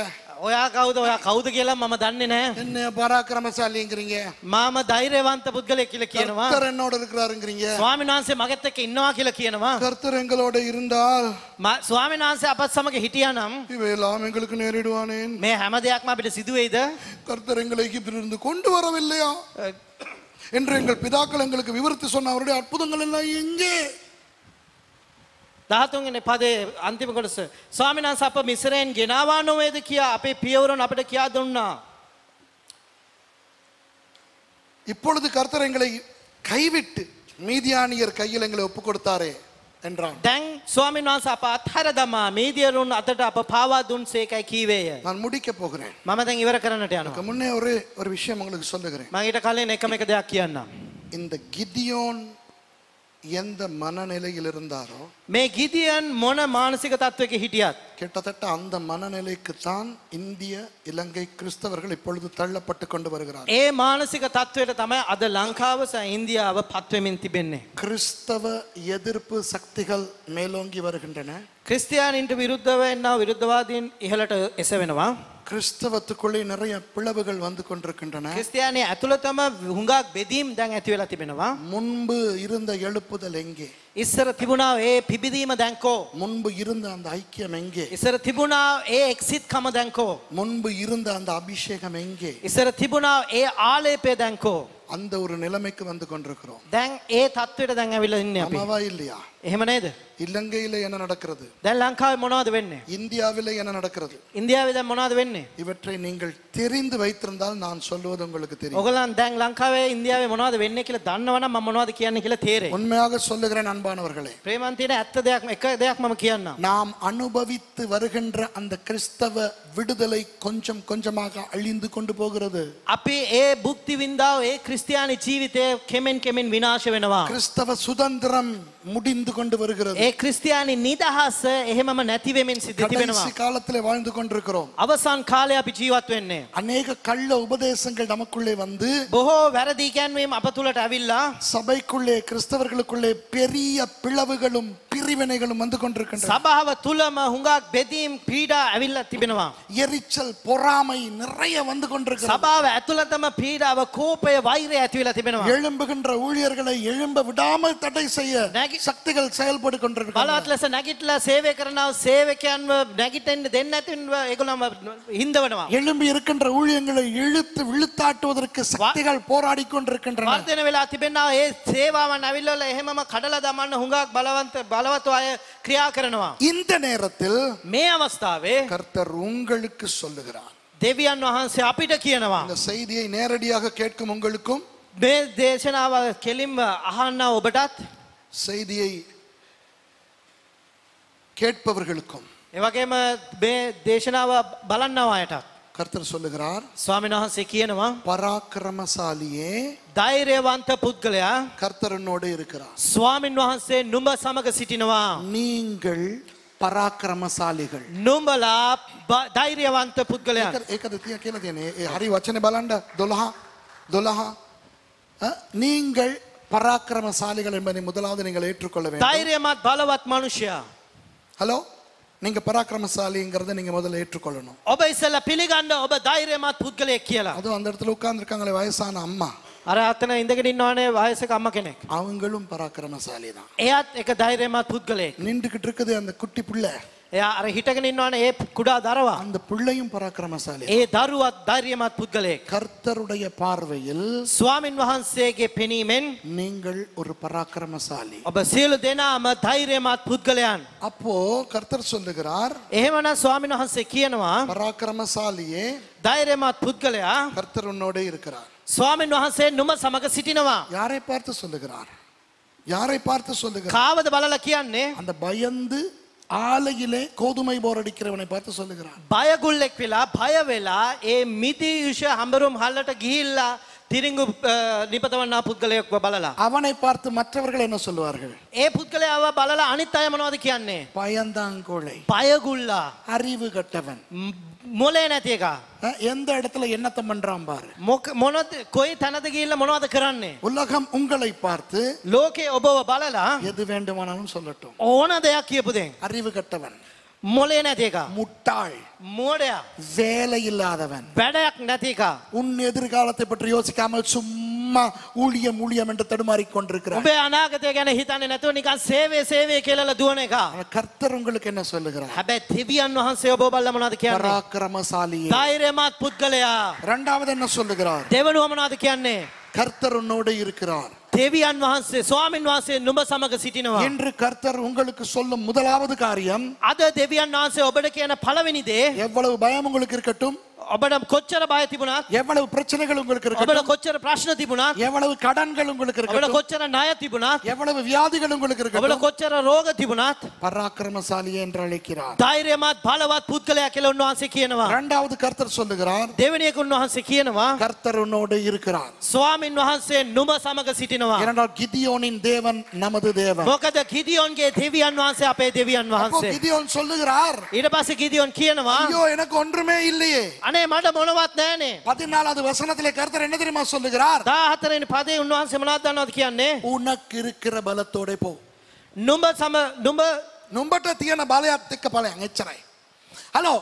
ඔයා කවුද ඔයා කවුද කියලා මම දන්නේ නෑ. என்ன பராக்கிரமசாலிங்கிறீங்க මාම ධෛර්යවන්ත පුද්ගලය කියල කියනවා. கர்த்தர் என்னோட இருக்கிறாருங்கிறீங்க ස්වාමීන් වහන්සේ මගත් එක්ක ඉන්නවා කියලා කියනවා. கர்த்தர் எங்களோட இருந்தால் ම- ස්වාමීන් වහන්සේ අපත් සමග හිටිය නම් இவையெல்லாம் எங்களுக்கு நேரிடுவானேன் මේ හැම දෙයක්ම අපිට සිදුවෙයිද கர்த்தர் எங்களை எகிப்திலிருந்து கொண்டு வரவில்லையா என்று எங்கள் பிதாக்கள் எங்களுக்கு விவரித்து சொன்ன அவருடைய அற்புதங்கள் எல்லாம் எங்கே දහතුන්ගෙන පදේ අන්තිම කොටස ස්වාමීන් වහන්සේ අප මිසරයෙන් ගෙනවා නොවේද කියා අපේ පියවරුන් අපිට කියා දුන්නා. இப்பொழுது கர்த்தர் எங்களை கைவிட்டு மீதியானியர் கையில் எங்களை ஒப்பு கொடுத்தாரே என்றான் දැන් ස්වාමීන් වහන්සේ අප අත්හැර දමා මීදියරුන් අතට අප පාවා දුන් සේකයි කීවේය. நான் முடிக்க போகிறேன் මම දැන් ඉවර කරන්නට அதுக்கு යනවා. முன்னே ஒரு ஒரு விஷயம் உங்களுக்கு சொல்லுகிறேன் මං ඊට කලින් එකම එක දෙයක් කියන්නම්. இந்த கிதியோன் எந்த மனநிலையில் இருந்தாரோ මේ ගිදියන් මොන මානසික තත්ත්වක හිටියත්. கிட்டத்தட்ட அந்த மனநிலைக்கு தான் இந்திய இலங்கை கிறிஸ்தவர்கள் இப்பொழுது தள்ளப்பட்டு கொண்டு வருகிறார் ඒ මානසික තත්ත්වයට තමයි අද ලංකාව සහ ඉන්දියාව පත්වමින් තිබෙන්නේ. கிறிஸ்தவ எதிர்ப்பு சக்திகள் மேலோங்கி வருகின்றன ක්‍රිස්තියානින්ට විරුද්ධව එන්නා විරුද්ධවාදීන් ඉහලට එසවෙනවා. கிறிஸ்தவத்துக்குள்ளே நிறைய பிளவுகள் வந்து கொண்டிருக்கின்றன ක්‍රිස්තියානය ඇතුළතම හුඟක් බෙදීම් දැන් ඇති වෙලා තිබෙනවා. முன்பு இருந்த எழுப்புதல் எங்கே ඉස්සර තිබුණා ඒ පිබිදීම දැන්කෝ. முன்பு இருந்த அந்த ஐக்கியம் எங்கே ඉස්සර තිබුණා ඒ එක්සිත් කම දැන්කෝ. முன்பு இருந்த அந்த அபிஷேகம் எங்கே ඉස්සර තිබුණා ඒ ආලේපය දැන්කෝ. அந்த ஒரு நிலைமைக்கு வந்து கொண்டிருக்கிறோம். ஏ ඒ தත්ත්වයට දැන් இல்லையா එහෙම இலங்கையில என்ன நடக்கிறது දැන් ලංකාවේ මොනවද වෙන්නේ? இந்தியாவில என்ன நடக்கிறது ඉන්දියාවේ දැන් මොනවද இவற்றை நீங்கள் தெரிந்து வைத்திருந்தால் நான் சொல்லுவது உங்களுக்கு தெரியும். ඔයගොල්ලන් දැන් ලංකාවේ ඉන්දියාවේ මොනවද වෙන්නේ කියලා දන්නවනම් මම මොනවද කියන්නේ කියලා சொல்லுகிறேன் அன்பானவர்களே. ප්‍රේමන්තියට ඇත්ත தேகம் எக்க දෙයක් මම நாம் அனுபவித்து வருகின்ற அந்த கிறிஸ்தவ விடுதலை கொஞ்சம் கொஞ்சமாக அழிந்து கொண்டு போகிறது. அப்பே ஏ බුක්ති වින්දාව ඒ ක්‍රිස්තියානි ජීවිතය කෙමෙන් කෙමෙන් විනාශ වෙනවා. கிறிஸ்தவ சுதந்திரம் முடிந்து கொண்டு வருகிறது ඒ ක්‍රිස්තියානි නිදහස එහෙමම නැතිවෙමින් සිද්ධ තිබෙනවා. கடைசி காலத்திலே வாழ்ந்து கொண்டிருக்கிறோம் අවසන් කාලය අපි ජීවත් වෙන්නේ. அநேக கள்ள உபதேசங்கள் நமக்குள்ளே வந்து බොහෝ වැරදි ගැන්වීම අප තුළට ඇවිල්ලා சபைக்குள்ளே கிறிஸ்தவர்களுக்குள்ளே பெரிய பிளவுகளும் பிரிவினைகளும் வந்து கொண்டிருக்கின்றன සභාව තුළම හුඟක් බෙදීම් පීඩා ඇවිල්ල තිබෙනවා. எரிச்சல் பொறாமை நிறைய வந்து கொண்டிருக்கிறது සභාව ඇතුළතම පීඩාව කෝපය වෛරය ඇතිවෙලා තිබෙනවා. எழும்புகின்ற ஊழியர்களை எழும்ப விடாமல் தடை செய்ய නැගි- சக்திகள் செயல்பட்டு கொண்டிருக்கின்றன බලවත් ලෙස නැගිටලා සේවය කරනව සේවකයන්ව නැගිටෙන්න්න දෙන්න ඇතිව ඒගොලම හින්දවනවා. எழும்பி இருக்கின்ற ஊழியங்களை இழுத்து விழுத்தாட்டுவதற்கு சக்திகள் போராடி கொண்டிருக்கின்றன වර්ධන වෙලා තිබෙනවා ඒ සේවාවන් ඇවිල්ල එහෙමම කඩල දමන්න හුඟක් බලවන්ත බලවතු අය ක්‍රියා කරනවා. இந்த நேரத்தில் මේ අවස්ථාවේ கர்த்தர் உங்களுக்கு சொல்லுகிறார் දෙවියන් වහන්සේ අපිට කියනවා. இந்த செய்தியை நேரடியாக கேட்கும் உங்களுக்கும் මේ දේශනාව කෙලින්ම අහන්න ඔබටත් செய்தியை கேட்பவர்களுக்கும் එවගේම මේ දේශනාව බලන්නව අයටත්. கர்த்தர் சொல்லுகிறார் ස්වාමීන් වහන්සේ කියනවා பராக்கிரமசாலியே ධෛර්යවන්ත පුද්ගලයා கர்த்தர் என்னோடு இருக்கிறார் ස්වාමින් වහන්සේ නුඹ සමග සිටිනවා. நீங்கள் පරාක්‍රමශාලිකල්. නුඹලා ධෛර්යවන්ත පුද්ගලයන්. ඒකද තිය කියලා තියෙන්නේ. ඒ හරි වචනේ බලන්න. 12 12 நீங்கள் பராக்கிரமசாலிகள் என்பதை முதலாவது நீங்கள் ஏற்றுக்கொள்ள வேண்டும். தைரியமாத் பலவத் மனுஷயா ஹலோ நீங்க பராக்கிரமசாலிங்கிறத நீங்க முதல்ல ஏற்றுக்கொள்ளணும். ஒபை செல்ல பிலிகாண்ட ஒப தைரியமாத் புத்கலே கியலா அது அந்த இடத்துல உட்கார்ந்துருக்காங்களே வயசான அம்மா. අර අතන ඉඳගෙන ඉන්නවනේ වයසක අම්ම කෙනෙක්. அவங்களும் பராக்கிரமசாலி தான் එයත් එක ධෛර්යමත් පුද්ගලයෙක්. நின்றுகிட்டு இருக்குது அந்த குட்டி புள்ள එයා අර හිටගෙන ඉන්නවනේ ඒ කුඩා දරවා. அந்த பிள்ளையும் பராக்கிரமசாலி ඒ දරුවත් ධෛර්යමත් පුද්ගලයෙක්. கர்த்தருடைய பார்வையில் ස්වාමින් වහන්සේගේ පෙනීමෙන් நீங்கள் ஒரு பராக்கிரமசாலி ඔබ සියලු දෙනාම ධෛර්යමත් පුද්ගලයන්. அப்போ கர்த்தர் சொல்லுகிறார் එහෙමනම් ස්වාමින් වහන්සේ කියනවා பராக்கிரமசாலியே ධෛර්යමත් පුද්ගලයා கர்த்தர் உன்னோட இருக்கிறார் ස්වාමින් වහන්සේ නුම සමග සිටිනවා. யாரை பார்த்து சொல்லுகிறார் யாரை பார்த்து சொல்லுகிறார் කාවද බලල කියන්නේ அந்த பயந்து ஆலையிலே கோதுமை போர் அடிக்கிறவனை பார்த்து சொல்லுகிறார் බයගුල්ලෙක් වෙලා බය වෙලා ඒ මිදි යුෂ හඹරුම් හල්ලට ගිහිල්ලා තිරිංගු නිපතවන්නා පුද්ගලයෙක්ව බලලා. அவனை பார்த்து மற்றவர்கள் என்ன சொல்லுவார்கள் ඒ පුද්ගලයාව බලලා අනිත් අය මොනවද කියන්නේ. பயந்தாங்கோழை බයගුල්ලා அறிவு கட்டவன் ම්- මොලේ නැති එක. அஹ், எந்த இடத்துல என்னத்தை பண்றான் பாரு මොක මොනද කොයි තැනද ගිහිල්ලා මොනවද කරන්නේ. உலகம் உங்களை பார்த்து ලෝකේ ඔබව බලලා எது வேண்டுமானாலும் சொல்லட்டும் ඕන දෙයක් කියපුදෙන්. அறிவு கட்டவன் මොලේ නැති එක. முட்டாள் මෝඩයා வேலை இல்லாதவன் වැඩයක් නැති එක. உன் எதிர்காலத்தை பற்றி யோசிக்காமல் சும்மா ஊழியம் ஊழியம் என்று தடுமாறிக் கொண்டிருக்கிறார் උබේ අනාගතය ගැන හිතන්නේ නැතුව නිකන් සේවය සේවය කියලා දුවන එක. ஆனா கர்த்தர் உங்களுக்கு என்ன சொல்லுகிறார் හැබැයි දෙවියන් වහන්සේ ඔබ බලලා මොනවද කියන්නේ? பராக்கிரமசாலியே ධෛර්යමත් පුද්ගලයා. இரண்டாவது என்ன சொல்லுகிறார் දෙවනුව මොනවද කියන්නේ? கர்த்தர் உன்னோடு இருக்கிறார் දෙවියන් වහන්සේ ස්වාමින් වහන්සේ නුඹ සමග සිටිනවා. என்று கர்த்தர் உங்களுக்கு சொல்லும் முதலாவது காரியம் අද දෙවියන් වහන්සේ ඔබට කියන පළවෙනි දේ எவ்வளவு பயம் உங்களுக்கு இருக்கட்டும் ඔබට කොච්චර බය තිබුණත් எவ்வளவு பிரச்சனைகள் உங்களுக்கு ඔබට இருக்கட்டும் කොච්චර ප්‍රශ්න තිබුණත් எவ்வளவு கடன்கள் உங்களுக்கு ඔබට இருக்கட்டும் කොච්චර ණය තිබුණත් எவ்வளவு வியாதிகள் உங்களுக்கு ඔබට இருக்கட்டும் කොච්චර රෝග තිබුණත් பராக்கிரமசாலியே என்று அழைக்கிறார் ධෛර්යමත් බලවත් පුද්ගලයා කියලා උන්වහන්සේ කියනවා. இரண்டாவது கர்த்தர் சொல்லுகிறார் දෙවෙනි එක උන්වහන්සේ කියනවා கர்த்தர் உன்னோடு இருக்கிறார் ස්වාමින් වහන්සේ නුඹ සමග සිටිනවා. වෙනවා. ஏனென்றால் கிதியோனின் தேவன் நமது தேவன் මොකද ගිදියොන්ගේ දෙවියන් වහන්සේ අපේ දෙවියන් அப்போ වහන්සේ. கிதியோன் சொல்லுகிறார் ඊට පස්සේ ගිදියොන් කියනවා ஐயோ எனக்கு ஒன்றுமே இல்லையே අනේ මට මොනවත් නෑනේ. பதினாலாவது வசனத்திலே கர்த்தர் என்ன தெரியுமா சொல்லுகிறார் 14 පදේ උන්වහන්සේ මොනවද දන්නවද කියන්නේ? உனக்கு இருக்கிற பலத்தோட போ නුඹ සම නුඹ நும்பட்ட தீயன பாலையாத்துக்க பழைய எச்சரை ஹலோ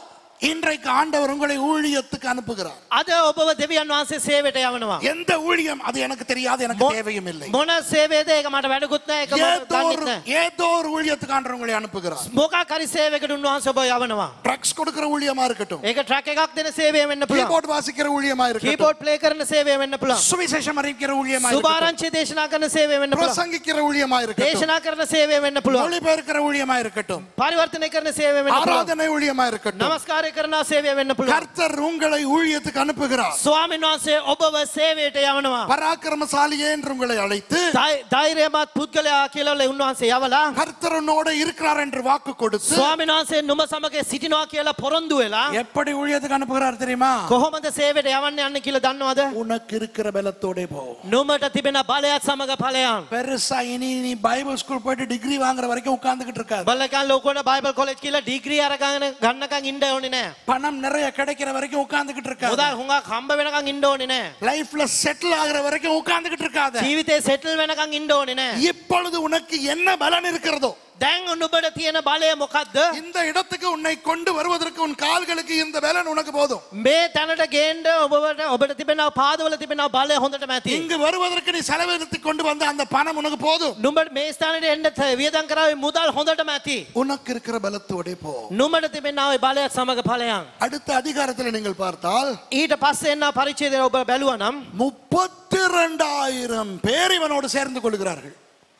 இன்றைக்கு ஆண்டவர் உங்களை ஊழியத்துக்கு அனுப்புகிறார் අද ඔබව දෙවියන් වහන්සේ සේවයට යවනවා. எந்த ஊழியம் அது எனக்கு தெரியாது எனக்கு மொ- தேவையும் இல்லை මොන සේවයද ඒක මට වැඩකුත් නෑ ඒක මම ஏதோ දන්නෙත් ஒரு නෑ. ஏதோ ஒரு ஊழியத்துக்கு ஆண்டவர் உங்களை அனுப்புகிறார் මොකක් හරි සේවයකට උන්වහන්සේ ඔබ යවනවා. ட்ரக்ஸ் கொடுக்கிற ஊழியமா இருக்கட்டும் ඒක ට්‍රක් එකක් දෙන සේවය වෙන්න පුළුවන්. கீபோர்ட் வாசிக்கிற ஊழியமா இருக்கட்டும் කීබෝඩ් ප්ලේ කරන සේවය වෙන්න පුළුවන්. சுவிசேஷம் அறிவிக்கிற ஊழியமா இருக்கட்டும் සුභාරංචි දේශනා කරන සේවය වෙන්න පුළුවන්. பிரசங்கிக்கிற ஊழியமா இருக்கட்டும் දේශනා කරන සේවය වෙන්න පුළුවන්. மொழிபெயர்க்கிற ஊழியமா இருக்கட்டும் පරිවර්තනය කරන සේවය වෙන්න පුළුවන්. ஆராதனை ஊழியமா இருக்கட்டும் නමස්කාරය කරන සේවය වෙන්න පුළුවන්. கர்த்தர் உங்களை ஊழியத்துக்கு அனுப்புகிறார் ස්වාමීන් වහන්සේ ඔබව සේවයට යවනවා. பராக்கிரமசாலியே என்று உங்களை அழைத்து ධෛ- ධෛර්යමත් පුද්ගලයා කියලා උන්වහන්සේ යවලා கர்த்தர் உன்னோட இருக்கிறார் என்று வாக்கு கொடுத்து ස්වාමීන් වහන්සේ නුඹ සමග සිටිනවා කියලා පොරොන්දු වෙලා எப்படி ஊழியத்துக்கு அனுப்புகிறார் தெரியுமா කොහොමද සේවයට යවන්න යන්න කියලා දන්නවද? உனக்கு இருக்கிற பலத்தோட போ නුඹට තිබෙන බලයත් සමග ඵලයන්. பெருசா இனி நீ பைபிள் ஸ்கூல் போயிட்டு டிகிரி வாங்குற வரைக்கும் உட்கார்ந்துகிட்டு இருக்காது බලකන් ලෝකෝට බයිබල් කොලෙජ් කියලා ඩිග්‍රී අරගන්න ගන්නකන් ඉන්න ඕනේ නෑ. பணம் நிறைய கிடைக்கிற வரைக்கும் உட்கார்ந்துகிட்டு இருக்காது මුදල් හුඟක් හම්බ වෙනකන් ඉන්න ඕනේ නෑ. லைஃப்ல செட்டில் ஆகுற வரைக்கும் உட்கார்ந்துகிட்டு இருக்காத ජීවිතේ සෙටල් වෙනකන් ඉන්න ඕනේ නෑ. இப்பொழுது உனக்கு என்ன பலன் இருக்கிறதோ දැන් නුඹට තියෙන බලය මොකක්ද? இந்த இடத்துக்கு உன்னை கொண்டு வருவதற்கு உன் கால்களுக்கு இந்த பலன் உனக்கு போதும் මේ තැනට ගේන්න ඔබට ඔබට තිබෙන පාදවල තිබෙන බලය හොඳටම ඇති. இங்கு வருவதற்கு நீ செலவழித்து கொண்டு வந்த அந்த பணம் உனக்கு போதும் නුඹට මේ ස්ථානයට එන්න ත- වියදම් කරාවේ මුදල් හොඳටම ඇති. உனக்கு இருக்கிற பலத்தோட போ නුඹට තිබෙන ආවේ බලයත් සමග ඵලයන්. அடுத்த அதிகாரத்தில் நீங்கள் பார்த்தால் ඊට පස්සේ එන්න පරිච්ඡේදය ඔබ බැලුවා නම් முப்பத்தி ரெண்டாயிரம் பேர் இவனோடு சேர்ந்து கொள்கிறார்கள்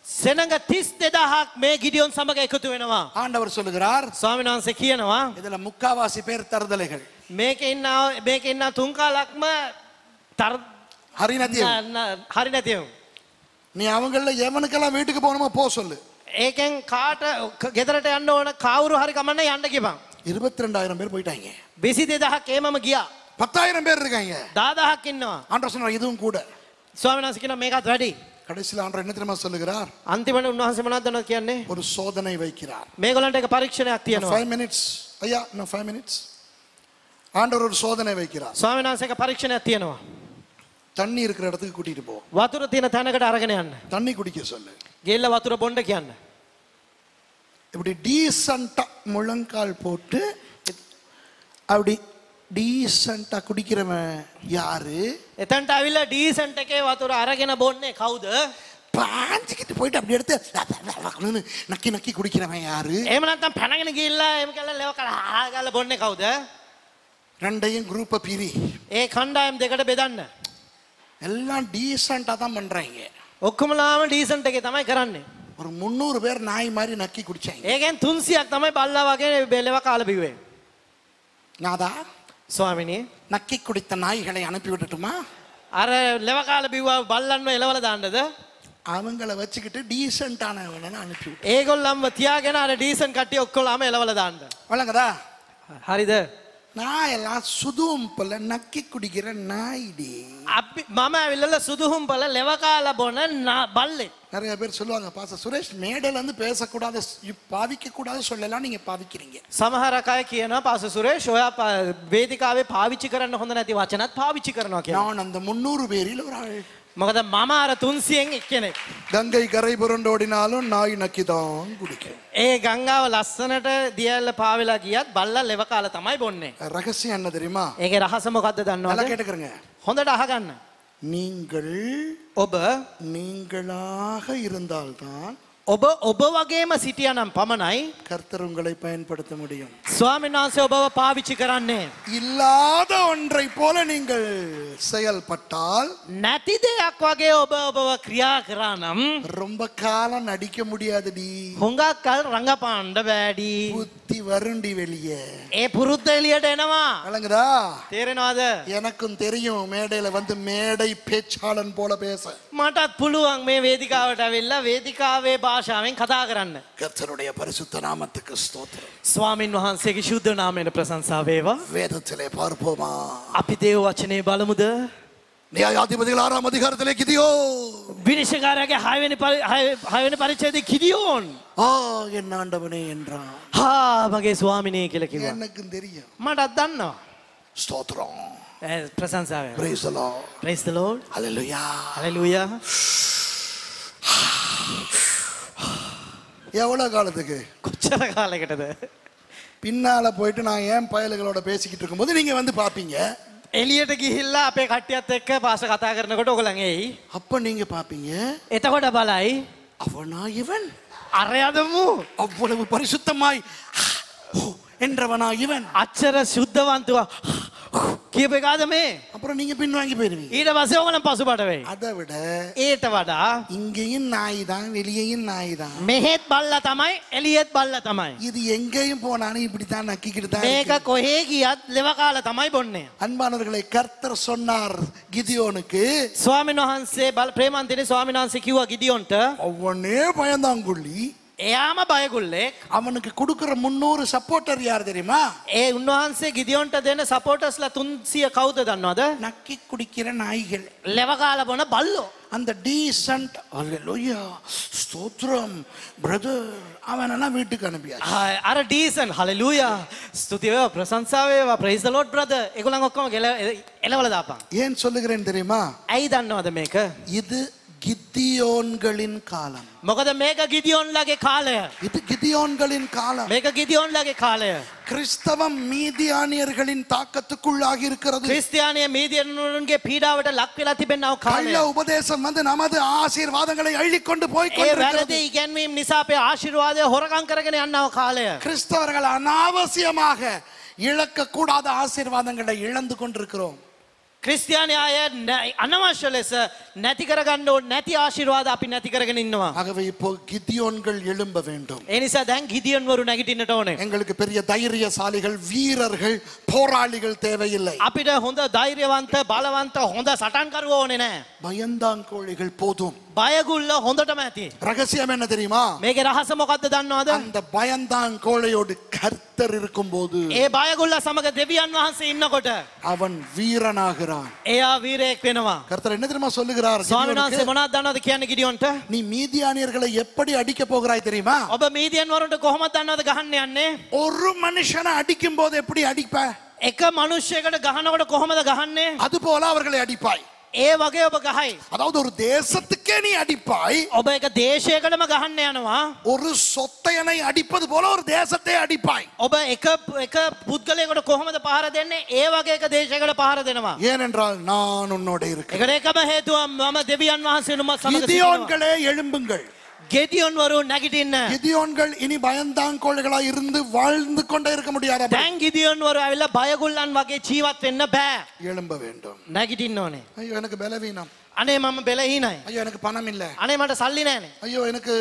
සෙනඟ 32000ක් මේ ගිඩියොන් සමග එකතු වෙනවා. ஆண்டவர் சொல்லுகிறார் ස්වාමීන් වහන්සේ කියනවා இதுல முக்காவாசி பேர் தருதலைகள் මේකේ ඉන්න මේකේ ඉන්න තුන් කාලක්ම තර ஹரிநத்தியம் න- න- හරි නැතිව. நீ அவங்கள எவனுக்கெல்லாம் வீட்டுக்கு போகணுமோ போ சொல்லு ඒකෙන් කාට ක- ගෙදරට යන්න ඕන කවුරු හරි කමන්න යන්න කිපන්. இருபத்தி ரெண்டாயிரம் பேர் போயிட்டாங்க විසි දෙදහක් ඒමම ගියා. பத்தாயிரம் பேர் இருக்காங்க දාදහක් ඉන්නවා. ஆண்டவர் சொன்னார் இதுவும் கூட ස්වාමීන් වහන්සේ කියනවා මේකත් වැඩි. கடைசியில் ஆண்டவர் என்ன தெரியுமா சொல்லுகிறார் අන්තිමට උන්වහන්සේ මොනවද දන්නවද කියන්නේ? ஒரு சோதனை வைக்கிறார் මේගොල්ලන්ට එක පරීක්ෂණයක් තියෙනවා. ஃபைவ் மினிட்ஸ் ஐயா இன்னும் ஃபைவ் மினிட்ஸ் ஆண்டவர் ஒரு சோதனை வைக்கிறார் ස්වාමීන් වහන්සේ එක පරීක්ෂණයක් තියෙනවා. தண்ணி இருக்கிற இடத்துக்கு கூட்டிட்டு போ වතුර තියෙන තැනකට අරගෙන යන්න. தண்ணி குடிக்க சொல்லு ගෙල්ල වතුර බොන්න කියන්න. இப்படி டீசண்டா முழங்கால் போட்டு அப்படி டீசண்டா குடிக்கிறவன் யாரு එතන්ට ඇවිල්ලා ඩීසන්ට් එකේ වතුර අරගෙන බොන්නේ කවුද? பாஞ்சுக்கிட்டு போயிட்டு அப்படி எடுத்து நக்கி நக்கி குடிக்கிறவன் யாரு එහෙම නැත්නම් පැනගෙන ගිහිල්ලා එහෙම කළා ලෙව කළා ආගාලා බොන්නේ කවුද? ரெண்டையும் குரூப்பை பிரி ඒ කණ්ඩායම් දෙකට බෙදන්න. எல்லாம் டீசண்டா தான் பண்றாங்க ඔක්කොමලාම ඩීසන්ට් එකේ තමයි කරන්නේ. ஒரு முந்நூறு பேர் நாய் மாதிரி நக்கி குடிச்சாங்க ඒකෙන් 300ක් තමයි බල්ලා වගේ බෙලව කාලා බිව්වේ. நாதா ස්වාමිනේ நக்கி குடித்த நாய்களை அனுப்பி விட்டுட்டுமா අර ලෙව කාලා බිව්වා බල්ලන්ව එලවල දාන්නද? அவங்கள வச்சுக்கிட்டு டீசென்டானவனை அனுப்பி விட்டு ඒගොල්ලන්ව තියාගෙන අර ඩීසන්ට් කට්ටිය ඔක්කොලාම එලවල දාන්න. வழங்கதா හරිද? நான் எல்லாம் சுதும் போல நக்கி குடிக்கிற நாய்டி අපි මම ඇවිල්ල සුදුහුම් පල ලෙව කාලා බොන නා- බල්ලෙක්. நிறைய பேர் சொல்லுவாங்க பாச சுரேஷ் மேடையில இருந்து பேசக்கூடாது பாவிக்க கூடாது சொல்லலாம் நீங்க பாவிக்கிறீங்க සමහර අය කියන පස සුරේෂ් ඔයා ප- වේදිකාවේ පාවිච්චි කරන්න හොඳ නැති වචනත් පාවිච්චි කරනවා කියන. நான் அந்த முன்னூறு பேரில் ஒரு ஆள் මොකද මම අර තුන්සියෙන් එක්කෙනෙක්. கங்கை கரை புரண்டோடினாலும் நாய் நக்கிதான் குடிக்கும் ඒ ගංගාව ලස්සනට දියල්ල පාවෙලා ගියත් බල්ල ලෙව කාල තමයි බොන්නේ. ரகசியம் என்ன தெரியுமா ඒක රහස මොකක්ද நல்லா දන්නවද? கேட்டுக்கிறங்க හොඳට අහගන්න. நீங்கள் ඔබ நீங்களாக இருந்தால்தான் ඔබ ඔබ වගේම සිටියනම් පමණයි கர்த்தர் உங்களை பயன்படுத்த முடியும் ස්වාමීන් වහන්සේ ඔබව පාවිච්චි කරන්නේ. இல்லாத ஒன்றை போல நீங்கள் செயல்பட்டால் නැති දෙයක් වගේ ඔබ ඔබව ක්‍රියා කරා නම් ரொம்ப காலம் நடிக்க முடியாதுடி හොඟක් කල් රඟපාණ්ඩ බෑඩි. புத்தி வருண்டி வெளியே ඒ පුරුද්ධ එලියට එනවා. வழங்குதா තේරෙනවාද? எனக்கும் தெரியும் மேடையில வந்து மேடை பேச்சாளன் போல பேச මටත් පුළුවන් මේ වේදිකාවට ඇවිල්ලා වේදිකාවේ භාෂාවෙන් කතා කරන්න. கர்த்தருடைய பரிசுத்த நாமத்துக்கு ஸ்தோத்திரம் ස්වාමින් වහන්සේගේ ශුද්ධ නාමයට ප්‍රශංසා වේවා. வேதத்திலே பார்ப்போமா අපි දේව වචනේ බලමුද? நியாயாதிபதிகள் ஆறாம் அதிகாரத்திலே கிதியோ විනිශකාරයාගේ හයවැනි පරි- හය- හයවැනි පරිච්ඡේදයේ කිදියෝන් ஆ என் ஆண்டவனே என்றான் හා මගේ ස්වාමිනය කියලා කිව්වා. எனக்கும் தெரியும் මටත් දන්නවා. ஸ்தோத்திரம் ඒ ප්‍රශංසාව. Praise the Lord. Praise the Lord. Hallelujah. Hallelujah. <sighs> எவ்வளவு காலத்துக்கு කොච්චර කාලයකටද? பின்னால போயிட்டு நான் ஏன் பயலுகளோட பேசிக்கிட்டு இருக்கும்போது நீங்க வந்து பாப்பீங்க එලියට ගිහිල්ලා අපේ කට්ටියත් එක්ක පාස කතා කරනකොට ඔයගොල්ලන් එයි. அப்ப நீங்க பாப்பீங்க එතකොට බලයි அவனா இவன் අරයදමු அவ்வளவு பரிசுத்தமாய் <sighs> ஓ, என்றவனா இவன் අච්චර ශුද්ධවන්තුව කියප එකාද මේ அப்புறம் நீங்க பின்வாங்கி போயிருவீங்க ඊට පස්සේ ඕගලන් පසුබට වෙයි. அதை விட ඒට වඩා இங்கேயும் நாய் தான் வெளியேயும் நாய் தான் මෙහෙත් බල්ල තමයි එලියෙත් බල්ල තමයි. இது எங்கேயும் போனாலும் இப்படித்தான் நக்கிக்கிட்டு தான் මේක இருக்கு. කොහේ ගියත් ලෙවකාල තමයි බොන්නේ. அன்பானவர்களை கர்த்தர் சொன்னார் கிதியோனுக்கு ස්වාමීන් වහන්සේ බල ප්‍රේමන්තිනේ ස්වාමීන් වහන්සේ කිව්වා ගිදියොන්ට அவனே பயந்தாங்குள்ளி එයාම බයගුල්ලෙක් அவனுக்கு கொடுக்கிற முன்னூறு சப்போர்ட்டர் யார் தெரியுமா ඒ උන්වහන්සේ ගිදියොන්ට දෙන සපෝටස්ල තුන්සිය කවුද දන්නවද நக்கி குடிக்கிற நாய்கள் ලෙවකාල බොන බල්ලෝ. அந்த டீசன்ட் அல்லேலூயா ஸ்தோத்திரம் பிரதர் அவனெல்லாம் வீட்டுக்கு அனுப்பியாச்சு ආ, අර ඩීසන් හලලූයා ස්තුතිවේවා ප්‍රසංසාවේවා ප්‍රයිස්ලෝඩ් බ්‍රද එකුලන් ඔක්කොම ගෙල එලවල දාපන්. ஏன் சொல்லுகிறேன் தெரியுமா ඇයි දන්නවද මේක. இது கித்தியோன்களின் காலம் මොකද මේක ගිදියොන්ලගේ කාලය. இது கிதியோன்களின் காலம் මේක ගිදියොන්ලගේ කාලය. கிறிஸ்தவம் மீதியானியர்களின் தாக்கத்துக்குள்ளாகி இருக்கிறது ක්‍රිස්තියානය මීදියනුන්ගේ පීඩාවට ලක්වෙලා තිබෙන්නව கள்ள කාලය. உபதேசம் வந்து நமது ஆசீர்வாதங்களை அள்ளிக்கொண்டு போய் ඒ கொண்டிருக்கிறது. වැරදි ඉගැන්වීම් නිසා අපේ ආශිර්වාදය හොරකං කරගෙන යන්නව කාලය. கிறிஸ்தவர்கள் அனாவசியமாக இழக்க கூடாத ஆசீர்வாதங்களை இழந்து கொண்டிருக்கிறோம் ක්‍රිස්තියානය අය නැ- අනවශ්‍ය ලෙස නැති කරගන්න ඕන නැති ආශිර්වාද අපි නැති කරගෙන ඉන්නවා. ஆகவே இப்போ கிதியோன்கள் எழும்ப வேண்டும் ඒ නිසා දැන් ගිදියන්වරු නැගිටින්නට ඕනේ. எங்களுக்கு பெரிய தைரியசாலிகள் வீரர்கள் போராளிகள் தேவையில்லை අපිට හොඳ ධෛර්යවන්ත බලවන්ත හොඳ සටන්කරුව ඕනේ නෑ. பயந்தாங்கோழிகள் போதும் බයගුල්ල හොඳටම ඇති. ரகசியம் என்ன தெரியுமா මේක රහස මොකක්ද දන්නවාද? அந்த பயந்தாங்கோழையோடு கர்த்தர் இருக்கும்போது ඒ බයගුල්ල සමග දෙවියන් වහන්සේ ඉන්නකොට அவன் வீரனாகிறான் එයා වීරයෙක් වෙනවා. கர்த்தர் என்ன தெரியுமா சொல்லுகிறார் ස්වාමීන් වහන්සේ கிதியோனுக்கு? මොනවද දන්නවද කියන්නේ ගිඩියොන්ට? நீ மீதியானியர்களை எப்படி அடிக்க போகிறாய் தெரியுமா ඔබ මීදියන් වරුන්ට කොහොමද දන්නවද ගහන්න යන්නේ? ஒரு மனுஷனை அடிக்கும் போது எப்படி அடிப்ப එක මනුෂ්‍යයකට ගහනකොට කොහොමද ගහන්නේ? அது போல அவர்களை அடிப்பாய் ඒ වගේ ඔබ ගහයි. அதாவது ஒரு தேசத்துக்கே நீ அடிப்பாய் ඔබ එක දේශයකටම ගහන්න යනවා. ஒரு சொத்தையனை அடிப்பது போல ஒரு தேசத்தை அடிப்பாய் ඔබ එක එක පුද්ගලයකට කොහොමද පහර දෙන්නේ? ඒ වගේ එක දේශයකට පහර දෙනවා. ஏனென்றால் நான் உன்னோட இருக்கிறேன் ඒකට එකම හේතුව මම දෙවියන් වහන්සේ නුඹ සමග සිටිනවා. கிதியோன்களே எழும்புங்கள் ගෙඩියොන් වරු නැගිටින්න. கிதியோன்கள் இனி பயந்தாங்கோழைகளாய் இருந்து வாழ்ந்து கொண்டே இருக்க முடியாது දැන් ගිදියොන් වරු ඇවිල්ලා බයගුල්ලන් වගේ ජීවත් වෙන්න බෑ. எழும்ப வேண்டும் නැගිටින්න ඕනේ. ஐயோ எனக்கு பலவீனம் අනේ මම බෙලහීනයි. ஐயோ எனக்கு பணம் இல்ல අනේ මට සල්ලි නෑනේ. ஐயோ எனக்கு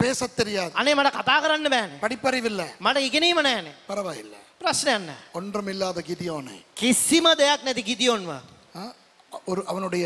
பேச தெரியாது අනේ මට කතා කරන්න බෑනේ. படிப்பறிவில்ல මට ඉගෙනීම නෑනේ. பரவாயில்லை ප්‍රශ්නයක් නෑ. ஒன்றுமில்லாத கிதியோனை කිසිම දෙයක් නැති ගිදියොන්ව. ஆ, ஒரு அவனுடைய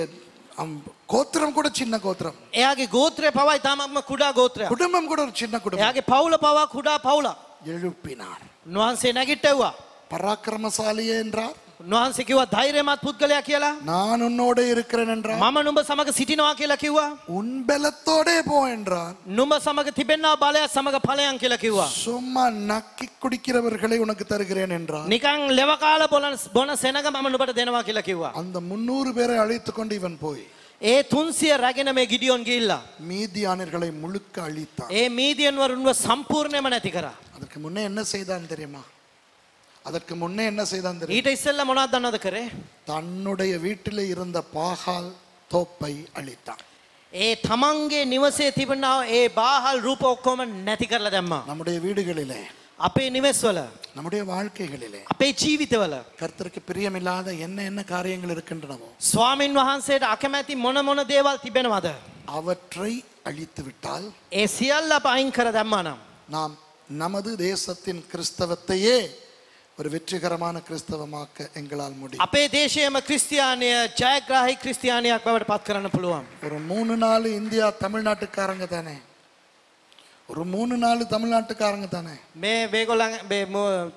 அவன் கோத்திரம் கூட சின்ன கோத்திரம் එයාගේ ගෝත්‍රය පවා ඉතාමත්ම කුඩා ගෝත්‍රයක්. குடும்பம் கூட ஒரு சின்ன குடும்பம் එයාගේ පවුල පවා කුඩා පවුලක්. எழுப்பினார் උන්වහන්සේ නැගිට්ටෙව්වා. பராக்கிரமசாலியே என்றார் උන්වහන්සේ කිව්වා ධෛර්යමත් පුද්ගලයා කියලා. நான் உன்னோட இருக்கிறேன் என்றார் මම නුඹ සමග සිටිනවා කියලා කිව්වා. உன் பலத்தோடே போ என்றார் නුඹ සමග තිබෙන්නා බලයක් සමග ඵලයන් කියලා කිව්වා. சும்மா நக்கி குடிக்கிறவர்களை உனக்கு தருகிறேன் என்றார் නිකං ලෙවකාල බොන බොන සෙනග මම නුබට දෙනවා කියලා කිව්වා. அந்த முன்னூறு பேரை அழைத்து கொண்டு இவன் போய் ඒ තුන්සිය රැගෙන මේ ගිඩියොන් ගිල්ලා. மீதியானர்களை முழுக்க அழித்தான் ඒ මීදියන් වරුන්ව සම්පූර්ණයම නැති කරා. அதற்கு முன்னே என்ன செய்தான் தெரியுமா அதற்கு முன்னே என்ன செய்தான் தெரியுமா ඊට ඉස්සෙල්ල මොනවද දන්නවද කරේ? தன்னுடைய வீட்டிலே இருந்த பாகால் தோப்பை அழித்தான் ඒ තමන්ගේ නිවසේ තිබෙනා ඒ බාහල් රූප ඔක්කොම නැති කරලා දැම්මා. நம்முடைய வீடுகளிலே අපේ නිවෙස්වල நம்முடைய வாழ்க்கைகளிலே අපේ ජීවිතවල கர்த்தருக்கு பிரியமில்லாத என்ன என்ன காரியங்கள் இருக்கின்றனவோ ස්වාමින් වහන්සේට අකමැති මොන මොන දේවල් තිබෙනවද? அவற்றை அழித்து விட்டால் ඒ සියල්ල අප අයින් කර දැම්මා නම් நாம் நமது தேசத்தின் கிறிஸ்தவத்தையே ஒரு வெற்றிகரமான கிறிஸ்தவமாக்க எங்களால் முடியும் අපේ දේශයම ක්‍රිස්තියානය ජයග්‍රාහි ක්‍රිස්තියානයක් බවට පත් කරන්න පුළුවන්. ஒரு மூணு நாலு இந்தியா தமிழ்நாட்டுக்காரங்க தானே ஒரு மூணு நாலு தமிழ்நாட்டுக்காரங்க தானே මේ මේගොල්ලන්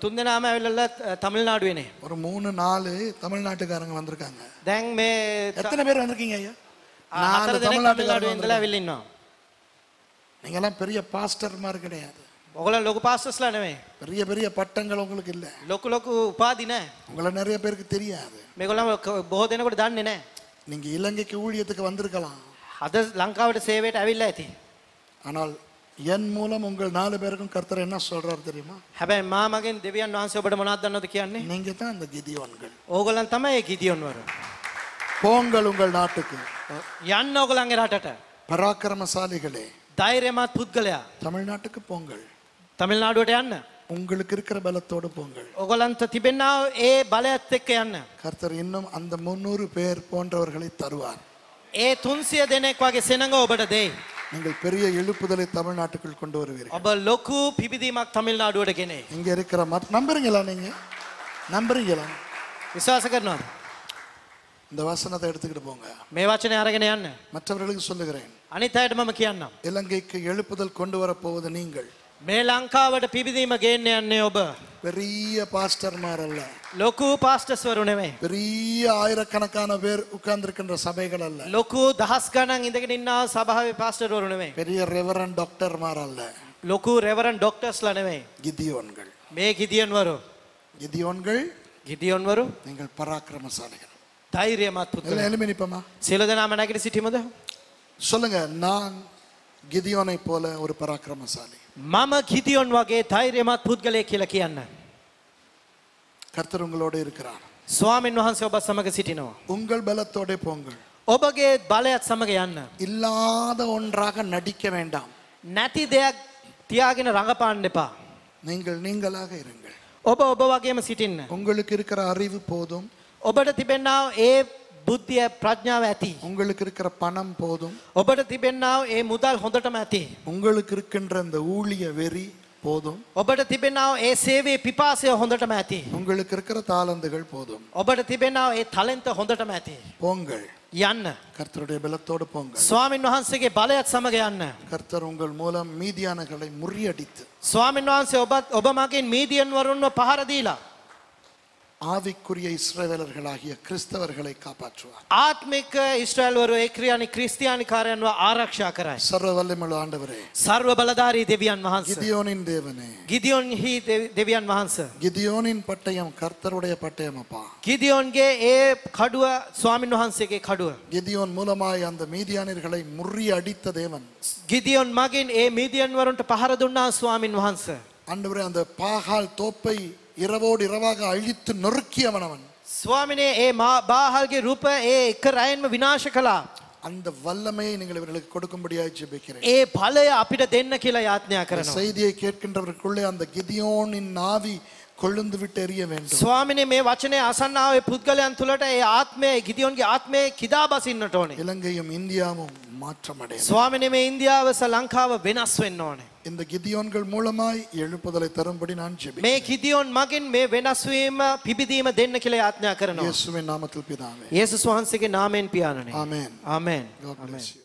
තුන් දෙනාම ඇවිල්ලා තමිල්නාඩුවනේ. ஒரு மூணு நாலு தமிழ்நாட்டுக்காரங்க வந்திருக்காங்க දැන් මේ எத்தனை பேர் வந்திருக்கீங்க ஐயா හතර நாலு දෙනෙක් தமிழ்நாட்டுக்காரங்க තමිල්නාඩුවෙන් ඉඳලා வந்திருக்காங்க. ඇවිල්ලා ඉන්නවා. நீங்க எல்லாம் பெரிய பாஸ்டர் மாதிரி கிடையாது ඔයගොල්ලෝ ලොකු පාස්ටර්ස්ලා නෙමෙයි. பெரிய பெரிய பட்டங்கள் உங்களுக்கு இல்ல ලොකු ලොකු උපාධි නැහැ. உங்களை நிறைய பேருக்கு தெரியாது මේගොල්ලන් ක- බොහෝ දෙනෙකුට දන්නේ නැහැ. நீங்க இலங்கைக்கு ஊழியத்துக்கு வந்திருக்கலாம் අද ලංකාවට සේවයට ඇවිල්ලා ඇති. ஆனால் என் மூலம் உங்கள் நாலு பேருக்கும் கர்த்தர் என்ன சொல்றாரு தெரியுமா හැබැයි මා මගෙන් දෙවියන් වහන්සේ ඔබට මොනවද දන්නවද කියන්නේ? நீங்க தான் அந்த கிதியோன்கள் ඕගොල්ලන් තමයි ඒ ගිදියොන් වරු. போங்கள் உங்கள் நாட்டுக்கு යන්න ඕගොල්ලන්ගේ රටට. பராக்கிரமசாலிகளே ධෛර්යමත් පුද්ගලයා தமிழ்நாட்டுக்கு போங்கள் තමිල්නාඩුවට යන්න. உங்களுக்கு இருக்கிற பலத்தோடு போங்கள் ඔගොල්ලන්ට තිබෙන්නා ඒ බලයත් එක්ක යන්න. கர்த்தர் இன்னும் அந்த முன்னூறு பேர் போன்றவர்களை தருவார் ඒ තුන්සිය දෙනෙක් වගේ සෙනඟ ඔබට දෙයි. நீங்கள் பெரிய எழுப்புதலை தமிழ்நாட்டுக்குள் கொண்டு வருவீர்கள் ඔබ ලොකු පිබිදීමක් තමිල්නාඩුවට ගෙනේ. இங்க இருக்கிற மத் நம்புறீங்களா நீங்க நம்புறீங்களா විශ්වාස කරනවාද? இந்த வசனத்தை எடுத்துக்கிட்டு போங்க මේ වචනය අරගෙන යන්න. மற்றவர்களுக்கு சொல்லுகிறேன் අනිත් අයට මම කියන්නම්. இலங்கைக்கு எழுப்புதல் கொண்டு வரப்போவது நீங்கள் මේ ලංකාවට පිබිදීම ගේන්න යන්නේ ඔබ. பெரிய பாஸ்டர்மார் அல்ல ලොකු පාස්ටස්වරු නෙමෙයි. பெரிய ஆயிரக்கணக்கான பேர் உட்கார்ந்திருக்கின்ற சபைகள் அல்ல ලොකු දහස් ගණන් ඉඳගෙන ඉන්නා සභාවේ පාස්ටර්වරු නෙමෙයි. பெரிய ரெவரன் டாக்டர்மார் அல்ல ලොකු රෙවරන් ඩොක්ටර්ස්ලා නෙමෙයි. கிதியோன்கள் මේ ගිදියන්වරු. கிதியோன்கள் ගිදියොන්වරු நீங்கள் பராக்கிரமசாலிகள் ධෛර්යමත් පුද්ගලයෝ. எல்லாம் எழுமி நிப்பமா සියලු දෙනාම නැගිට සිටීමද? சொல்லுங்க நான் கிதியோனை போல ஒரு பராக்கிரமசாலி මම ගිදියොන් වගේ ධෛර්යමත් පුද්ගලයෙක් කියලා කියන්න. கர்த்தர் உங்களோடு இருக்கிறார் ස්වාමින් වහන්සේ ඔබ සමග සිටිනවා. உங்கள் பலத்தோட போங்கள் ඔබගේ බලයත් සමග යන්න. இல்லாத ஒன்றாக நடிக்க வேண்டாம் නැති දෙයක් තියාගෙන රඟපාන්න එපා. நீங்கள் நீங்களாக இருங்கள் ඔබ ඔබ වගේම සිටින්න. உங்களுக்கு இருக்கிற அறிவு போதும் ඔබට තිබෙන්නාව ඒ බුද්ධිය ප්‍රඥාව ඇති. உங்களுக்கு இருக்கிற பணம் போதும் ඔබට තිබෙන්නාව ඒ මුදල් හොඳටම ඇති. உங்களுக்கு இருக்கின்ற அந்த ஊழிய வெறி போதும் ඔබට තිබෙන්නාව ඒ සේවේ පිපාසය හොඳටම ඇති. உங்களுக்கு இருக்கிற தாளந்துகள் போதும் ඔබට තිබෙන්නාව ඒ තලෙන්ත හොඳටම ඇති. போங்கள் යන්න. கர்த்தருடைய பலத்தோடு போங்கள் ස්වාමින් වහන්සේගේ බලයත් සමග යන්න. கர்த்தர் உங்கள் மூலம் மீதியானகளை முறியடித்து ස්වාමින් වහන්සේ ඔබත් ඔබ මගින් මීදියන් වරුන්ව පහර දීලා. ಆವಿಕುರಿಯ ಇಸ್ರೇಲர்களாகிய ಕ್ರಿಸ್ತವರ್களை ಕಾಪಾற்றுವಾರ್ ಆತ್ಮಿಕ ಇಸ್ರೇಲ್ವರು ಏಕ್ರಿಯಾನಿ ಕ್ರಿಸ್ತಿಯಾನಿಕಾರನ್ನು ಆರಕ್ಷಕರಾಯ ಸರ್ವವಲ್ಲಮಳ ಆಂಡವರೇ ಸರ್ವಬಲಧಾರಿ ದೇವಿಯನ್ ಮಹಾನ್ಸ ಗಿದಿಯೋನಿನ್ ದೇವನೇ ಗಿದಿಯೋನ್ ಹಿ ದೇವಿಯನ್ ಮಹಾನ್ಸ ಗಿದಿಯೋನಿನ್ ಪಟ್ಟಯಂ ಕರ್ತರುடைய ಪಟ್ಟಯಂ ಅಪ್ಪ ಗಿದಿಯೋನ್ಗೆ ಏ ಕಡುವ ಸ್ವಾಮಿನ ಮಹಾನ್ಸೆಗೆ ಕಡುವ ಗಿದಿಯೋನ್ ಮೂಲಮಾಯ அந்த மீதியானிர்களை முறியடித்த தேவன் கிதியோன் மகன் ஏ மீதியன் வருண்ட பஹரதுண்ணா சுவாமின் வஹான்ச ஆண்டவரே அந்த பாகால் தோப்பை இரவோடு இரவாக அழித்து நொறுக்கியவன் அவன் ස්වාමිනේ ඒ මා- බාහල්ගේ රූප ඒ එක රයින්ම විනාශ කළා. அந்த வல்லமையை நீங்கள் இவர்களுக்கு கொடுக்கும்படியாய் ஜெபிக்கிறேன் ඒ බලය අපිට දෙන්න කියලා යාඥා இந்த කරනවා. செய்தியை கேட்கின்றவர்களுக்குள்ளே அந்த கிதியோனின் ஆவி கொழுந்து விட்டு எரிய வேண்டும் ස්වාමිනේ මේ වචනය අසන්නාවේ පුද්ගලයන් තුළට ඒ ආත්මය ගිදියොන්ගේ ආත්මය කිදා බසින්නට ඕනේ. இலங்கையும் இந்தியாவும் மாற்றமடையும் ස්වාමිනේ මේ ඉන්දියාව සහ ලංකාව වෙනස් වෙන්න ඕනේ. இந்த கிதியோன்கள் மூலமாய் எழுப்புதலை தரும்படி நான் ஜெபி මේ ගිදියොන් මගින් මේ වෙනස් වීම පිබිදීම දෙන්න කියලා යාඥා කරනවා. இயேசுவின் நாமத்தில் பிதாவே යේසුස් වහන්සේගේ නාමයෙන් පියාණනේ. ஆமென் ආමෙන්. God bless you.